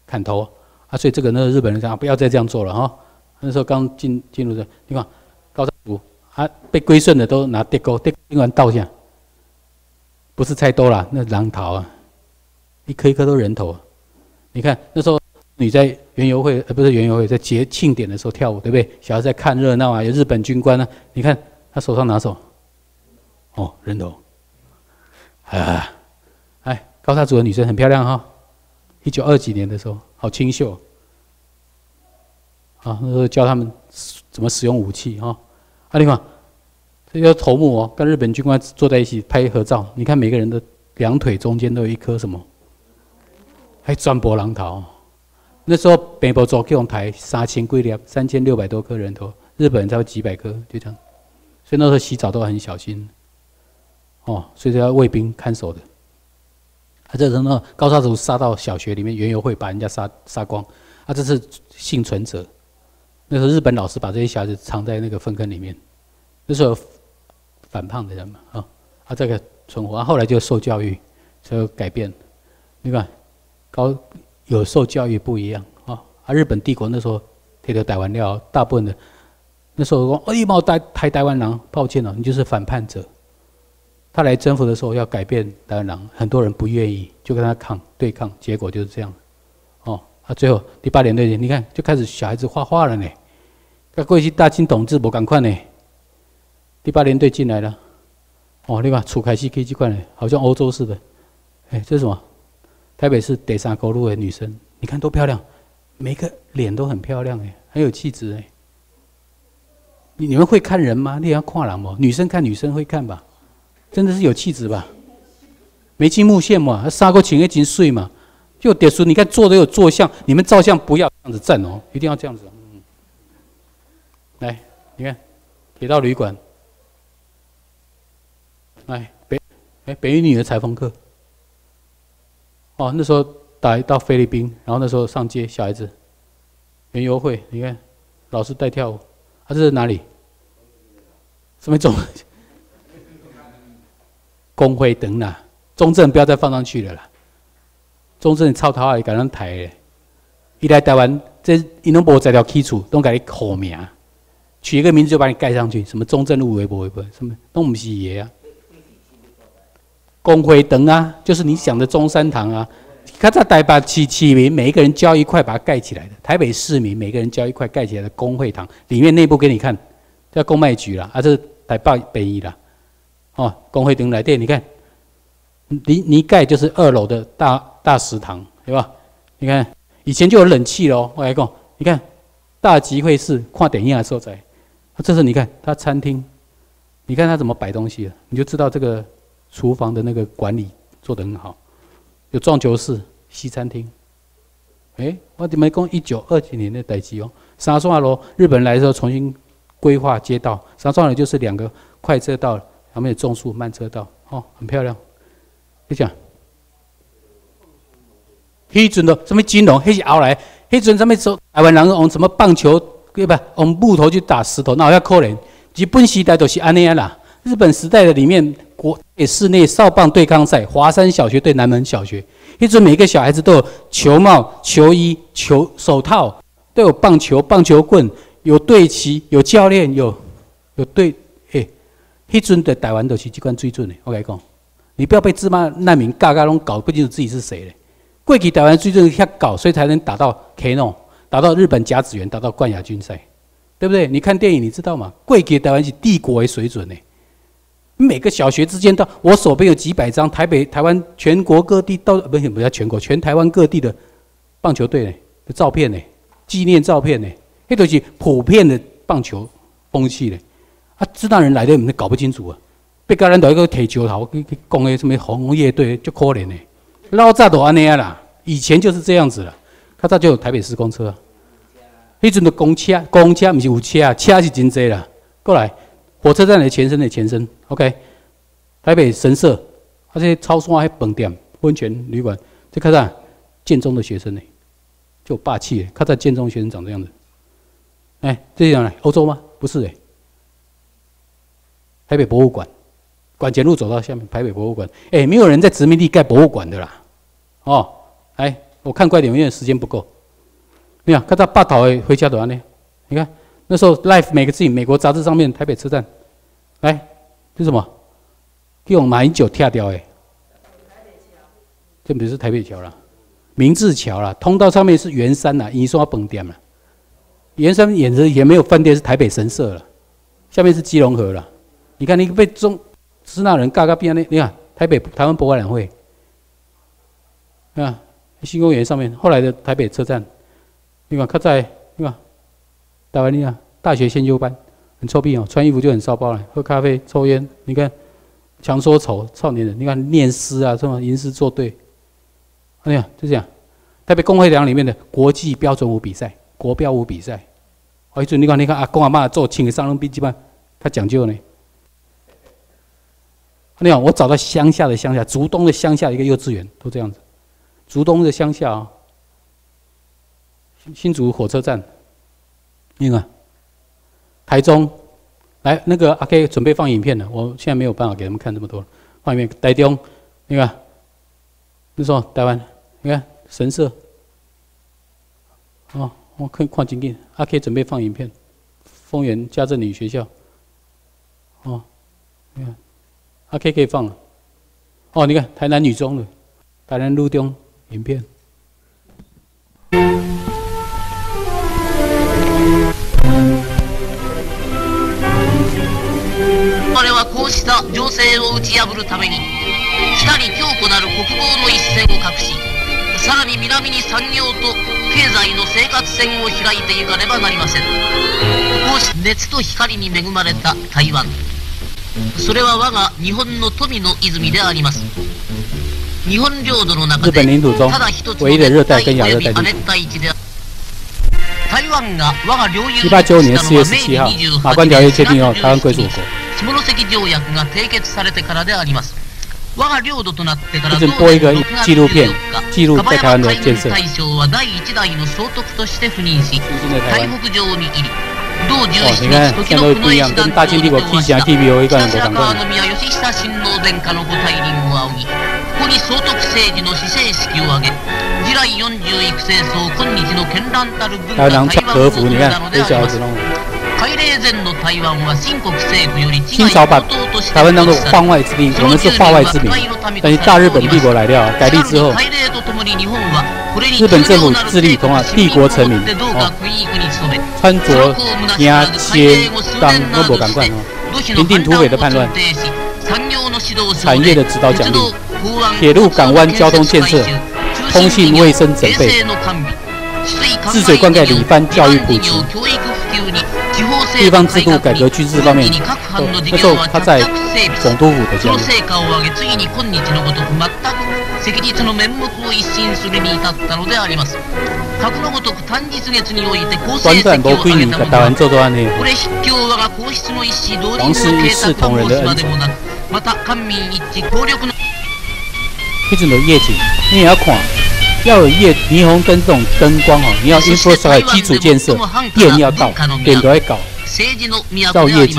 砍头，啊，所以这个呢，日本人讲不要再这样做了哈。那时候刚进进入的，你看高山族啊，被归顺的都拿电钩，电钩完倒下，不是菜多了，那狼桃啊，一颗一颗都人头。你看那时候你在园游会，呃，不是园游会，在节庆典的时候跳舞，对不对？小孩在看热闹啊，有日本军官呢。你看他手上拿手，哦，人头，啊，哎，高沙族的女生很漂亮哈。一九二几年的时候，好清秀。啊，那时候教他们怎么使用武器哈。啊，你看，这个头目哦，跟日本军官坐在一起拍合照，你看每个人的两腿中间都有一颗什么？还专博狼桃。那时候北部做这种台三千龟粒，三千六百多颗人头，日本人才有几百颗，就这样。所以那时候洗澡都很小心。哦，所以都要卫兵看守的。啊，这时候呢，高沙族杀到小学里面，园游会把人家杀杀光。啊，这是幸存者。那时候日本老师把这些小孩子藏在那个粪坑里面。那时候反叛的人嘛，啊，啊这个存活，啊后来就受教育，就改变。你看，高有受教育不一样啊。啊，日本帝国那时候贴的台湾料，大部分的那时候说，哎，把我带台台湾人，抱歉了，你就是反叛者。他来征服的时候要改变台湾人，很多人不愿意，就跟他抗对抗，结果就是这样。哦，啊，最后第八联队，你看就开始小孩子画画了呢。那过去大清统治不赶快呢，第八连队进来了。哦，你看楚凯西 K 这块呢，好像欧洲似的。哎，这是什么？台北市第三高路的女生，你看多漂亮，每个脸都很漂亮哎，很有气质哎。你你们会看人吗？你要跨栏吗？女生看女生会看吧？真的是有气质吧？眉清目秀嘛，杀过情也真碎嘛。就点数，你看坐都有坐相，你们照相不要这样子站哦，一定要这样子。嗯，来，你看，铁道旅馆，来北，哎，北女的裁缝课。哦，那时候打到菲律宾，然后那时候上街，小孩子，园游会，你看，老师带跳舞，他这是哪里？什么种？工会等啦，中正不要再放上去了啦。中正抄头也敢人抬嘞，一来台湾，这伊拢无材料基础，都给你口名，取一个名字就把你盖上去，什么中正路微博微博，什么都不是爷啊。工会等啊，就是你想的中山堂啊，他在台北起起名，每一个人交一块把它盖起来的。台北市民每个人交一块盖起来的工会堂，里面内部给你看，叫公卖局啦，啊，这是台北北医啦。哦，工会顶来电，你看，泥泥盖就是二楼的大大食堂，对吧？你看，以前就有冷气喽。我来讲，你看，大集会室看电影的时候在，这是你看他餐厅，你看他怎么摆东西的，你就知道这个厨房的那个管理做得很好。有撞球室、西餐厅。哎，我怎么讲一九二几年的代机哦？三双楼日本人来的时候重新规划街道，三双楼就是两个快车道。旁边有种树、慢车道，哦，很漂亮。你讲，黑准的什么金融？黑是熬来，黑准上面说台湾人用什么棒球？对吧？用木头去打石头，那好像可怜。日本时代都是安尼样啦。日本时代的里面，国室内少棒对抗赛，华山小学对南门小学，一准每个小孩子都有球帽、球衣、球手套，都有棒球、棒球棍，有队旗，有教练，有有队。迄阵的台湾都是机关最准的，我跟你讲，你不要被芝麻难民嘎嘎拢搞不清楚自己是谁嘞。过去台湾最准遐搞，所以才能打到 K 诺，打到日本甲子园，打到冠亚军赛，对不对？你看电影，你知道吗？过去台湾是帝国的水准呢。每个小学之间到我手边有几百张台北、台湾全国各地到不是不是全国全台湾各地的棒球队的照片呢，纪念照片呢，迄都是普遍的棒球风气呢。啊，知道人来的，你搞不清楚啊！被个人到一个铁球头，去去讲个什么红红乐队，就可怜呢。老早都安尼啦，以前就是这样子了。他早就有台北市公车，迄阵的公车，公车不是有车啊，车是真多啦。过来，火车站的前身的前身，OK。台北神社，而且超市还饭店、温泉旅馆，这看到建中的学生呢，就霸气。看到建中学生长这样子，哎，这样呢？欧洲吗？不是哎。台北博物馆，管前路走到下面，台北博物馆。哎，没有人在殖民地盖博物馆的啦。哦，哎，我看快点，因为时间不够。你看，看到霸岛诶，回家的呢？你看那时候《Life》每个字，美国杂志上面台北车站，来，这什么？用马英九跳掉诶。这不是台北桥了，明治桥了。通道上面是圆山呐，印刷崩店了。圆山演的也没有饭店，是台北神社了。下面是基隆河了。你看，你被中支那人嘎嘎变那，你看台北台湾博览会，啊，新公园上面后来的台北车站，你看，它在，你看台湾你啊，大学先修班，很臭屁哦，穿衣服就很骚包了，喝咖啡、抽烟，你看强说丑，少年人，你看念诗啊，什么吟诗作对，哎呀，就这样。特别工会堂里面的国际标准舞比赛、国标舞比赛，哦，一阵你看，你看阿公阿妈做请的上人笔记本，他讲究呢。你看，我找到乡下的乡下，竹东的乡下一个幼稚园，都这样子。竹东的乡下啊，新竹火车站，你看，台中，来那个阿 K 准备放影片了，我现在没有办法给他们看这么多，放影片。台中，那个，你说台湾，你看。神社，哦，我可以看经验，阿 K 准备放影片，丰原家政女学校，哦，你看，阿 K 可以放了，哦，你看台南女中的，台南路中影片。した情勢を打ち破るために、光強固なる国防の一線を画し。さらに南に産業と経済の生活線を開いていかねばなりません。こうし熱と光に恵まれた台湾。それは我が日本の富の泉であります。日本領土の中でただ一つの熱帯及び亜熱帯地で台湾が我が領有にしたのは明治28年3月に下関条約が締結されてからであります。我が領土となってから同年6月14日、蒲山海軍大将は第1代の総督として赴任し、台北城に入り、同17日、時の近衛師団としてはした、北白川宮義久親王殿下のご退任を仰ぎ、ここに総督政治の市政式を挙げ、次来40育成層今日の絢爛たる文化台湾を生んだのであります。清朝把台湾当做换外之地，我们是化外之民。等于大日本帝国来了，改立之后，日本政府致力同啊帝国成名，哦，穿着牙切当那么赶快哦，平定土匪的叛乱，产业的指导奖励，铁路港湾交通建设，通信卫生整备，治水灌溉，里番教育普及。地方制度改革军事方面，那时候他在总督府的家。短短无几年，台湾做做安尼。王室一视同仁的恩宠。一种夜景，你也要看，要有夜霓虹灯这种灯光哦，你要 infrastructure 基础建设，电要到，电都要搞。造业绩，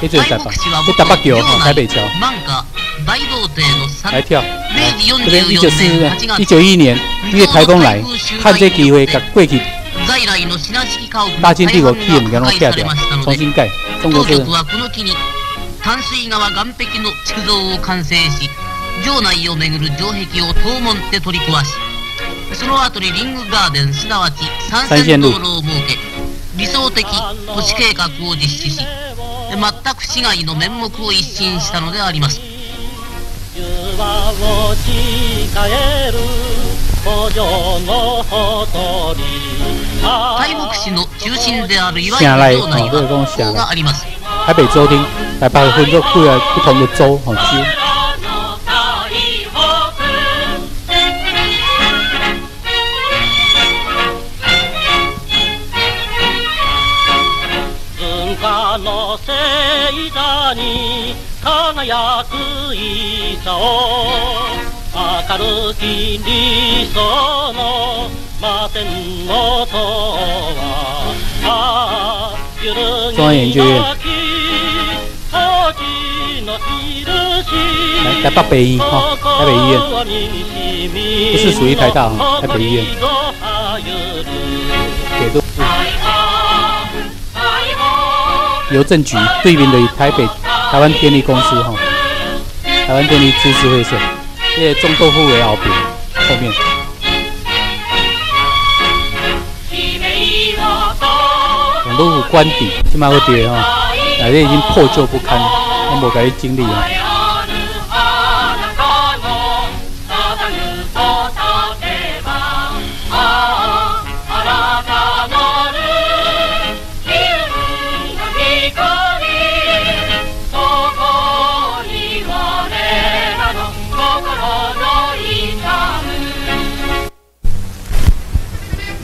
这就是台北，这台北桥，台北桥，来跳，这边一九四一九一一年，因为台风来，看这机会，给过去，大清帝国起唔给我拆掉，重新盖，中国是。淡水川岸壁の築造を完成し城内を巡る城壁を東門で取り壊しその後にリングガーデンすなわち三線道路を設け理想的都市計画を実施し全く市街の面目を一新したのであります。台北市の中心である岩井町内はがあります。台北州厅台北分作不同的州に輝くいさを明るき理想の摩天楼とは中央研究院。来，台北医哈，台北医院，不是属于台大哈，台北医院。给都邮政局对面的台北。 台湾电力公司哈，台湾电力株式会社，这种豆腐为后边后面。两个五官邸，起码会跌哈，内底已经破旧不堪，我无甲你经历啊。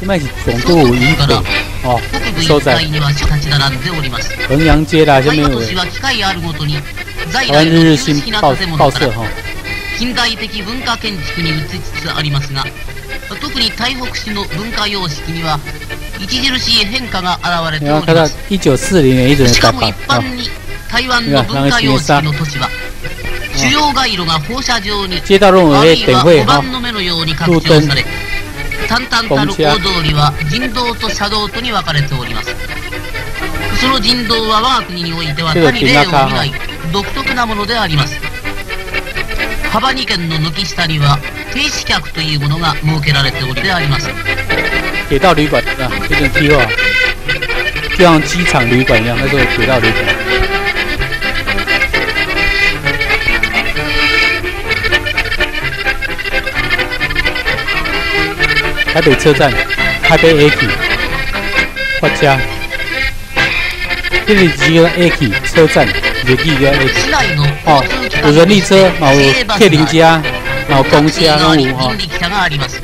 卖总共五一本哦，收在。衡阳街的下面有。台湾日日新报报社哈。近代的文化建築に移りつつありますが特に台北市の文化様式には著しい変化が現れております。しかも一般に台湾の文化様式の都市は主要街路が放射状にあ。るいは五番の目のように拡張され淡々たる大通りは人道と車道とに分かれております。その人道は我が国においては他に例を見ない独特なものであります。幅2軒の軒下には停止客というものが設けられておりであります。铁道旅馆啊，这种计划，就像机场旅馆一样，那时候铁道旅馆。台北车站、台北 A 区、发家，这里几个 A 区车站，日记叫 A 区。市内の哦交通機，有人力车，嘛有市営バス客人家，嘛有公タクシー車があり拢有哈人。力車があります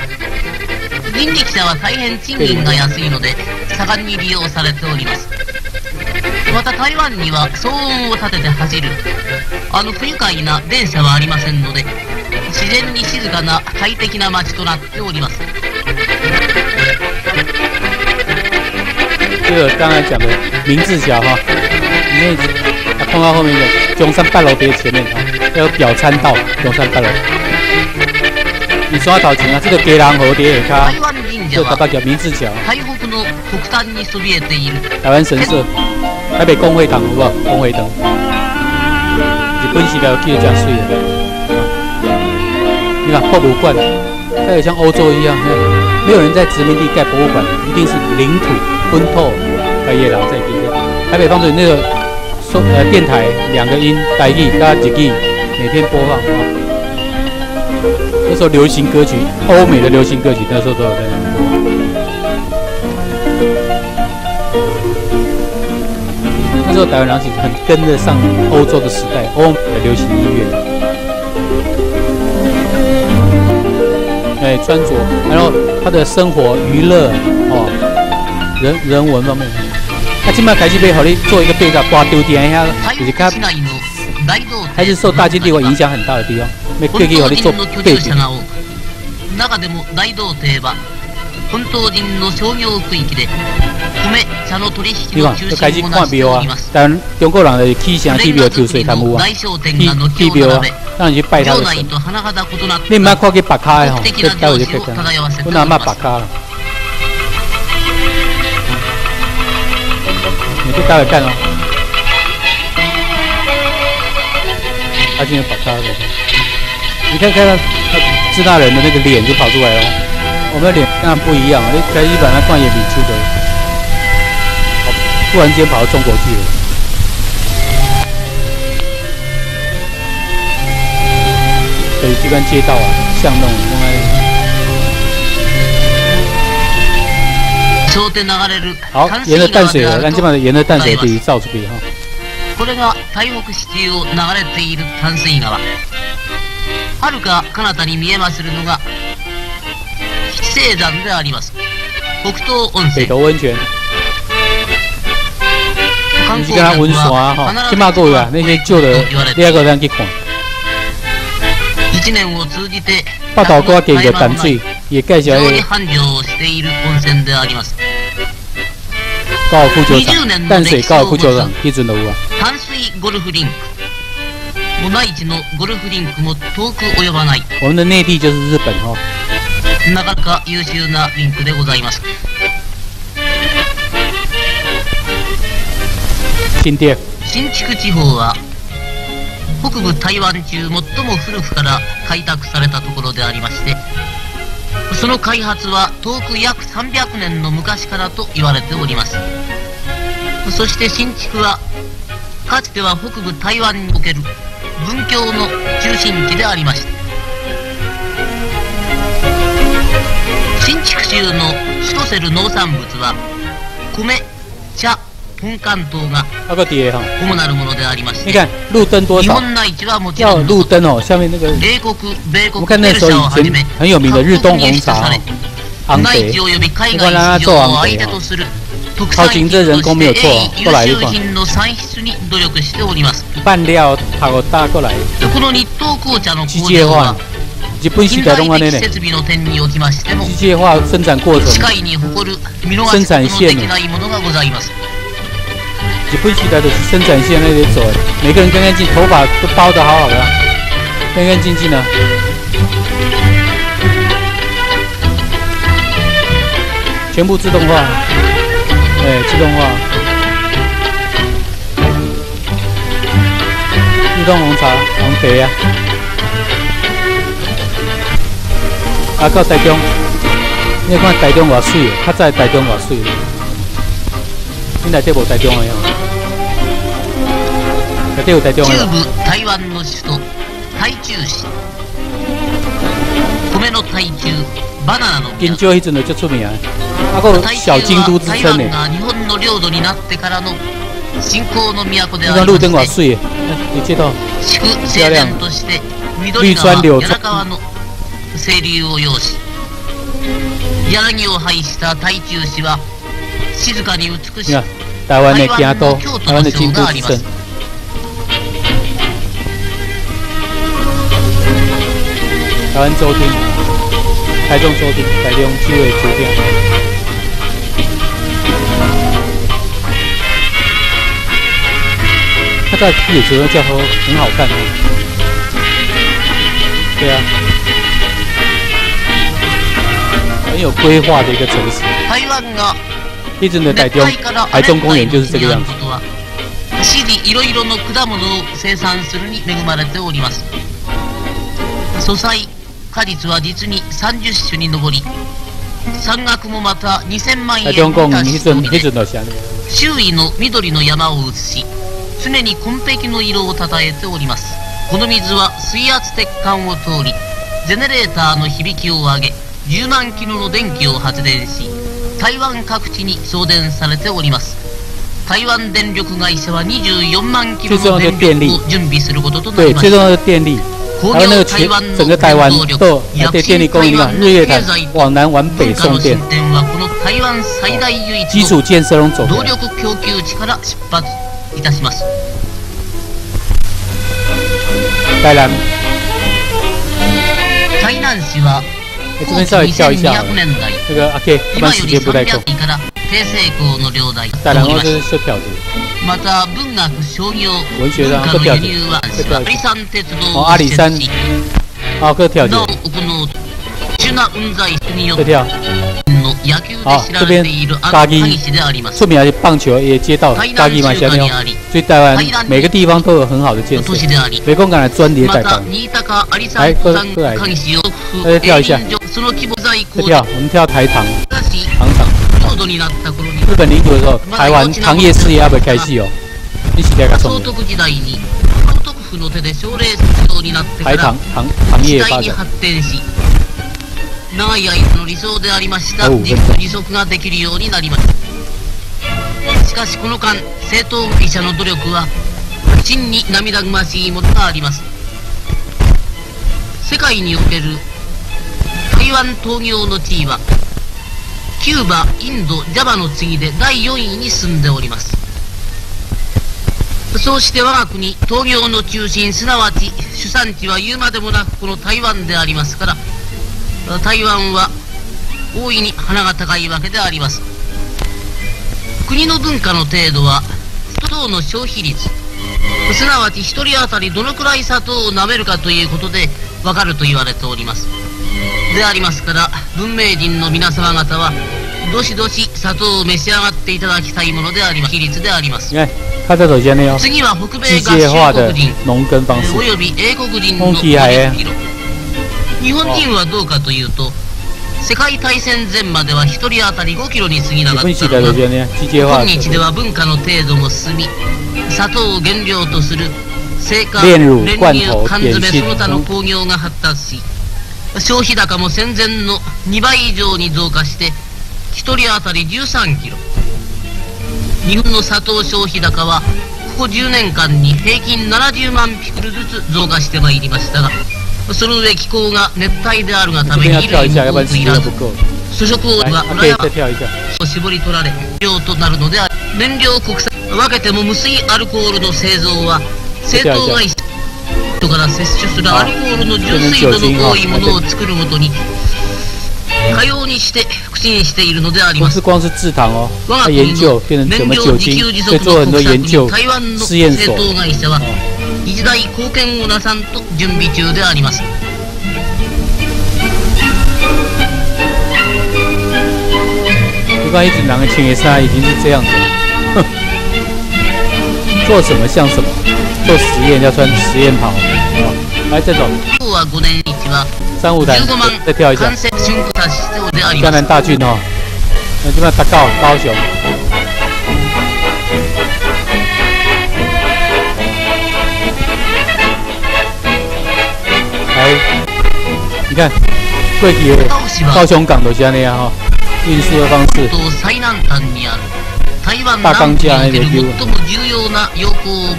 人力車は大変賃金が安いので盛んに利用されておりますまた台湾には騒音を立てて走るあの不愉快な電車はありませんので自然に静かな快適な街となっております 这个刚才讲的明治桥哈，你那直啊碰到后面的中山半楼街前面哈，要有表参道中山半楼。你说头前啊，这个街人河街下台湾神社は这个大概叫明治桥，台北の北端にそびえている台湾神社，台北公会堂有无？公会堂，日本时代有记得真水的。你看博物馆，它也像欧洲一样，没有人在殖民地盖博物馆，一定是领土 分透，在夜郎在地。台北方嘴那个收呃电台两个音，台语加日语，每天播放啊。那时候流行歌曲，欧美的流行歌曲，那时候都有在那里播。那时候台湾人其实很跟得上欧洲的时代，欧美的流行音乐。哎，穿着，然后他的生活、娱乐哦，人人文方面，他起码开始被好你做一个变化，挂丢点一下，台就是看北市内の大道还是受大金帝国影响很大的地方，没本可以好你做島人の居背景住者。が多く中でも大道邸は本島人の商業区域で米茶の取引你看，の中就开始心を成看庙啊しております，但中国人的起城起庙抽水贪污啊，大商店起が軒起庙啊を並べ，让你去拜他城的神。内と甚だ異なっ你唔捌た看去白卡的吼，目的这な行事を待会就看。漂わせてお我哪捌ります白卡了？ 你就待会干哦。他今天白卡的，你看看他支那人的那个脸就跑出来了。我们的脸当然不一样，你可以把他放眼里出的，好突然间跑到中国去了。所以这边街道啊，巷弄好，淡沿着水川であ淡水河，咱る基本上沿着淡水と地照出去哈。これが台北市中を流れている淡水川はるか彼方に見えまするのが七星山であります北東温北泉投温泉，你観光去跟他温客は泉哈，必去骂过啊，那些旧的と言われ、第二个咱去看。一年を通じて报道过给个淡水， 也非常に繁盛をしている温泉であります。高尔夫球场，淡水高尔夫球场一准的有啊。淡水ゴルフリンク。も内地のゴルフリンクも遠く及ばない。我们的内地就是日本哈，なかな。か優秀なリンクでございます。新店新築地方は北部台湾中最も古くから開拓されたところでありましてその開発は遠く約300年の昔からと言われております。そして新築はかつては北部台湾における文教の中心地でありました。新築州のシトセル農産物は米茶本関等が那个碟哈，主なるものでありまして你看路灯多少？日本内地はもち要ろん路灯哦，下面那个米国米国我看那ペルシャを时候以前はじめ很有名的日东红茶各国に輸出され哦， 昂内地德，及び海外市場を相手とする特産品として鋭意優秀品の産出に努力しております拌料塔国搭过来，この日東紅茶の機工場械化は。日本時近代拢安尼呢，代的設備の点におきましても機械化生產過程機。械に誇 る見逃すことのできないものがございます日本时代的生产线那里走，每个人干干净，头发都包的好好的，干干净净的。全部自动化，哎，自动化。日东红茶，红茶啊，啊，到台中，你看台中偌水的，较早的台中偌水的，你内底无台中的 めて歌いたいと思います中部台湾の首都台中市。米の台中バナナの研究室のちょっ名あこ小京都之称ね台湾が日本の領土になってからの信仰の都でありまして祝聖殿として緑川柳川の清流を要し柳を廃した台中市は静かに美しい台湾の京都の城があります。台湾州厅，台中州厅，台中区的酒店。它在野球的教头很好看哦。对啊，很有规划的一个城市。台湾が一直的台熱中帯から台中公園就是这个样子。ことは四季いろいろの果物を生産するに恵まれております素材 果実は実に30種に上り。山岳もまた2000万円台中公園に達し周囲の緑の山を映し常に紺碧の色をたたえております。この水は水圧鉄管を通りゼネレーターの響きを上げ10万キロの電気を発電し台湾各地に送電されております。台湾電力会社は24万キロの電力を準備することとな对，りました还有那个全業台湾の整个台湾原動都有力对电力供应量，日月潭往南往北文化の送電進，展はこの台湾最大唯一の基础建设拢走回来。動力供給地から出発いたします台南，台南市は哎这边稍微跳一下好了2200，年代这个 OK，一般今より时间不太够 300。位から低成功の領内台南おります我这是跳着，また文学商業文学上文化の輸入は阿里山鉄道を哦阿里山施設し好，各跳なお着，この特殊な運材によって再跳。の野球で知られているあの好这边萩市であります出名的棒球也接到了，大义嘛下面哦，所以台湾每个地方都有很好的建设都。市であり北工港的专列また代港，新高有山はいこれ山これ萩市をえ跳一下その規模在再高で跳，我们跳台糖しかし糖厂。 領土になった頃に日本领土的时候，台湾糖业事业要不要开始哦？你是在干什么聖？徳時代に聖徳府の手で奨励するようになってから台糖糖糖次第に业发展。発展し長い間の理想でありました自給自足ができるようになりましたしかしこの間政党会社の努力は真に涙ぐましいものがあります世界における台湾陶業の地位はキューバインドジャバの次で第4位に進んでおります。そうして我が国陶業の中心すなわち主産地は言うまでもなくこの台湾でありますから台湾は大いに鼻が高いわけであります。国の文化の程度は砂糖の消費率すなわち1人当たりどのくらい砂糖を舐めるかということでわかると言われております。でありますから文明人の皆様方はどしどし砂糖を召し上がっていただきたいものであります。比率であります。你看，它这首先呢，次は北米机合衆国人。农耕方式お。よび英国人の本気やえ50キロ日本人はどうかというと世界大戦前までは1人当たり5キロに過ぎな日かったのが今日では文化の程度も進み砂糖を原料とする製菓練乳缶詰その他の工業が発達し消費高も戦前の2倍以上に増加して1人当たり13キロ。日本の砂糖消費高はここ10年間に平均70万ピクルずつ増加してまいりましたがその上気候が熱帯であるがために衣類も多くいらず。间不够。粗食王来，は啊可以裏。を絞り取られ量となるのである。燃料国産。分けても無水アルコールの製造は正当会社から摂取するアルコールの純粋度の多いものを作るごとにかようにして促進しているのであります不是光是制糖哦，我が它研国の究变成什燃么酒料自給精，自足所以做很の国策多研究に。台湾の製所糖会社は一大貢献をなさんと準備中であります不管一整两个青叶山已经是这样子了，做什么像什么，做实验要穿实验袍。哦，来这种昭和5年日は三五台15万再跳一下感。染瞬間必要であり江ます南大郡哦，那基本上达高高雄。来，你看，贵体的高市は高雄港都是那样哈，运输的方式。と最南端にある台湾大南部における钢架最も重要な要項を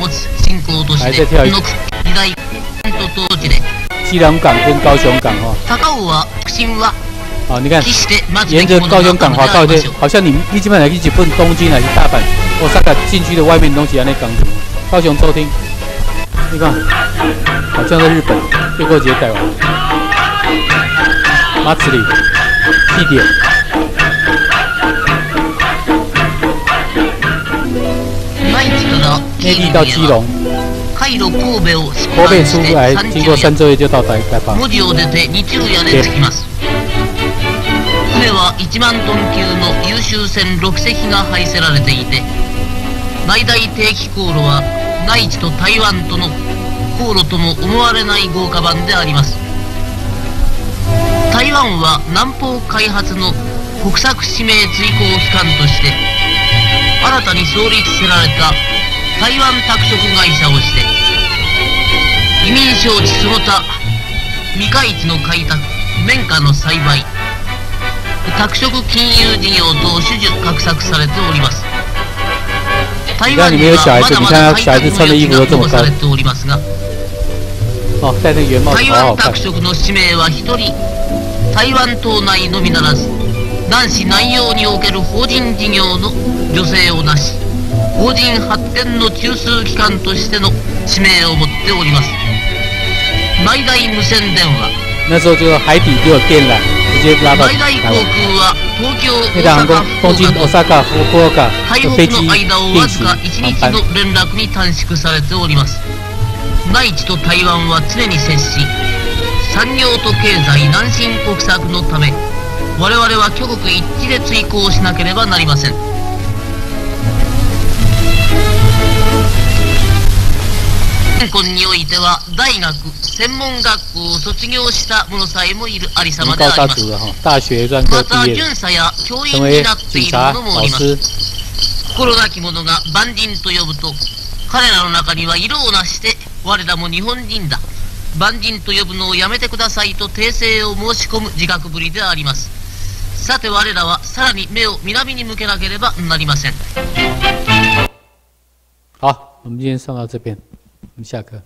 基隆港跟高雄港哈，高尾は革新は好，你看決してまずべ沿着きもの高雄港だったので滑到这ありましょう，好像你你基本上去日本东京还是大阪，我大概进去的外面东西安那港城，高雄州厅，你看，好像在日本，越过节台湾，马子里地点，内地から内地到基隆， カイロ神戸を出神戸発して出来，经过30三州也就到台台北。文字を出て日曜屋で着きます船は1万トン級の優秀船6隻が配せられていて内大定期航路は内地と台湾との航路とも思われない豪華版であります台湾は南方開発の国策指名追行機関として新たに創立せられた台湾拓殖会社をして移民招致その他未開地の開拓綿花の栽培拓殖金融事業等種々画策されております台湾にはまだまだ開拓の余地が残されておりますが，台湾拓。殖の使命は一人台湾島内のみならず男子南洋における法人事業の女性をなし法人発展の中枢機関としての使命を持っております内大無線電話那时候就海底就有电缆，直接拉到台湾。空は東京那台航空大东京、阪福岡的飞机北の間を定期わずか1航班日の。連絡に短縮されております内地と台湾は常に接し産業と経済南進国策のため我々は挙国一致で追行しなければなりません香港においては大学専門学校を卒業した者さえもいるありさまで高ありますまた巡査や教員になっている者もおります。心なき者が万人と呼ぶと彼らの中には色をなして我らも日本人だ万人と呼ぶのをやめてくださいと訂正を申し込む自覚ぶりでありますさて我らはさらに目を南に向けなければなりません好，我们今天上到这边，我们下课。